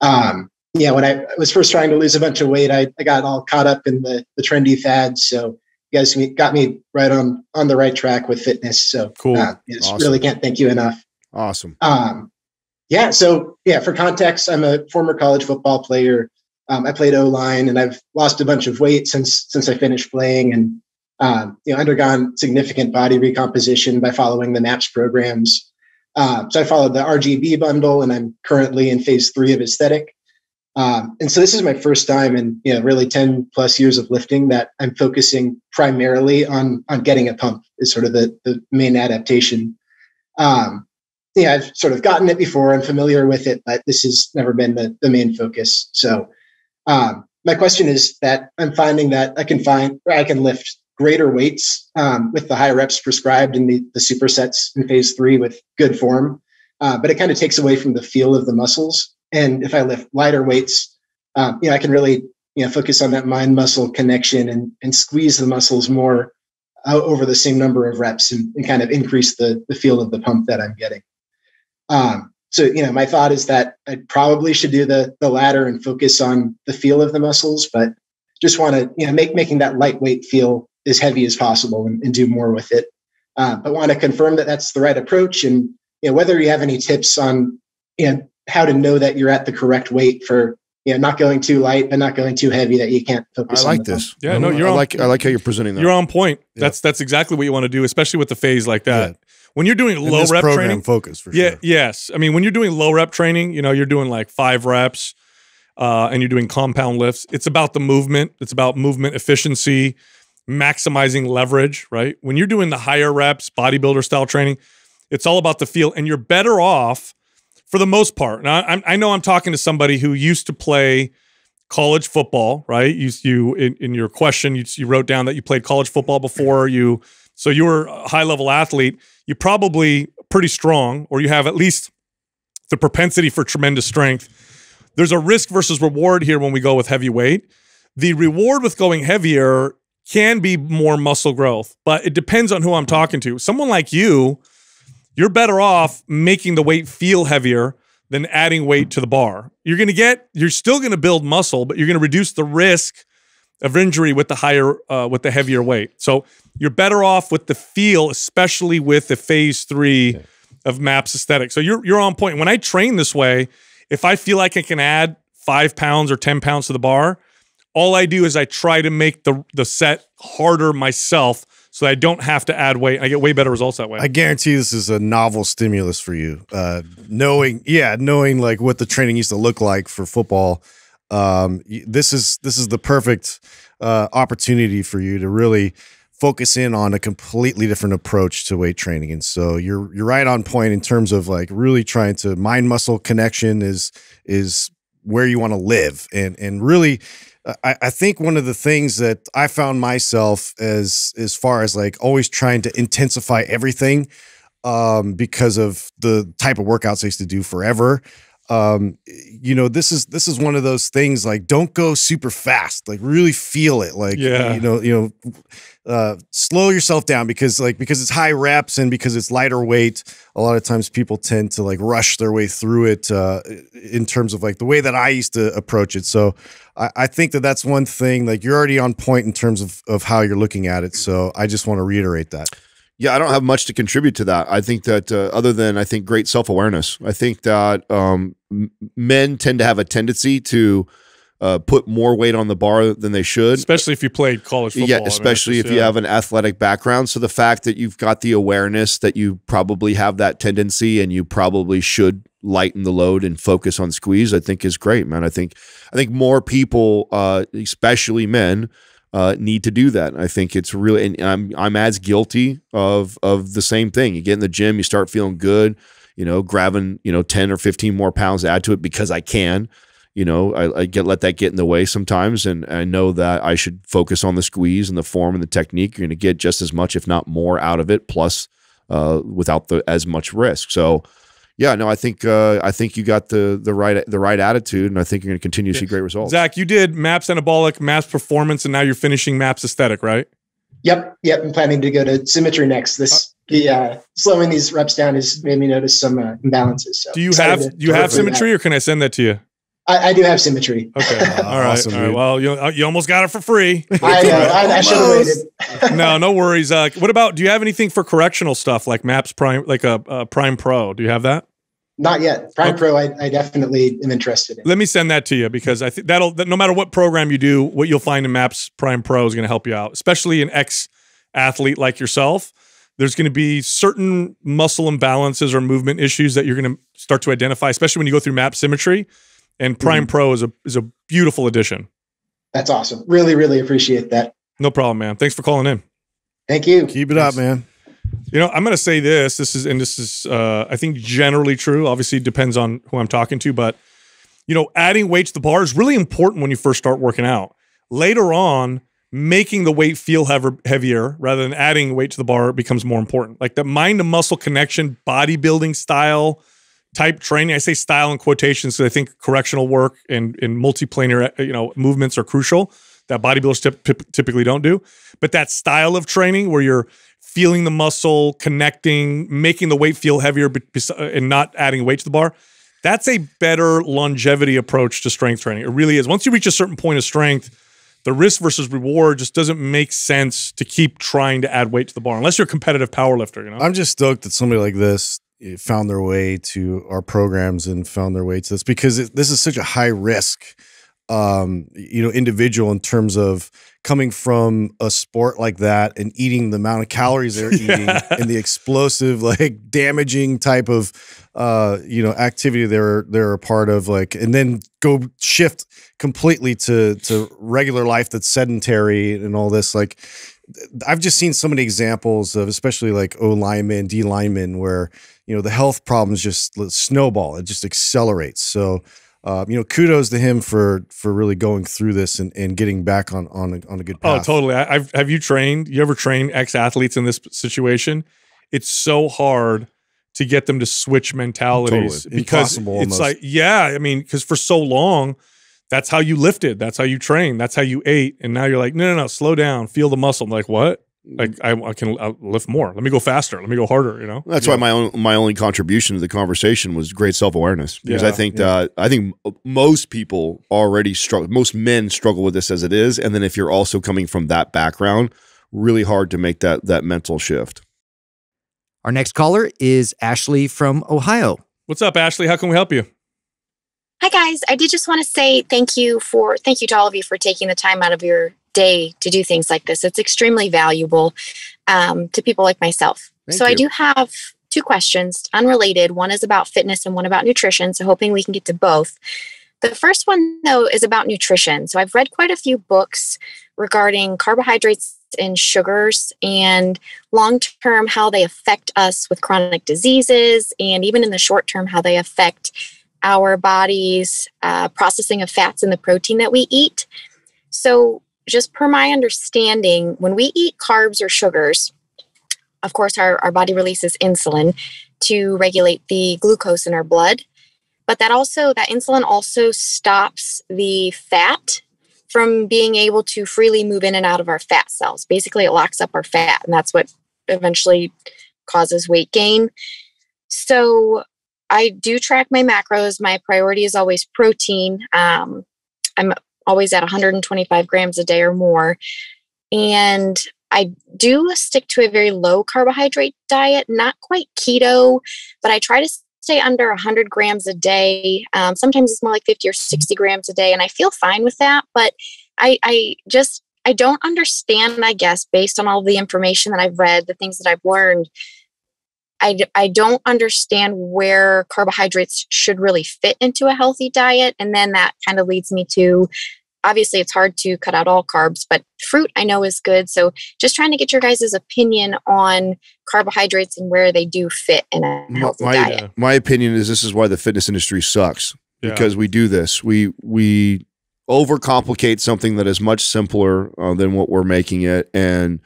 G: Um, yeah, when I was first trying to lose a bunch of weight, I, I got all caught up in the, the trendy fads. So you guys got me right on, on the right track with fitness. So
B: Cool.
G: uh, just
A: Awesome.
G: really can't thank you enough.
A: Awesome.
G: Um, yeah, so yeah, for context, I'm a former college football player. Um, I played O line, and I've lost a bunch of weight since since I finished playing. And um, you know, undergone significant body recomposition by following the MAPS programs. Uh, so I followed the RGB bundle, and I'm currently in phase three of aesthetic. Um, and so this is my first time in you know really 10 plus years of lifting that I'm focusing primarily on on getting a pump is sort of the the main adaptation. Um, yeah, I've sort of gotten it before. I'm familiar with it, but this has never been the, the main focus. So um, my question is that I'm finding that I can find I can lift greater weights um, with the higher reps prescribed in the, the supersets in phase three with good form. Uh, but it kind of takes away from the feel of the muscles. And if I lift lighter weights, um, you know, I can really you know focus on that mind muscle connection and and squeeze the muscles more uh, over the same number of reps and, and, kind of increase the the feel of the pump that I'm getting. Um, so you know, my thought is that I probably should do the the latter and focus on the feel of the muscles, but just want to you know make making that lightweight feel as heavy as possible and, and do more with it. Uh, but want to confirm that that's the right approach, and you know, whether you have any tips on you know, how to know that you're at the correct weight for you know not going too light but not going too heavy that you can't focus. On.
A: I like this.
B: Yeah, no, you're
A: I
B: on,
A: like I like how you're presenting that.
B: You're on point.
C: Yeah.
B: That's that's exactly what you want to do, especially with the phase like that.
C: Yeah.
B: When you're doing low rep training,
C: focus for
B: yeah,
C: sure.
B: yes. I mean, when you're doing low rep training, you know, you're doing like five reps, uh, and you're doing compound lifts. It's about the movement. It's about movement efficiency, maximizing leverage. Right. When you're doing the higher reps, bodybuilder style training, it's all about the feel, and you're better off for the most part. Now, I, I know I'm talking to somebody who used to play college football, right? You, you in, in your question, you, you wrote down that you played college football before you, so you were a high level athlete. You probably pretty strong, or you have at least the propensity for tremendous strength. There's a risk versus reward here when we go with heavyweight. The reward with going heavier can be more muscle growth, but it depends on who I'm talking to. Someone like you, you're better off making the weight feel heavier than adding weight to the bar. You're going to get, you're still going to build muscle, but you're going to reduce the risk of injury with the higher, uh, with the heavier weight. So you're better off with the feel, especially with the phase three of MAPS aesthetic. So you're you're on point. When I train this way, if I feel like I can add five pounds or ten pounds to the bar, all I do is I try to make the the set harder myself so I don't have to add weight. I get way better results that way.
C: I guarantee this is a novel stimulus for you. Uh, knowing, yeah, knowing like what the training used to look like for football. Um, this is this is the perfect uh, opportunity for you to really focus in on a completely different approach to weight training. And so you're you're right on point in terms of like really trying to mind muscle connection is is where you want to live and and really I, I think one of the things that I found myself as as far as like always trying to intensify everything um, because of the type of workouts I used to do forever. Um, you know, this is this is one of those things like don't go super fast, like really feel it. Like
B: Yeah.
C: you know, you know, uh, slow yourself down because like because it's high reps and because it's lighter weight. A lot of times people tend to like rush their way through it uh, in terms of like the way that I used to approach it. So I, I think that that's one thing. Like you're already on point in terms of of how you're looking at it. So I just want to reiterate that.
A: Yeah, I don't have much to contribute to that. I think that uh, other than I think great self awareness, I think that um, men tend to have a tendency to uh, put more weight on the bar than they should.
B: especially if you played college football.
A: Yeah, especially if
B: just,
A: you
B: yeah.
A: have an athletic background. So the fact that you've got the awareness that you probably have that tendency and you probably should lighten the load and focus on squeeze, I think is great, man. I think I think more people, uh, especially men, uh, need to do that. I think it's really, and I'm I'm as guilty of of the same thing. You get in the gym, you start feeling good, you know, grabbing you know ten or fifteen more pounds add to it because I can. You know, I, I get let that get in the way sometimes, and I know that I should focus on the squeeze and the form and the technique. You're going to get just as much, if not more, out of it, plus uh, without the as much risk. So, yeah, no, I think uh, I think you got the the right the right attitude, and I think you're going to continue to see great results.
B: Zach, you did maps anabolic, maps performance, and now you're finishing maps aesthetic, right?
G: Yep, yep. I'm planning to go to symmetry next. This the uh, slowing these reps down has made me notice some uh, imbalances. So
B: Do you have
G: to-
B: do you have
G: work through that.
B: or can I send that to you?
G: I, I do have symmetry.
B: Okay, all right,
C: Awesome,
B: all right. Well, you uh, you almost got it for free.
G: I know. I, I should have waited.
B: no, no worries. Uh, what about? Do you have anything for correctional stuff like Maps Prime, like a, a Prime Pro? Do you have that?
G: Not yet. Prime
B: Okay.
G: Pro, I, I definitely am interested in.
B: Let me send that to you because I think that'll that no matter what program you do, what you'll find in Maps Prime Pro is going to help you out, especially an ex athlete like yourself, there's going to be certain muscle imbalances or movement issues that you're going to start to identify, especially when you go through map symmetry. And Prime Pro is a is a beautiful addition.
G: That's awesome. Really, really appreciate that.
B: No problem, man. Thanks for calling in.
G: Thank you.
C: Keep it up, man.
B: You know, I'm going to say this. This is, and this is, uh, I think, generally true. Obviously, it depends on who I'm talking to, but you know, adding weight to the bar is really important when you first start working out. Later on, making the weight feel heav- heavier rather than adding weight to the bar becomes more important. Like the mind to muscle connection, bodybuilding style type training. I say style in quotations because I think correctional work and, and multiplanar, uh, you know, movements are crucial that bodybuilders typ- typically don't do. But that style of training where you're feeling the muscle, connecting, making the weight feel heavier, uh, and not adding weight to the bar. That's a better longevity approach to strength training. It really is. Once you reach a certain point of strength, the risk versus reward just doesn't make sense to keep trying to add weight to the bar unless you're a competitive power lifter. You know,
C: I'm just stoked that somebody like this found their way to our programs and found their way to this because it, this is such a high risk um, you know, individual in terms of coming from a sport like that and eating the amount of calories they're eating and the explosive, like damaging type of, uh, you know, activity they're they're a part of, like, and then go shift completely to to regular life that's sedentary and all this, like. I've just seen so many examples of, especially like O linemen, D linemen, where you know the health problems just snowball. It just accelerates. So, uh, you know, kudos to him for for really going through this and, and getting back on on a, on a good
B: oh,
C: path.
B: Oh, totally. I, have have you trained? You ever trained ex athletes in this situation? It's so hard to get them to switch mentalities
C: totally.
B: because
C: Impossible
B: it's
C: almost.
B: like, yeah, I mean, because for so long, that's how you lifted, that's how you trained, that's how you ate, and now you're like, no, no, no, slow down, feel the muscle. I'm like, what? like I, I can I'll lift more. Let me go faster. Let me go harder. You know.
A: That's
B: yeah.
A: why my own my only contribution to the conversation was great self awareness because
B: Yeah,
A: I think
C: yeah.
A: uh, I think most people already struggle. Most men struggle with this as it is, and then if you're also coming from that background, really hard to make that that mental shift.
D: Our next caller is Ashley from Ohio.
B: What's up, Ashley? How can we help you?
H: Hi guys, I did just want to say thank you for thank you to all of you for taking the time out of your day to do things like this. It's extremely valuable um, to people like myself.
A: Thank
H: so I do have two questions, unrelated. One is about fitness and one about nutrition. So hoping we can get to both. The first one though is about nutrition. So I've read quite a few books regarding carbohydrates and sugars and long term how they affect us with chronic diseases and even in the short term how they affect our body's uh, processing of fats and the protein that we eat. So, just per my understanding, when we eat carbs or sugars, of course, our, our body releases insulin to regulate the glucose in our blood. But that also, that insulin also stops the fat from being able to freely move in and out of our fat cells. Basically, it locks up our fat, and that's what eventually causes weight gain. So, I do track my macros. My priority is always protein. Um, I'm always at 125 grams a day or more. And I do stick to a very low carbohydrate diet, not quite keto, but I try to stay under 100 grams a day. Um, sometimes it's more like 50 or 60 grams a day, and I feel fine with that. But I, I just, I don't understand, I guess, based on all the information that I've read, the things that I've learned. I, d- I don't understand where carbohydrates should really fit into a healthy diet. And then that kind of leads me to obviously it's hard to cut out all carbs, but fruit I know is good. So just trying to get your guys' opinion on carbohydrates and where they do fit in a
A: My-
H: healthy
A: my-
H: diet.
A: My opinion is this is why the fitness industry sucks
B: Yeah.
A: because we do this. We we overcomplicate something that is much simpler uh, than what we're making it, and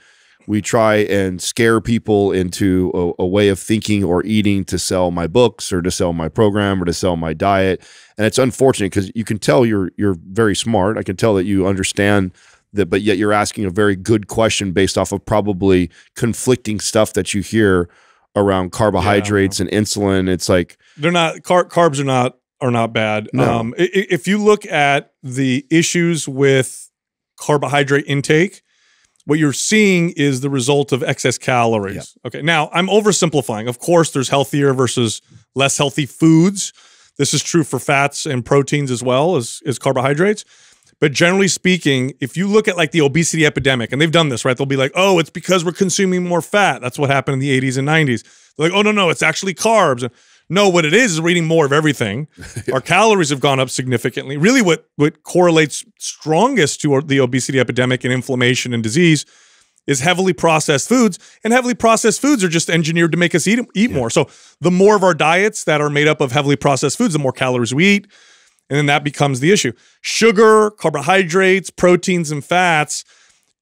A: we try and scare people into a, a way of thinking or eating to sell my books or to sell my program or to sell my diet. And it's unfortunate because you can tell you're you're very smart. I can tell that you understand that, but yet you're asking a very good question based off of probably conflicting stuff that you hear around carbohydrates and insulin. It's like
B: They're not car- carbs are not are not bad.
A: No.
B: Um, if you look at the issues with carbohydrate intake, what you're seeing is the result of excess calories. Okay. Now, I'm oversimplifying. Of course, there's healthier versus less healthy foods. This is true for fats and proteins as well as, as carbohydrates. But generally speaking, if you look at like the obesity epidemic, and they've done this, right? They'll be like, oh, it's because we're consuming more fat. That's what happened in the 80s and 90s. They're like, oh, no, no, it's actually carbs. No, what it is is we're eating more of everything. Our calories have gone up significantly. Really, what what correlates strongest to the obesity epidemic and inflammation and disease is heavily processed foods, and heavily processed foods are just engineered to make us eat eat more. So the more of our diets that are made up of heavily processed foods, the more calories we eat, and then that becomes the issue. Sugar, carbohydrates, proteins, and fats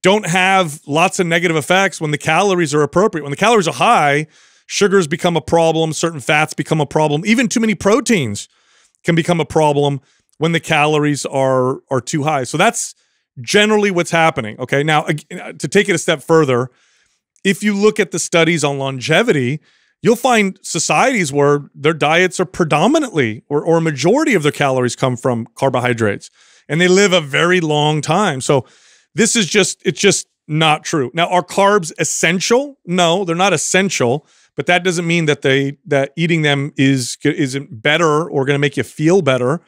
B: don't have lots of negative effects when the calories are appropriate. When the calories are high, sugars become a problem, certain fats become a problem, even too many proteins can become a problem when the calories are are too high. So that's generally what's happening. Okay. Now, uh, to take it a step further, if you look at the studies on longevity, you'll find societies where their diets are predominantly or, or a majority of their calories come from carbohydrates and they live a very long time. So this is just, it's just not true. Now, are carbs essential? No, they're not essential but that doesn't mean that they that eating them is isn't better or going to make you feel better.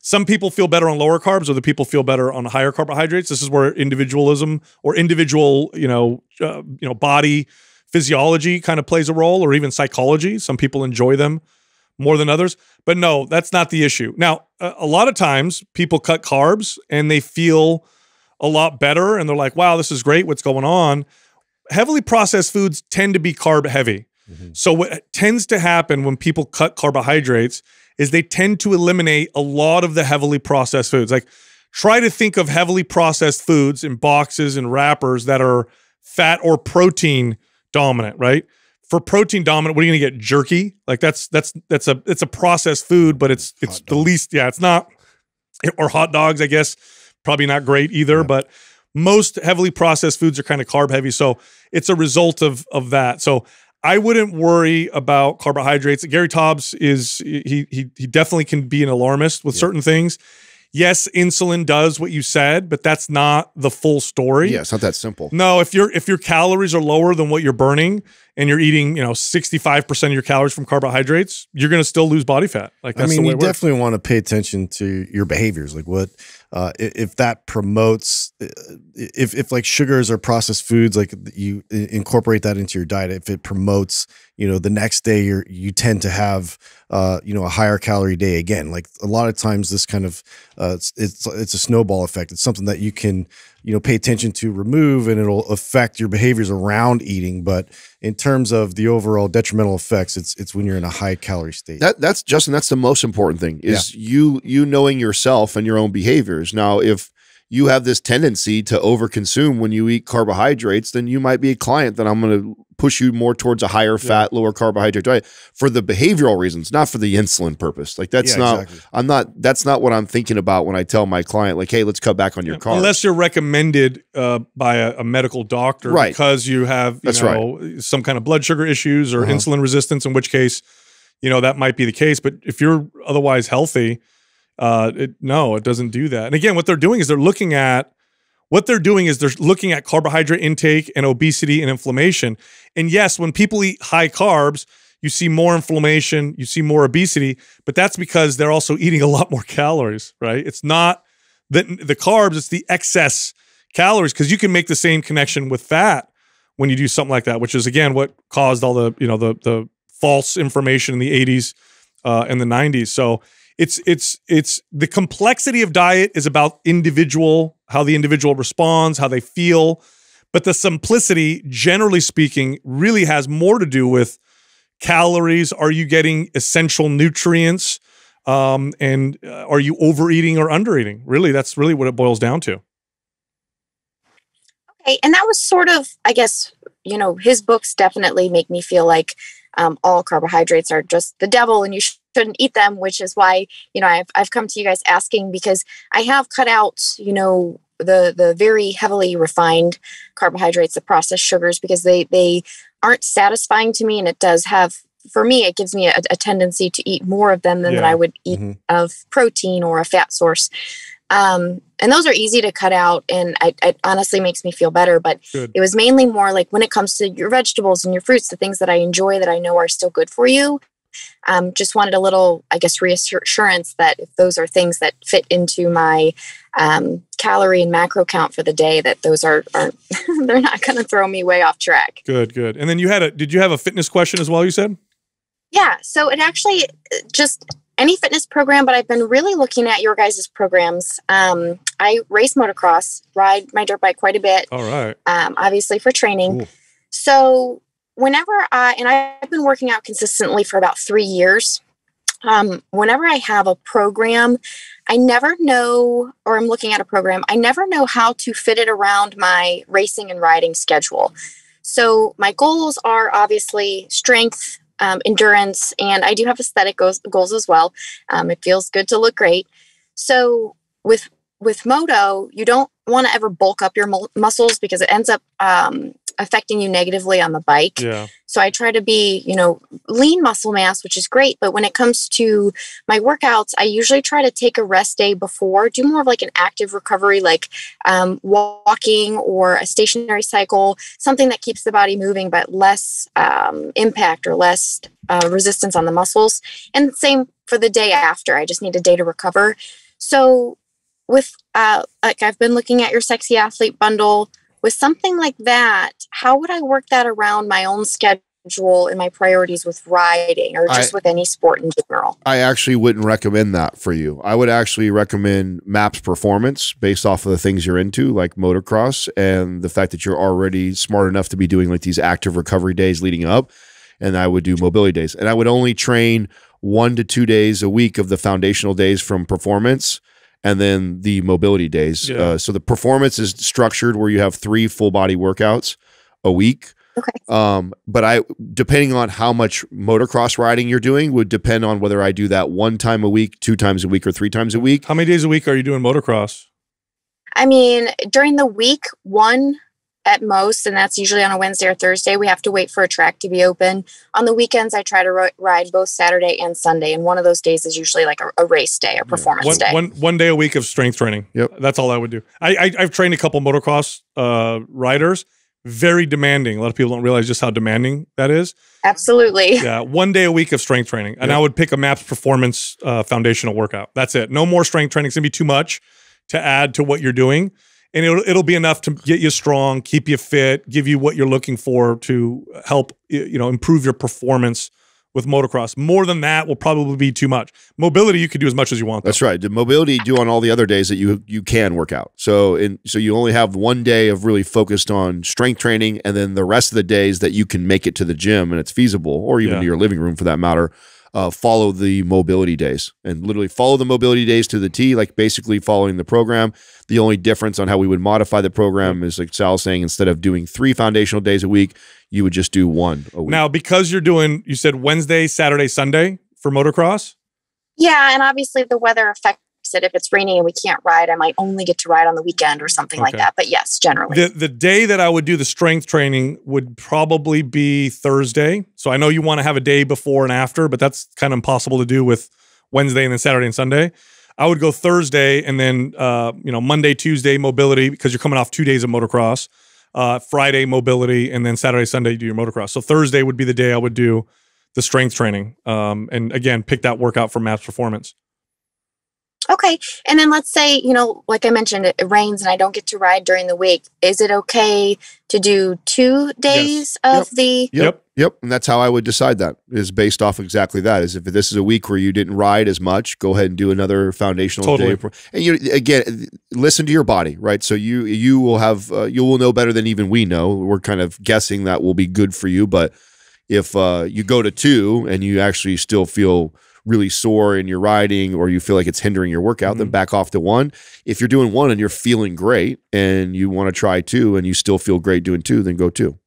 B: Some people feel better on lower carbs, other people feel better on higher carbohydrates. This is where individualism or individual, you know, uh, you know, body physiology kind of plays a role, or even psychology. Some people enjoy them more than others, but no, that's not the issue. Now, a, a lot of times people cut carbs and they feel a lot better, and they're like, "Wow, this is great. What's going on?" Heavily processed foods tend to be carb heavy. Mm-hmm. So what tends to happen when people cut carbohydrates is they tend to eliminate a lot of the heavily processed foods. Like try to think of heavily processed foods in boxes and wrappers that are fat or protein dominant, right? For protein dominant, what are you gonna get? Jerky? Like that's that's that's a it's a processed food, but it's it's the least, yeah, it's not or hot dogs, I guess. Probably not great either, yeah. but most heavily processed foods are kind of carb heavy. So it's a result of of that. So I wouldn't worry about carbohydrates. Gary Taubes is he he he definitely can be an alarmist with yeah. certain things. Yes, insulin does what you said, but that's not the full story.
A: Yeah, it's not that simple.
B: No, if your if your calories are lower than what you're burning and you're eating, you know, 65% of your calories from carbohydrates, you're going to still lose body fat. Like
C: I mean, you definitely want to pay attention to your behaviors. Like what uh, if that promotes uh, if if like sugars or processed foods like you incorporate that into your diet if it promotes you know the next day you you tend to have uh you know a higher calorie day again. Like a lot of times this kind of uh it's it's, it's a snowball effect. It's something that you can you know pay attention to remove and it'll affect your behaviors around eating. But in terms of the overall detrimental effects it's it's when you're in a high calorie state.
A: That that's justin that's the most important thing is yeah. you you knowing yourself and your own behaviors. Now if you have this tendency to overconsume when you eat carbohydrates, then you might be a client that I'm going to push you more towards a higher fat, yeah. lower carbohydrate diet for the behavioral reasons, not for the insulin purpose. Like that's yeah, not exactly. I'm not that's not what I'm thinking about when I tell my client like, hey, let's cut back on your car.
B: Unless you're recommended uh, by a, a, medical doctor
A: right.
B: because you have you that's know right. some kind of blood sugar issues or uh-huh. insulin resistance, in which case, you know, that might be the case. But if you're otherwise healthy, uh, it, no, it doesn't do that. And again, what they're doing is they're looking at what they're doing is they're looking at carbohydrate intake and obesity and inflammation. And yes, when people eat high carbs, you see more inflammation, you see more obesity, but that's because they're also eating a lot more calories, right? It's not the, the carbs, it's the excess calories because you can make the same connection with fat when you do something like that, which is again what caused all the, you know, the the false information in the 80s uh, and the 90s. So it's it's it's the complexity of diet is about individual how the individual responds how they feel. But the simplicity generally speaking really has more to do with calories. Are you getting essential nutrients? Um, and uh, are you overeating or undereating? Really that's really what it boils down to.
H: Okay and that was sort of i guess you know his books definitely make me feel like um, all carbohydrates are just the devil and you shouldn't eat them which is why you know I've, I've come to you guys asking because i have cut out you know the the very heavily refined carbohydrates the processed sugars because they they aren't satisfying to me and it does have for me it gives me a, a tendency to eat more of them than yeah. that i would eat mm-hmm. of protein or a fat source um, and those are easy to cut out and I, it honestly makes me feel better but good. it was mainly more like when it comes to your vegetables and your fruits the things that i enjoy that i know are still good for you um, just wanted a little, I guess, reassurance that if those are things that fit into my um, calorie and macro count for the day, that those are, are they're not going to throw me way off track.
B: Good, good. And then you had a, did you have a fitness question as well? You said.
H: Yeah. So it actually uh, just any fitness program, but I've been really looking at your guys' programs. Um, I race motocross, ride my dirt bike quite a bit.
B: All right.
H: Um, obviously for training.
B: Cool.
H: So whenever I and I've been working out consistently for about three years. Um, whenever I have a program, I never know, or I'm looking at a program, I never know how to fit it around my racing and riding schedule. So my goals are obviously strength, um, endurance, and I do have aesthetic goals, goals as well. Um, it feels good to look great. So with with moto, you don't want to ever bulk up your mu- muscles because it ends up um, affecting you negatively on the bike.
B: Yeah.
H: So I try to be, you know, lean muscle mass, which is great. But when it comes to my workouts, I usually try to take a rest day before, do more of like an active recovery, like um, walking or a stationary cycle, something that keeps the body moving, but less um, impact or less uh, resistance on the muscles. And same for the day after. I just need a day to recover. So with uh, like I've been looking at your sexy athlete bundle with something like that, how would I work that around my own schedule and my priorities with riding or just
A: I-
H: with any sport in general?
A: I actually wouldn't recommend that for you. I would actually recommend Maps Performance based off of the things you're into, like motocross, and the fact that you're already smart enough to be doing like these active recovery days leading up. And I would do mobility days. And I would only train one to two days a week of the foundational days from performance and then the mobility days.
B: Yeah.
A: Uh, so the performance is structured where you have three full body workouts a week.
H: Okay.
A: Um, but I, depending on how much motocross riding you're doing, would depend on whether I do that one time a week, two times a week, or three times a week.
B: How many days a week are you doing motocross?
H: I mean, during the week, one at most, and that's usually on a Wednesday or Thursday. We have to wait for a track to be open. On the weekends, I try to ri- ride both Saturday and Sunday, and one of those days is usually like a, a race day or performance
B: One,
H: day.
B: one, one day a week of strength training.
A: Yep.
B: That's all I would do. I, I I've trained a couple motocross uh, riders. Very demanding. A lot of people don't realize just how demanding that is.
H: Absolutely.
B: Yeah, one day a week of strength training, and
A: Yep.
B: I would pick a MAPS performance uh, foundational workout. That's it. No more strength training. It's gonna be too much to add to what you're doing, and it'll it'll be enough to get you strong, keep you fit, give you what you're looking for to help you know improve your performance with motocross. More than that will probably be too much. Mobility you can do as much as you want. Though.
A: That's right. The mobility you do on all the other days that you you can work out. So in so you only have one day of really focused on strength training, and then the rest of the days that you can make it to the gym and it's feasible, or even
B: Yeah.
A: to your living room for that matter. Uh, follow the mobility days and literally follow the mobility days to the T, like basically following the program. The only difference on how we would modify the program is like Sal saying, instead of doing three foundational days a week, you would just do one a week.
B: Now, because you're doing, you said Wednesday, Saturday, Sunday for motocross.
H: Yeah, and obviously the weather affects it. If it's raining and we can't ride, I might only get to ride on the weekend or something like that. But yes, generally.
B: The the day that I would do the strength training would probably be Thursday. So I know you want to have a day before and after, but that's kind of impossible to do with Wednesday and then Saturday and Sunday. I would go Thursday and then uh, you know Monday, Tuesday mobility because you're coming off two days of motocross. Uh, Friday mobility and then Saturday, Sunday you do your motocross. So Thursday would be the day I would do the strength training. Um, and again, pick that workout for Maps Performance.
H: Okay. And then let's say, you know, like I mentioned, it, it rains and I don't get to ride during the week. Is it okay to do two days of
A: Yep.
H: the
B: Yep.
A: Yep, and that's how I would decide that is based off exactly that. Is if this is a week where you didn't ride as much, go ahead and do another foundational
B: Totally.
A: day. And you again, listen to your body, right? So you you will have uh, you will know better than even we know. We're kind of guessing that will be good for you, but if uh, you go to two and you actually still feel really sore in your riding or you feel like it's hindering your workout, then
B: Mhm.
A: back off to one. If you're doing one and you're feeling great and you want to try two and you still feel great doing two, then go two.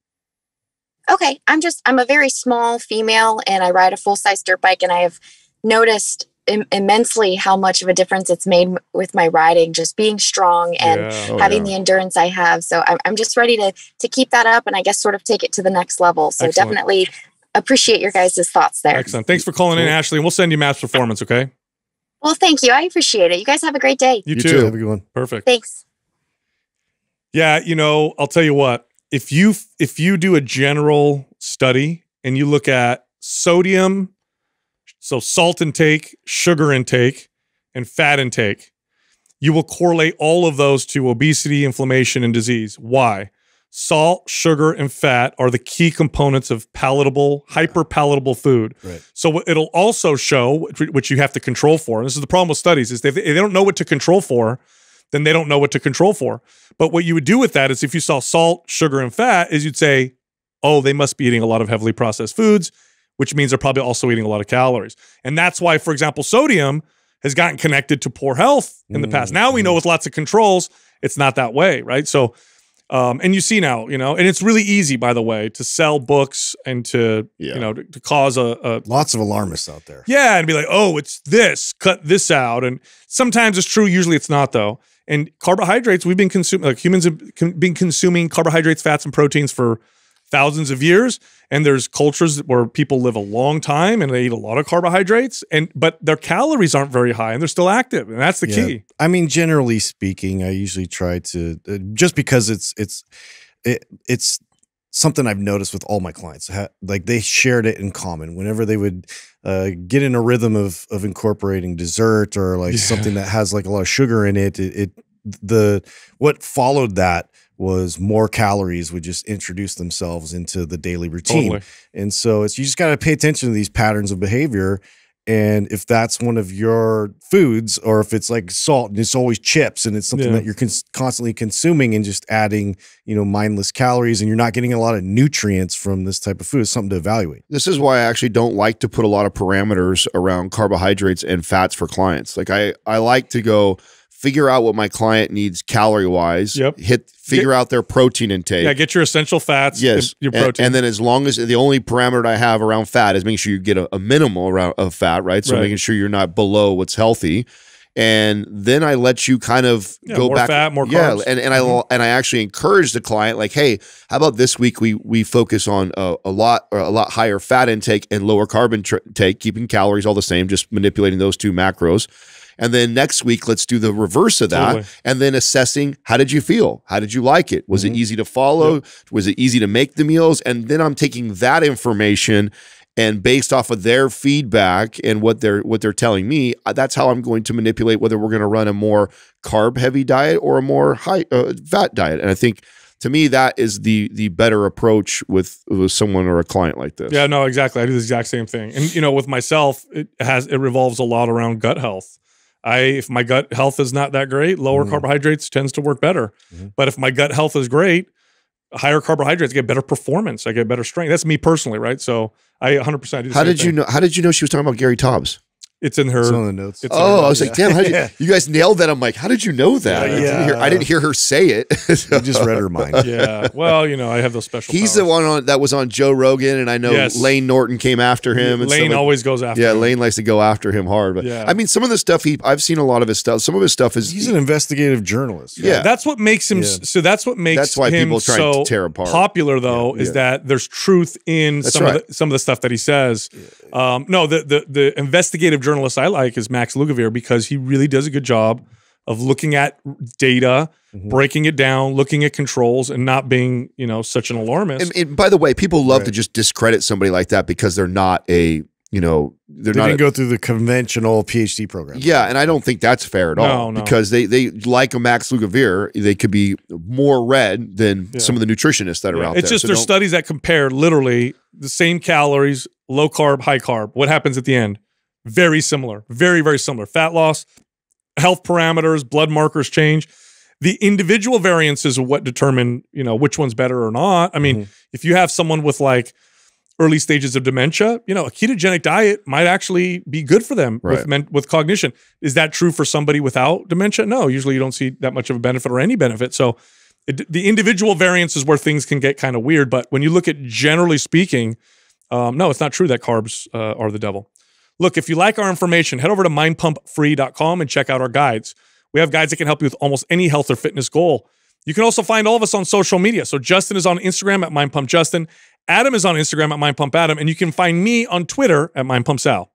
H: Okay, I'm just I'm a very small female and I ride a full size dirt bike and I have noticed Im- immensely how much of a difference it's made m- with my riding just being strong and
B: Yeah.
A: Oh,
H: having
A: yeah.
H: the endurance I have. So I'm I'm just ready to to keep that up and I guess sort of take it to the next level. So
B: Excellent.
H: definitely appreciate your guys' thoughts there.
B: Excellent. Thanks for calling in, Ashley. And we'll send you Maps Performance, okay?
H: Well, thank you. I appreciate it. You guys have a great day.
B: You,
A: You
B: too.
A: too.
C: Have a good one.
B: Perfect.
H: Thanks.
B: Yeah, you know, I'll tell you what. If you if you do a general study and you look at sodium, so salt intake, sugar intake, and fat intake, you will correlate all of those to obesity, inflammation, and disease. Why? Salt, sugar, and fat are the key components of palatable, hyper palatable food.
C: Right.
B: So it'll also show, which- you have to control for. And this is the problem with studies: is they, if they don't know what to control for, then they don't know what to control for. But what you would do with that is, if you saw salt, sugar, and fat, is you'd say, "Oh, they must be eating a lot of heavily processed foods," which means they're probably also eating a lot of calories. And that's why, for example, sodium has gotten connected to poor health in the past. Mm, now we know mm. with lots of controls, it's not that way, right? So, um, and you see now, you know, and it's really easy, by the way, to sell books and to,
A: Yeah.
B: you know, to, to cause a, a
C: Lots of alarmists out there.
B: yeah, and be like, oh, it's this, cut this out. And sometimes it's true, usually it's not, though. And carbohydrates, we've been consuming, like humans have been consuming carbohydrates, fats, and proteins for thousands of years. And there's cultures where people live a long time and they eat a lot of carbohydrates, and but their calories aren't very high and they're still active. And that's the
C: Yeah.
B: key.
C: I mean, generally speaking, I usually try to uh, just because it's it's it, it's something I've noticed with all my clients. Ha- Like they shared it in common whenever they would uh, get in a rhythm of of incorporating dessert or like
B: Yeah.
C: something that has like a lot of sugar in it. It, it the what followed that was more calories would just introduce themselves into the daily routine.
B: Totally.
C: And so it's you just got to pay attention to these patterns of behavior. And if that's one of your foods, or if it's like salt and it's always chips and it's something
B: Yeah.
C: that you're cons- constantly consuming and just adding, you know, mindless calories and you're not getting a lot of nutrients from this type of food, it's something to evaluate.
A: This is why I actually don't like to put a lot of parameters around carbohydrates and fats for clients. Like I, I like to go figure out what my client needs calorie wise.
B: Yep.
A: Hit figure out their protein intake.
B: Yeah, get your essential fats,
A: Yes,
B: your
A: And-
B: protein.
A: And, then as long as the only parameter I have around fat is making sure you get a, a minimal around of fat, right? So
B: Right.
A: making sure you're not below what's healthy. And then I let you kind of
B: Yeah,
A: go
B: more
A: back.
B: fat, more
A: yeah,
B: carbs.
A: and and I
B: Mhm.
A: and I actually encourage the client like, hey, how about this week we we focus on a, a lot or a lot higher fat intake and lower carbon intake, keeping calories all the same, just manipulating those two macros. And then next week, let's do the reverse of that.
B: Totally.
A: And then assessing how did you feel? How did you like it? Was it easy to follow? Was it easy to make the meals? And then I'm taking that information and based off of their feedback and what they're what they're telling me, uh, that's how I'm going to manipulate whether we're going to run a more carb heavy diet or a more high uh, fat diet. And I think to me that is the the better approach with with someone or a client like this.
B: Yeah, no, exactly. I do the exact same thing. And you know, with myself, it has it revolves a lot around gut health. I if my gut health is not that great, lower
C: Mhm.
B: carbohydrates tends to work better.
C: Mhm.
B: But if my gut health is great, higher carbohydrates I get better performance. I get better strength. That's me personally, right? So I 100%
A: How
B: same
A: did you know? How did you know she was talking about Gary Taubes?
B: It's in her.
C: It's on the notes.
B: It's
A: Oh,
B: her-
A: I was like, damn, how did you,
C: Yeah.
A: you guys nailed that? I'm like, how did you know that? I, didn't hear, I didn't hear her say it.
C: You just read her mind.
B: yeah. Well, you know, I have those special.
A: He's the one on, that was on Joe Rogan, and I know
B: Yes.
A: Layne Norton came after him. And
B: Layne
A: stuff like-
B: always goes after.
A: yeah,
B: him.
A: Layne likes to go after him hard. But
B: Yeah.
A: I mean, some of the stuff he, I've seen a lot of his stuff. Some of his stuff is
C: He's an investigative journalist.
A: Yeah.
B: That's what makes him.
C: Yeah.
B: So that's what makes
A: That's why
B: him
A: people try
B: so
A: to tear apart.
B: popular, though,
A: Yeah.
B: is that there's truth in
A: That's
B: some
A: right.
B: of the, some of the stuff that he says. Um, no, the the the investigative journalist I like is Max Lugavere because he really does a good job of looking at data,
A: Mm-hmm.
C: Mhm.
B: breaking it down, looking at controls, and not being you know such an alarmist.
A: And, and by the way, people love to just discredit somebody like that because they're not a, you know, they're
C: They
A: not.
C: didn't
A: a-
C: go through the conventional PhD program.
A: yeah, and I don't think that's fair at
B: No,
A: all
B: no.
A: because they they like a Max Lugavere, they could be more red than
B: Yeah.
A: some of the nutritionists that are
B: Yeah.
A: out
B: it's
A: there.
B: It's just
A: So
B: there's
A: don't-
B: studies that compare literally the same calories, low carb, high carb. What happens at the end? Very similar, very very similar. Fat loss, health parameters, blood markers change. The individual variances of what determine you know which one's better or not. I mean,
A: Mm-hmm.
B: if you have someone with like early stages of dementia, you know, a ketogenic diet might actually be good for them with
A: Right.
B: men- with cognition. Is that true for somebody without dementia? No, usually you don't see that much of a benefit or any benefit. So it, the individual variance is where things can get kind of weird. But when you look at generally speaking, um, no, it's not true that carbs uh, are the devil. Look, if you like our information, head over to mindpumpfree.com and check out our guides. We have guides that can help you with almost any health or fitness goal. You can also find all of us on social media. So Justin is on Instagram at mindpumpjustin. Adam is on Instagram at mindpumpadam, and you can find me on Twitter at mindpumpsal.